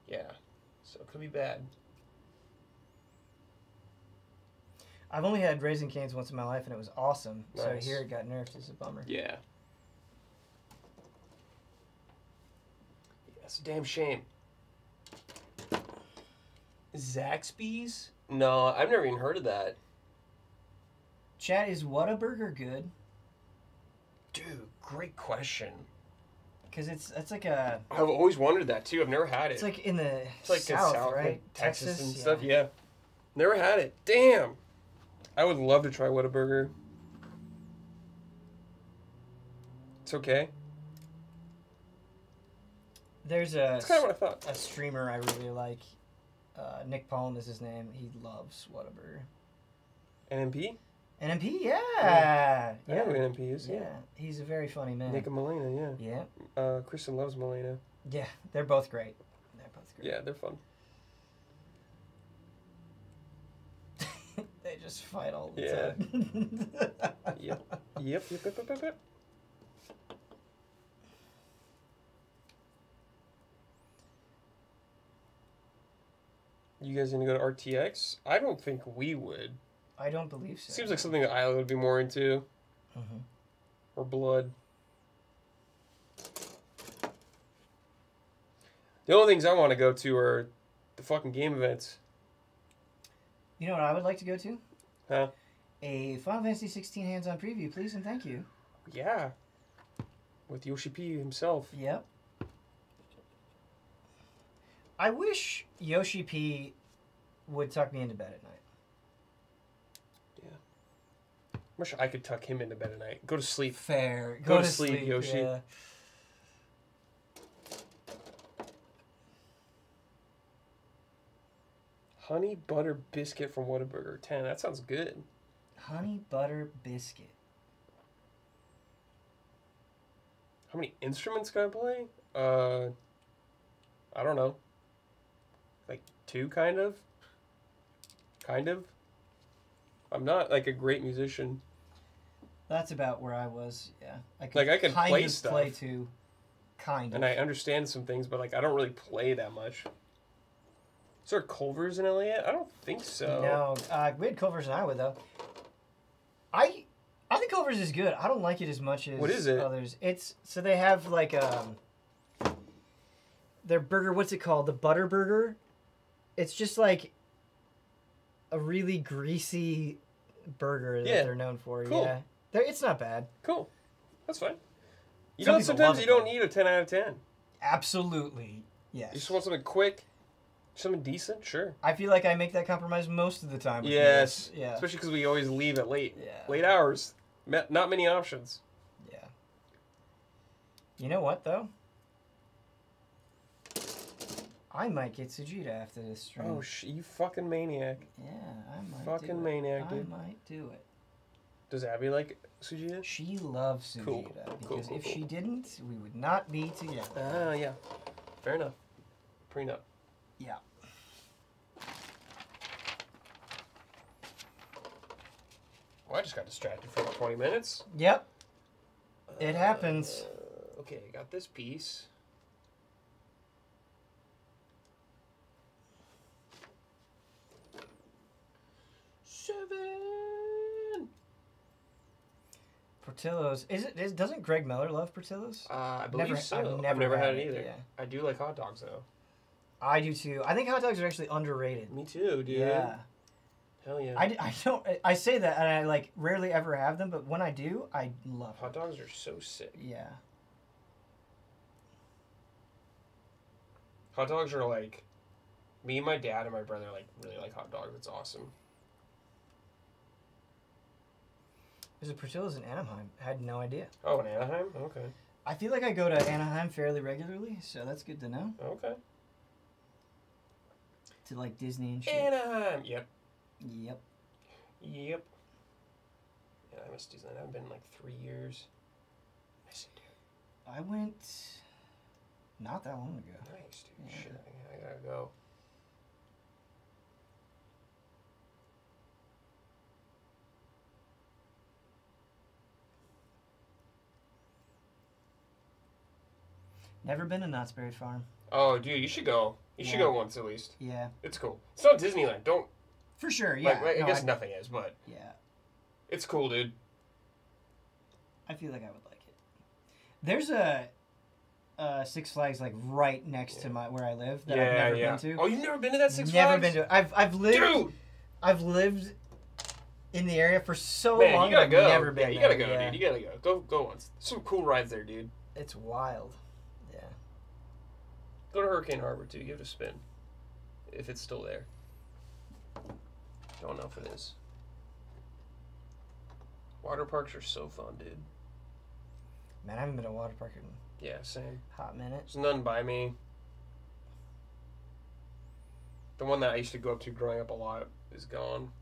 yeah. So it could be bad. I've only had Raising Cane's once in my life, and it was awesome. So here it got nerfed It's a bummer. Yeah. That's a damn shame. Zaxby's? No, I've never even heard of that. Chat is Whataburger good? Dude, great question. Because it's it's like a I've always wondered that too. I've never had it. it's like in the It's like south, South, right? like Texas, and stuff. Yeah. Never had it. Damn. I would love to try Whataburger. It's okay. There's a That's kind of what I thought. a streamer I really like. Uh, Nick Polom is his name. He loves Whataburger. NMP? NMP, yeah, I yeah, know who NMP is. yeah. Yeah. He's a very funny man. Nick and Malena, yeah. Yeah, Uh, Kristen loves Malena. yeah. They're both great. They're both great. Yeah, they're fun. they just fight all the Yeah. time. Yep. Yep, yep, yep, yep, yep, yep. You guys gonna go to RTX? I don't think we would. I don't believe so. Seems like something that Isla would be more into, Mhm. or Blood. The only things I want to go to are the fucking game events. You know what I would like to go to? Huh? A Final Fantasy 16 hands-on preview, please and thank you. Yeah. With Yoshi P himself. Yep. I wish Yoshi P would tuck me into bed at night. Wish I could tuck him into bed at night. Go to sleep. Fair. Go to sleep, Yoshi. yeah. Honey butter biscuit from Whataburger. 10. That sounds good. Honey butter biscuit. How many instruments can I play? Uh, I don't know. like two, kind of. Kind of. I'm not like a great musician. That's about where I was. Yeah, I could Like, I could kind play of stuff. play to, kind of. and I understand some things, but like I don't really play that much. Is there Culver's in yet? I don't think so. No, uh, we had Culver's in Iowa though. I I think Culver's is good. I don't like it as much as What is it? others. It's so they have like um their burger. What's it called? The Butter Burger. It's just like a really greasy burger that Yeah. they're known for. Cool. Yeah, it's not bad. Cool. That's fine. You Some know, sometimes you don't need a 10 out of 10. Absolutely, yes. You just want something quick, something decent, sure. I feel like I make that compromise most of the time. with Yes. Yeah. Especially because we always leave at late, Yeah. late hours. Not many options. Yeah. You know what though? I might get Sujita after this stream. Oh, sh- you fucking maniac. yeah, I might. Fucking maniac, dude. I might do it. Does Abby like Sujita? She loves Sujita Cool. because Cool, cool, if she didn't, we would not be together. Ah, yeah. Fair enough. Prenup. yeah. Well, I just got distracted for about 20 minutes. Yep. It happens. Uh, okay, got this piece. Seven. Portillo's. Is it? Is, doesn't Greg Miller love Portillo's? Uh, I believe Never- so. I've I've never never, had had, it, it either. yeah. I do like hot dogs though. I do too. I think hot dogs are actually underrated. Me too, dude. Yeah. Hell yeah. I, I don't. I say that and I like rarely ever have them, but when I do, I love hot them. dogs are so sick. Yeah. Hot dogs are like me and my dad and my brother like really like hot dogs. It's awesome. A Portillo's in Anaheim. I had no idea. Oh, in Anaheim? Okay. I feel like I go to Anaheim fairly regularly, so that's good to know. Okay. To like Disney and shit. Anaheim. Yep. Yep. Yep. Yeah, I miss Disneyland. I haven't been in like three years. Miss it, dude. I went not that long ago. Nice, dude. Yeah. Shit, I, I gotta go. Never been to Knott's Berry Farm. Oh, dude, you should go. You should Yeah. go once at least. Yeah, It's cool. It's not Disneyland. Don't. for sure. Yeah, like, like, no, I guess nothing is, but yeah. it's cool, dude. I feel like I would like it. There's a uh, Six Flags like right next to my where I live that I've never been to. Oh, you've never been to that Six never Flags? been to. it. I've I've lived. Dude, I've lived in the area for so man, long. you gotta I've go. Never been yeah, you gotta there, go, yeah. dude. You gotta go. Go, go once. Some cool rides there, dude. It's wild. Go to Hurricane Harbor too. Give it a spin, if it's still there. Don't know if it is. Water parks are so fun, dude. Man, I haven't been to a water park in a Yeah, same. hot minute. There's none by me. The one that I used to go up to growing up a lot is gone.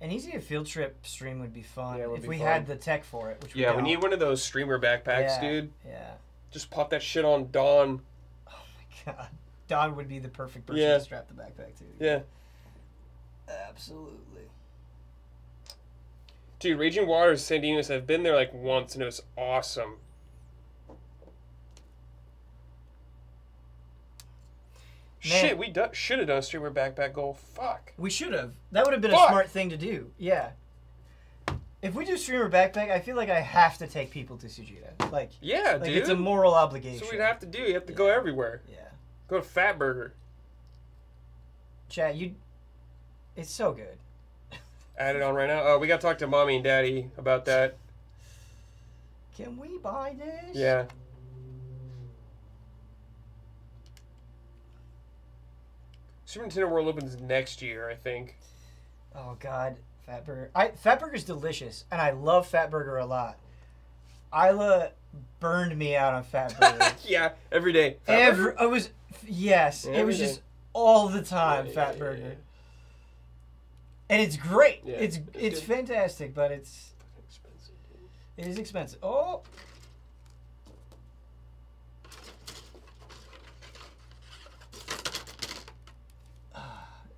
An easy field trip stream would be fun Yeah, it would if be we fun. had the tech for it. Which we Yeah, we don't. need one of those streamer backpacks, Yeah. dude. Yeah. Just pop that shit on Don. Oh my god. Don would be the perfect person Yeah. to strap the backpack to. Yeah. Absolutely. Dude, Raging Waters, San Dimas, I've been there like once and it was awesome. Man. Shit, we do- should have done a streamer backpack goal. Fuck. We should have. That would have been a smart thing to do. Yeah. If we do streamer backpack, I feel like I have to take people to Sujita. Like, Yeah, like dude. it's a moral obligation. What we'd have to do. You have to go everywhere. Yeah. Go to Fat Burger. Chad, you. It's so good. Add it on right now. Oh, we got to talk to mommy and daddy about that. Can we buy this? Yeah. Super Nintendo World opens next year, I think. Oh God, Fat Burger. I Fat Burger's delicious, and I love Fat Burger a lot. Isla burned me out on Fat Burger. yeah, every day. Fat Every Burger? I was yes, it was day. just all the time Yeah, Fat yeah, and it's great. It's it's fantastic, but it's Expensive, it is expensive. Oh.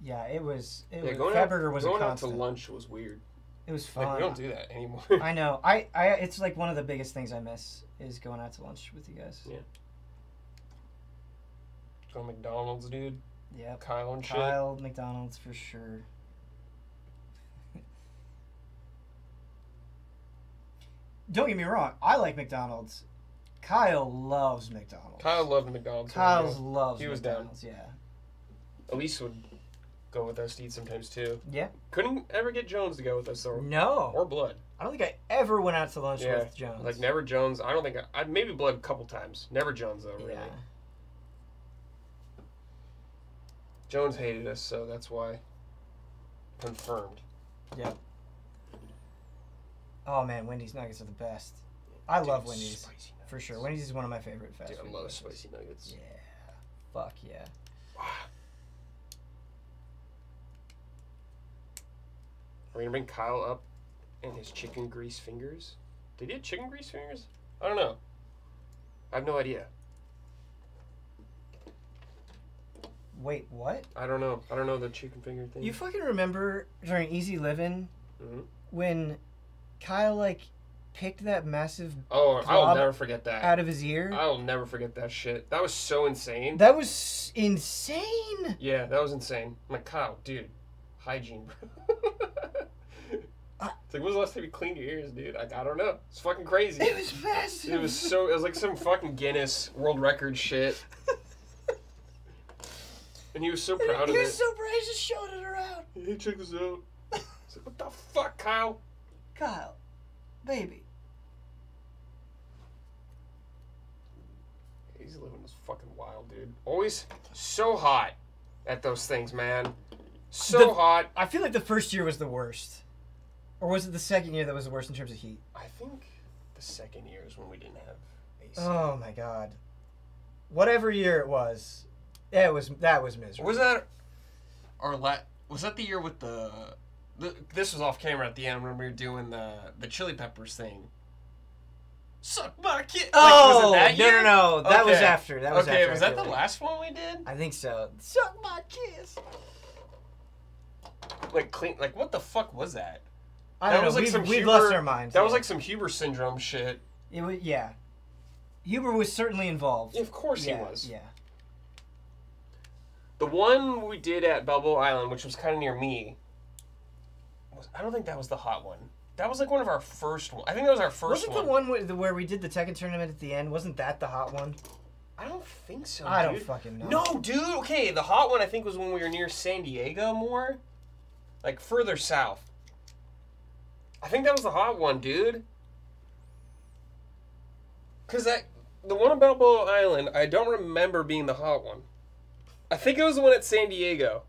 Yeah, it was. It Yeah, was going Fatburger out, was going a out to lunch was weird. It was Like fun. we don't do that anymore. I know. I, I. It's like one of the biggest things I miss is going out to lunch with you guys. Yeah. Go McDonald's, dude. Yeah. Kyle and shit. Kyle McDonald's for sure. Don't get me wrong. I like McDonald's. Kyle loves McDonald's. Kyle loved McDonald's. Kyle's loves He was down. McDonald's. Yeah. Elise would go with us to eat sometimes too. Yeah. Couldn't ever get Jones to go with us though, No. or Blood. I don't think I ever went out to lunch Yeah, with Jones. Like never Jones. I don't think I, I maybe Blood a couple times. Never Jones though. Really. Yeah. Jones hated us, so that's why. Confirmed. Yeah. Oh man, Wendy's nuggets are the best. I love Wendy's for sure. Wendy's is one of my favorite fast Dude, I love places. spicy nuggets. Yeah. Fuck yeah. Are we gonna bring Kyle up and his chicken grease fingers? Did he have chicken grease fingers? I don't know. I have no idea. Wait, what? I don't know. I don't know the chicken finger thing. You fucking remember during Easy Living Mhm. when Kyle like picked that massive Oh, I'll never forget that. out of his ear? I'll never forget that shit. That was so insane. That was insane. yeah, that was insane. I'm like, Kyle, dude, hygiene, bro. It's like, when was the last time you cleaned your ears, dude? Like, I don't know. It's fucking crazy. It was massive. It was so. It was like some fucking Guinness World Record shit. And he was so proud of it. he was so proud. He just showed it around. Hey, check this out. It's like, what the fuck, Kyle? Kyle, baby. He's living this fucking wild, dude. Always so hot at those things, man. So The- hot. I feel like the first year was the worst, or was it the second year that was the worst in terms of heat? I think the second year is when we didn't have AC. Oh my god. Whatever year it was, yeah, it was that was miserable. was that our la- Was that the year with the, the? This was off camera at the end when we were doing the the chili peppers thing. Suck my kid. Oh was it oh, that no year? no no! That was after. That was okay, after. was that the last one we did? I think so. Suck my kiss. Like clean. Like what the fuck was that? I That don't was know. like we've, some we've Huber- lost our minds. That was like some Huber syndrome shit. it was yeah. Huber was certainly involved. Yeah, of course yeah, he was. Yeah. The one we did at Balboa Island, which was kind of near me, was, I don't think that was the hot one. That was like one of our first one. I think that was our 1st Wasn't one. the one where, where we did the Tekken tournament at the end? Wasn't that the hot one? I don't think so. I don't fucking know. No, dude. Okay, the hot one I think was when we were near San Diego more, like further south. I think that was the hot one, dude. Cause that the one about Balboa Island, I don't remember being the hot one. I think it was the one at San Diego,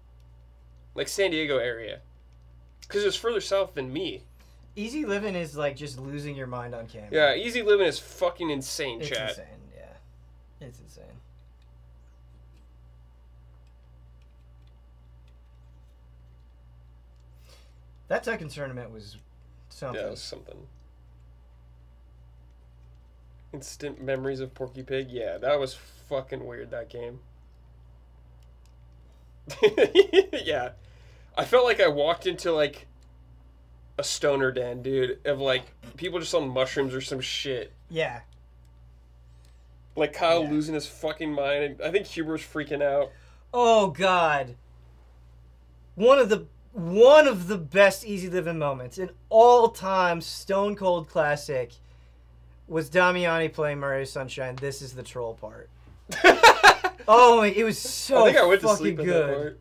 like San Diego area, because it was further south than me. Easy living is like just losing your mind on camera. Yeah, easy living is fucking insane, It's chat. insane. Yeah. It's insane. That Tekken tournament was something. Yeah, it was something. Instant memories of Porky Pig. Yeah, that was fucking weird. That game. yeah, I felt like I walked into like a stoner den, dude, of like people just on mushrooms or some shit. Yeah. Like Kyle Yeah. losing his fucking mind. I think Huber's freaking out. Oh God. One of the one of the best easy living moments, an all time stone cold classic, was Damiani playing Mario Sunshine. This is the troll part. Oh, it was so I think I went to fucking sleep good.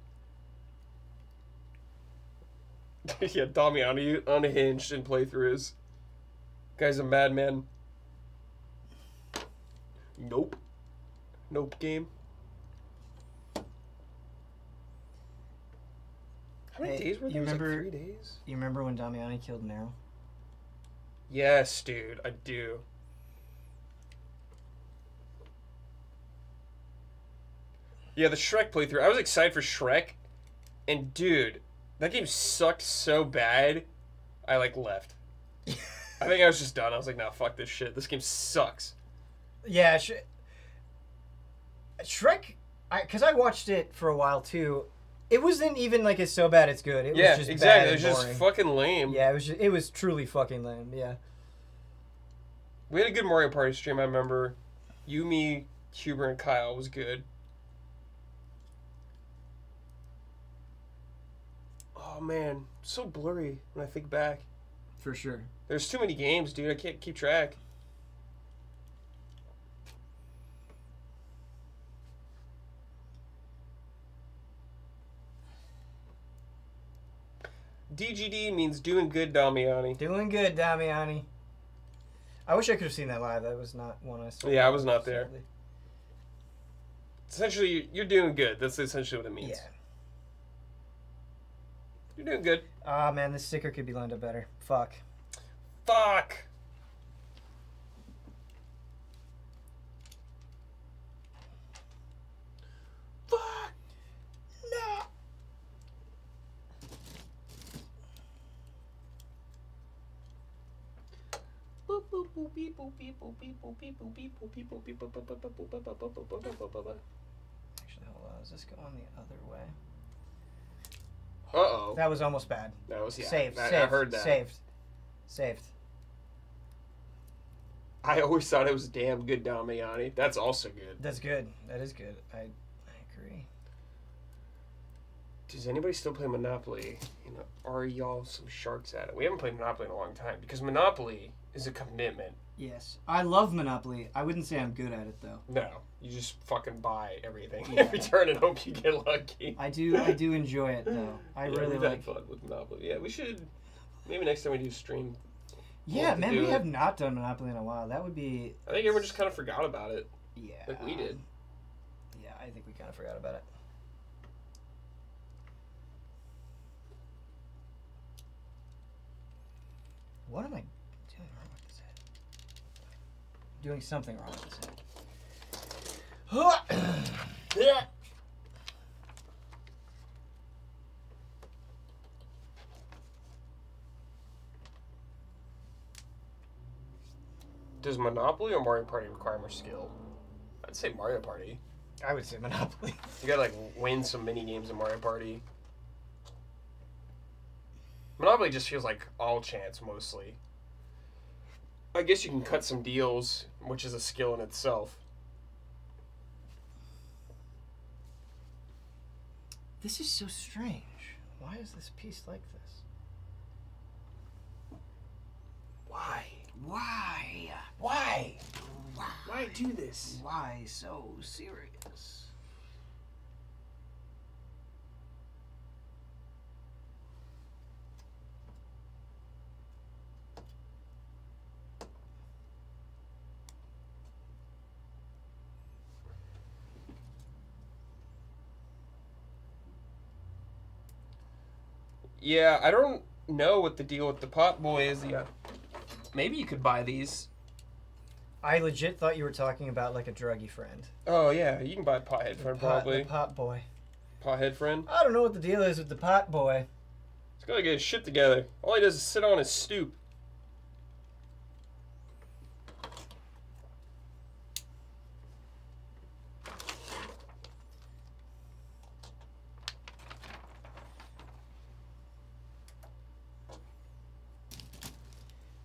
yeah, Damiani unhinged in playthroughs. Guy's a madman. Nope. Nope game. How many Hey, days were you there? It remember- like three days? You remember when Damiani killed Nero? Yes, dude, I do. Yeah, the Shrek playthrough. I was excited for Shrek, and dude, that game sucked so bad. I like left. I think I was just done. I was like, nah, fuck this shit. This game sucks. Yeah, Sh- Shrek. I because I watched it for a while too. It wasn't even like it's so bad it's good. It yeah, was just exactly. bad It was just boring. fucking lame. Yeah, it was. Just, it was truly fucking lame. Yeah. We had a good Mario Party stream. I remember. You, me, Huber, and Kyle was good. Oh man, so blurry when I think back. For sure. There's too many games, dude. I can't keep track. DGD means doing good, Damiani. Doing good, Damiani. I wish I could have seen that live. That was not one I saw. Yeah, I was not there. Essentially, you're doing good. That's essentially what it means. Yeah. You're doing good. Ah man, this sticker could be lined up better. Fuck. Fuck. No. Actually, hold on. Does this go on the other way? Uh oh. That was almost bad. That was yeah. saved. I, saved. I heard that. Saved. Saved. I always thought it was damn good Damiani. That's also good. That's good. That is good. I, I agree. Does anybody still play Monopoly? You know, are y'all some sharks at it? We haven't played Monopoly in a long time because Monopoly is a commitment. Yes, I love Monopoly. I wouldn't say I'm good at it though. No, you just fucking buy everything Yeah. every turn and hope you get lucky. I do. I do enjoy it though. I Yeah, really we've had like. fun with Monopoly. Yeah, we should. Maybe next time we do stream. Yeah, man, we it. have not done Monopoly in a while. That would be. I think everyone just kind of forgot about it, Yeah. like we did. Yeah, I think we kind of forgot about it. What am I doing wrong with this head? Doing something wrong with this head. Does Monopoly or Mario Party require more skill? I'd say Mario Party. I would say Monopoly. You gotta like win some mini games in Mario Party. Monopoly just feels like all chance mostly. I guess you can cut some deals, which is a skill in itself. This is so strange. Why is this piece like this? Why? Why? Why? Why? Why do this? Why so serious? Yeah, I don't know what the deal with the pot boy is yet. Maybe you could buy these. I legit thought you were talking about like a druggy friend. Oh yeah, you can buy a pothead The friend pot, probably. the pot boy. Pothead friend. I don't know what the deal is with the pot boy. He's gotta get his shit together. All he does is sit on his stoop.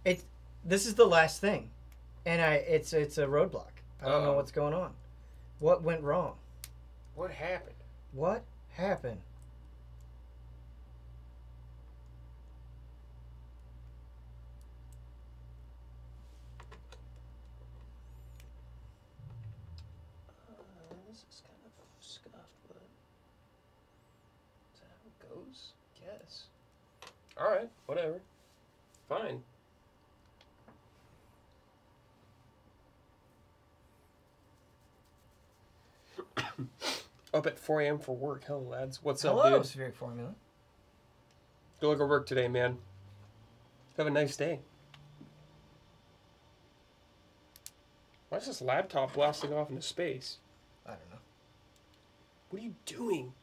It. This is the last thing, and I. It's it's a roadblock. I don't know Uh-oh. what's going on. What went wrong? What happened? What happened? this is kind of scuffed, but is that how it goes? Guess. All right, whatever. Fine. Up at 4 a.m. for work. Hello, lads. What's Hello, up, dude? spheric formula. Go look at work today, man. Have a nice day. Why is this laptop blasting off into space? I don't know. What are you doing?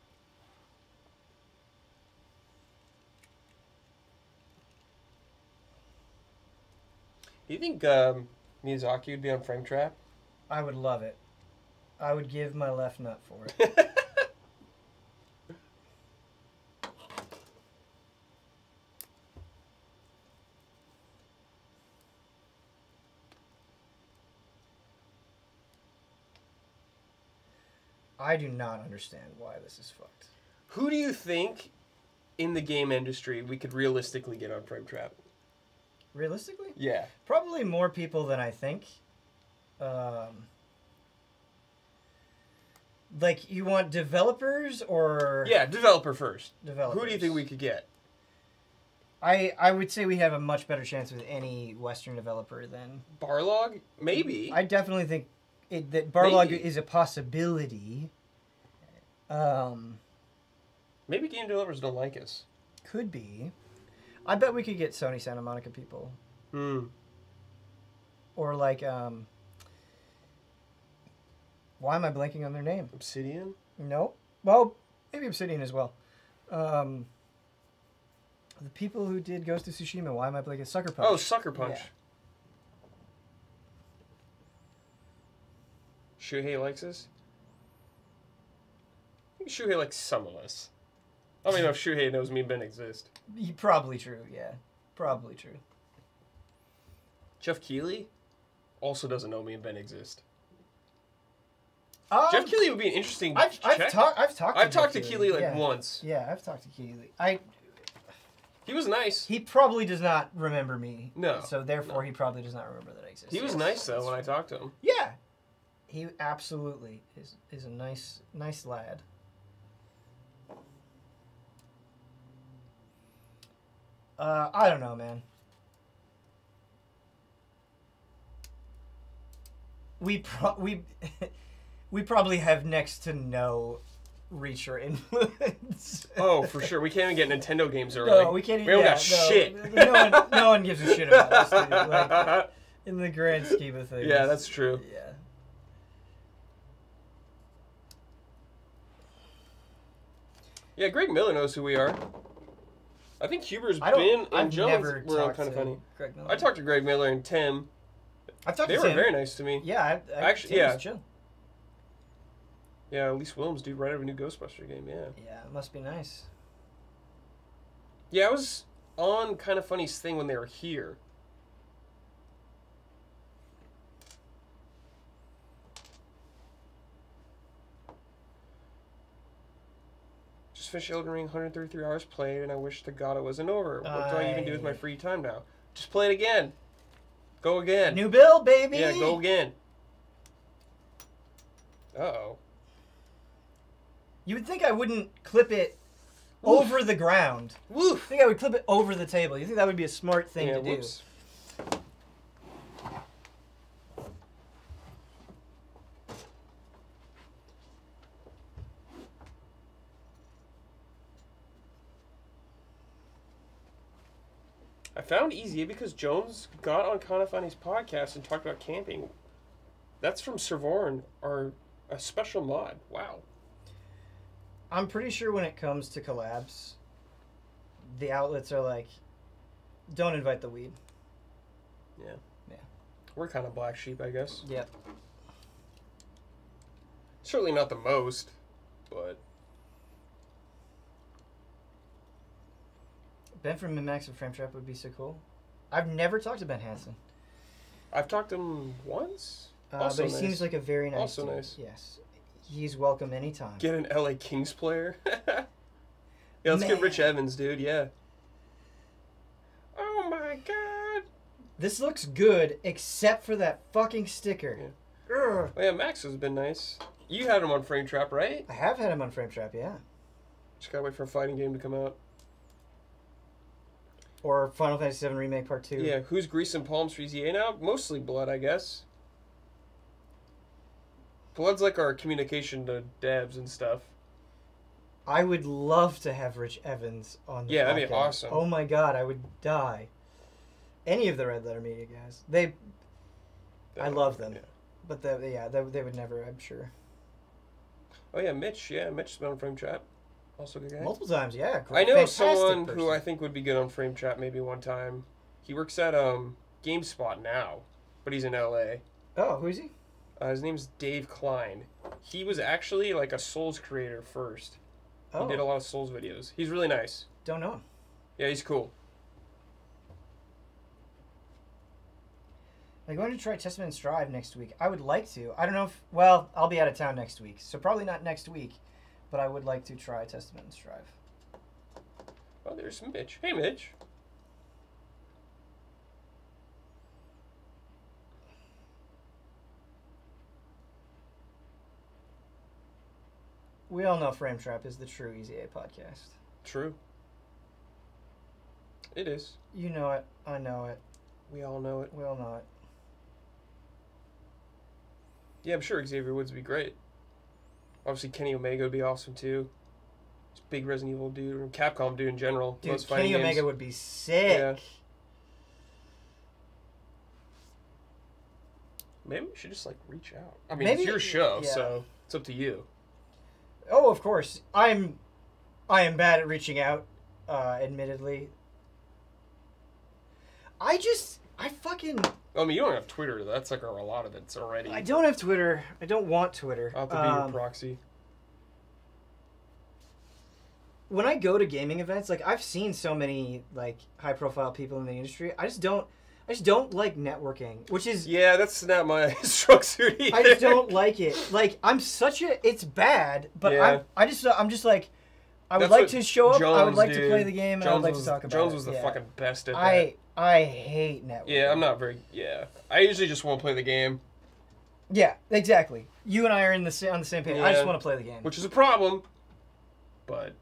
Do you think um, Miyazaki would be on Frame Trap? I would love it. I would give my left nut for it. I do not understand why this is fucked. Who do you think in the game industry we could realistically get on Frame Trap? Realistically, Yeah. probably more people than I think. Um, like you want developers or Yeah, developer first. developers? Who do you think we could get? I I would say we have a much better chance with any Western developer than Barlog? Maybe. I definitely think it, that Barlog Maybe. is a possibility. Um, Maybe game developers don't like us. could be. I bet we could get Sony Santa Monica people, Hmm. or like um. Why am I blanking on their name? Obsidian? No. Well, maybe Obsidian as well. Um, the people who did Ghost of Tsushima. Why am I blanking? Sucker Punch. Oh, Sucker Punch. Yeah. Shuhei likes us? Shuhei likes some of us. I don't even know if Shuhei knows me and Ben exist. Probably true. Yeah. Probably true. Geoff Keighley also doesn't know me and Ben exist. Um, Geoff Keighley would be an interesting I've, I've talked. I've talked. I've to Geoff talked to Keighley like yeah. once. Yeah, I've talked to Keighley. I He was nice. he probably does not remember me. No, So therefore, he probably does not remember that I exist. He was nice though when I talked to him. Yeah, he absolutely is is a nice nice lad. Uh, I don't know, man. We pro- we we probably have next to no reach or influence. Oh, for sure. We can't even get Nintendo games early. No, we can't. We even don't yeah, got no, shit. No one, no one gives a shit about us, dude. Like, in the grand scheme of things. yeah, that's true. Yeah. Yeah, Greg Miller knows who we are. I think Huber's I don't. been and I've Jones never were talked kind of to funny. Greg Miller. I talked to Greg Miller and Tim. I've talked They to were Tim. very nice to me. Yeah, I, I, Actually, Tim yeah. was chill. Yeah, Elyse Willems, dude, right out of a new Ghostbuster game. Yeah. Yeah, it must be nice. Yeah, I was on kind of funny's thing when they were here. Finished Elden Ring, 133 hours played, and I wish to God it wasn't over. What do I even do with my free time now? Just play it again. Go again. New bill, baby. yeah, go again. Uh oh. You would think I wouldn't clip it Oof. over the ground. I think I would clip it over the table. You think that would be a smart thing yeah, to do? whoops. I found easy because Jones got on Kind of Funny's podcast and talked about camping. That's from Servorn, our a special mod. Wow. I'm pretty sure when it comes to collabs, the outlets are like, don't invite the weed. Yeah. Yeah. We're kind of black sheep, I guess. Yep. Certainly not the most, but Ben from Minmax and Frame Trap would be so cool. I've never talked to Ben Hansen, I've talked to him once. uh, Also but he nice. seems like a very nice. Also dude. nice. Yes, he's welcome anytime. Get an LA Kings player. yeah, let's get Rich Evans, dude. Yeah. Oh my god. This looks good, except for that fucking sticker. Ugh. Oh yeah, Max has been nice. You had him on Frame Trap, right? I have had him on Frame Trap, yeah. Just gotta wait for a fighting game to come out. Or Final Fantasy VII Remake Part Two. Yeah, who's Grease greasing palms for EZA now? Mostly Blood, I guess. Blood's like our communication to devs and stuff. I would love to have Rich Evans on. The Yeah, that'd be awesome. Oh my god, I would die. Any of the Red Letter Media guys, they, I love them. Yeah. but they, yeah, they, they would never. I'm sure. Oh yeah, Mitch. Yeah, Mitch's been on Frame Trap. Also a good guy. Multiple times, yeah. gr- I know fantastic someone person. who I think would be good on Frame Trap maybe one time. He works at um GameSpot now, but he's in LA. Oh, who is he? Uh, his name's Dave Klein. He was actually like a Souls creator first. Oh, He did a lot of Souls videos. He's really nice. don't know. him. Yeah, he's cool. I'm going to try Testament and Strive next week? I would like to. I don't know if. Well, I'll be out of town next week, so probably not next week. But I would like to try Testament and Strive. Oh, there's some Mitch. Hey, Mitch. We all know Frame Trap is the true Easy A podcast. True. It is. You know it. I know it. We all know it. We all know it. Yeah, I'm sure Xavier Woods would be great. Obviously, Kenny Omega would be awesome too. Just big Resident Evil dude, or Capcom dude in general. Dude, Kenny fighting games. Omega would be sick. Yeah. Maybe we should just like reach out. I mean, Maybe- it's your show, yeah. so it's up to you. Oh, of course. I'm I am bad at reaching out, uh, admittedly. I just I fucking I mean, you don't have Twitter. That's like a lot of it's already. I don't have Twitter. I don't want Twitter. I'll have to be your Um, proxy. when I go to gaming events, like I've seen so many like high profile people in the industry. I just don't I just don't like networking, which is Yeah, that's not my strong suit either. I just don't like it. Like I'm such a it's bad, but Yeah. I'm I just I'm just like I would like to show up. I would Jones like to play the game, and I would like was, to talk about Jones it. was the Yeah. fucking best at that. I I hate networking. Yeah, I'm not very. Yeah, I usually just want to play the game, Yeah, exactly. You and I are in the on the same page. I just want to play the game. which is a problem. But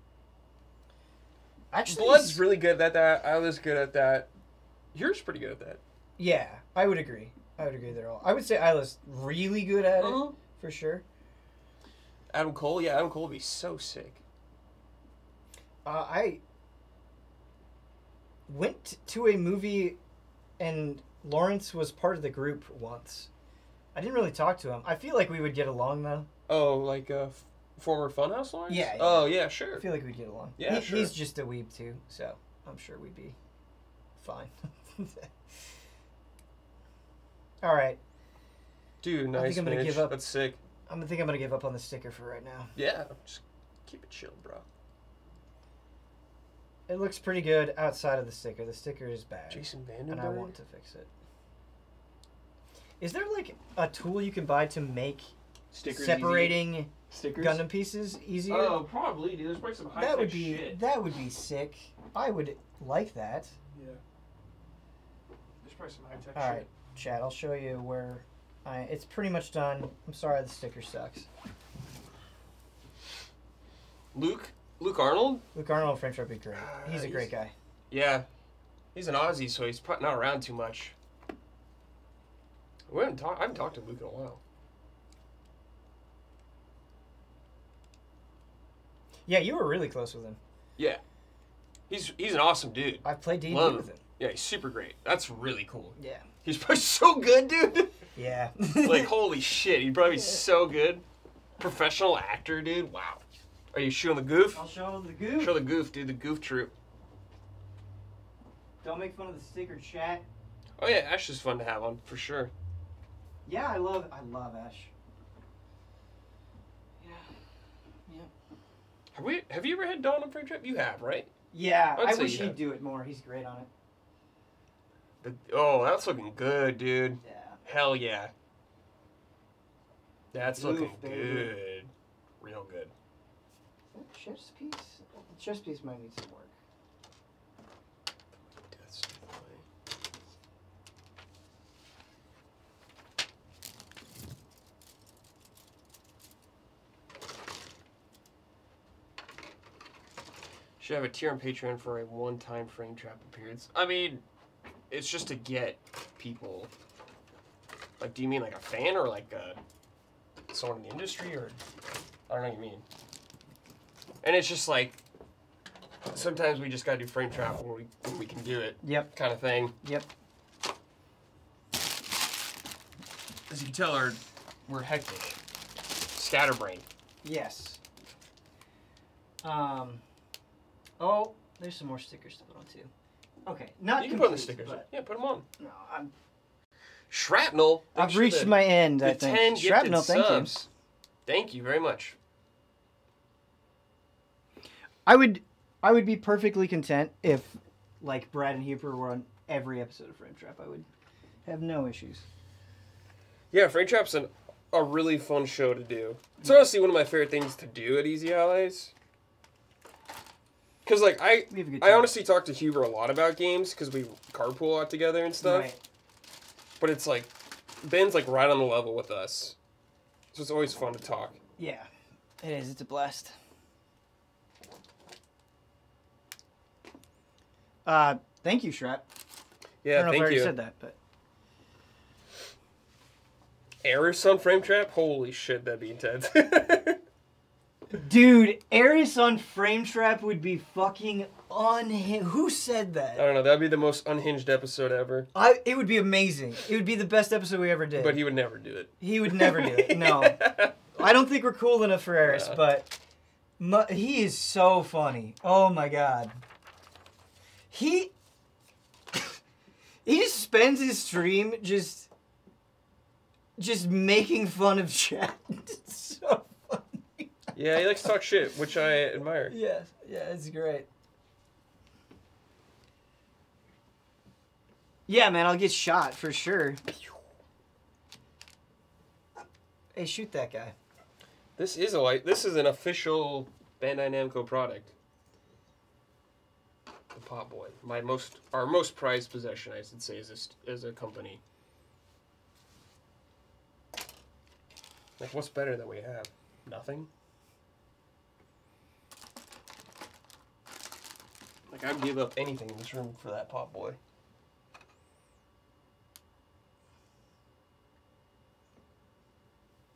Actually, Blood's really good at that. Isla's good at that. Yours pretty good at that. yeah, I would agree. I would agree. They're all. I would say Isla's really good at it Mhm. for sure. Adam Cole, yeah, Adam Cole would be so sick. Uh, I went to a movie, and Lawrence was part of the group once. I didn't really talk to him. I feel like we would get along though. Oh, like uh, f- former Funhaus Lawrence. Yeah, yeah. Oh yeah, sure. I feel like we'd get along. Yeah, He- sure. He's just a weeb too, so I'm sure we'd be fine. All right, Dude, nice. I think I'm gonna Mitch. give up. That's sick. I'm. I think I'm gonna give up on the sticker for right now. Yeah, just keep it chill, bro. It looks pretty good outside of the sticker. The sticker is bad, Jason Vandenberg. and I want to fix it. Is there like a tool you can buy to make Stickers separating stickers. Gundam pieces easier? Oh, probably. Dude, there's probably some high that would be shit. that would be sick. I would like that. Yeah. There's probably some high tech All shit. right, Chad. I'll show you where. I, it's pretty much done. I'm sorry the sticker sucks. Luke, Luke Arnold. Luke Arnold French would be great. Uh, He's a great guy. Yeah, he's an Aussie, so he's probably not around too much. We haven't talked. I haven't talked to Luke in a while. Yeah, you were really close with him. Yeah, he's he's an awesome dude. I played D&D with him. him. Yeah, he's super great. That's really cool. Yeah. He's probably so good, dude. Yeah. like holy shit, he'd probably be so good. Professional actor, dude. Wow. Are you showing the goof? I'll show him the goof. Show the goof, dude. The goof troop. Don't make fun of the sticker, chat. Oh yeah, Ash is fun to have on for sure. Yeah, I love I love Ash. Yeah. Have we? Have you ever had Don on Frame Trap? You have, right? Yeah, I'd I wish he'd have. do it more. He's great on it. The, oh, that's looking good, dude. Yeah. Hell yeah. That's Goof, looking baby. good. Real good. Chef's piece. Chef's piece might need some work. Should have a tier on Patreon for a one-time frame trap appearance. I mean, it's just to get people. Like, do you mean like a fan or like a, someone in the industry or I don't know what you mean. And it's just like sometimes we just gotta do frame trap when we when we can do it, Yep. kind of thing. Yep. As you can tell, our, we're hectic, scatterbrained. Yes. Um. Oh, there's some more stickers to put on too. Okay, not you can put on the stickers. but Yeah, put them on. no, I'm, Shrapnel. I've reached my end. I think. 10 Shrapnel, thank subs. Thank you very much. I would, I would be perfectly content if, like Brad and Huber were on every episode of Frame Trap. I would have no issues. Yeah, Frame Trap's an, a really fun show to do. It's honestly one of my favorite things to do at Easy Allies. Cause like I, We have a good I honestly talk to Huber a lot about games because we carpool a lot together and stuff. Right. But it's like Ben's like right on the level with us, so it's always fun to talk. Yeah, it is. It's a blast. Uh, thank you, Shrap. I Yeah, don't know if I already you. said that, but Aris on Frame Trap, holy shit, that'd be intense. dude, Aris on Frame Trap would be fucking unhinged. Who said that? I don't know, that'd be the most unhinged episode ever. I. It would be amazing. It would be the best episode we ever did. But he would never do it. He would never do it. No, I don't think we're cool enough for Aris, Yeah. but mu- he is so funny. Oh my god. He he just spends his stream just just making fun of chat. It's so funny. Yeah, he likes to talk shit, which I admire. Yes, yeah, it's great. Yeah, man, I'll get shot for sure. Hey, shoot that guy. This is a light. this is an official Bandai Namco product. The Pot Boy, my most our most prized possession, I should say, as a, st- as a company. Like, what's better that we have? Nothing. Like, I'd give up anything in this room for that Pot Boy.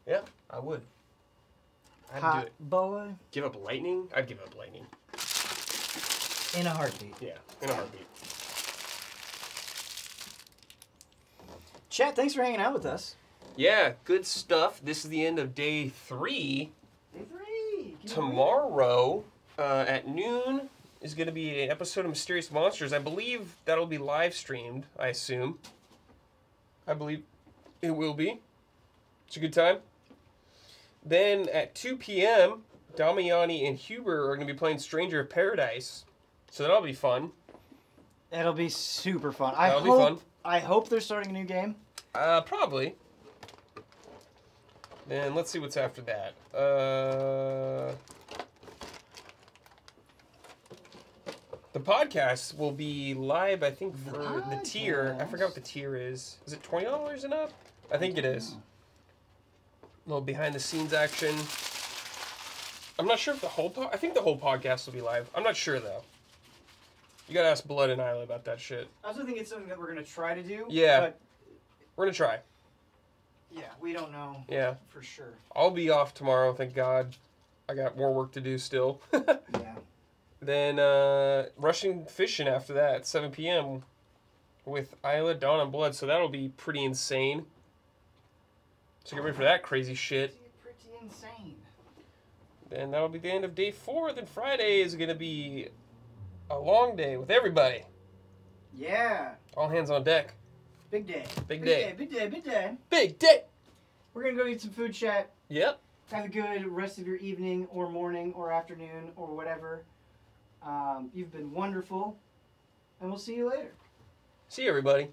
Yeah, I would. I'd do Hot it. boy Give up lightning? I'd give up lightning. In a heartbeat. Yeah, in a heartbeat. Chat, thanks for hanging out with us. Yeah, good stuff. This is the end of day three. Day three. Tomorrow uh, at noon is going to be an episode of Mysterious Monsters. I believe that'll be live streamed, I assume. I believe it will be. It's a good time. Then at 2 p.m., Damiani and Huber are going to be playing Stranger of Paradise. So that'll be fun. That'll be super fun. I That'll be hope. fun. I hope they're starting a new game. Uh, probably. Then let's see what's after that. Uh, the podcast will be live, I think, for the, tier. I forgot what the tier is. Is it twenty dollars and up? I think it is. A little behind the scenes action. I'm not sure if the whole. Po- I think the whole podcast will be live. I'm not sure though. You gotta ask Blood and Isla about that shit. I also think it's something that we're gonna try to do. Yeah. But We're gonna try. yeah, we don't know Yeah. for sure. I'll be off tomorrow, thank God. I got more work to do still. Yeah. then uh, Russian Fishing after that at 7 p.m. with Isla, Don, and Blood. So that'll be pretty insane. So get ready for that crazy shit. Pretty insane. Then that'll be the end of day four. Then Friday is going to be a long day with everybody. Yeah. All hands on deck. Big day. Big day. Big day. Big day. Big day. We're gonna go eat some food chat. Yep. Have a good rest of your evening or morning or afternoon or whatever. Um, you've been wonderful, and we'll see you later. See you, everybody.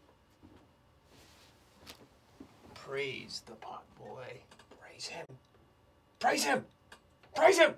Praise the pot boy. Praise him. Praise him. Praise him.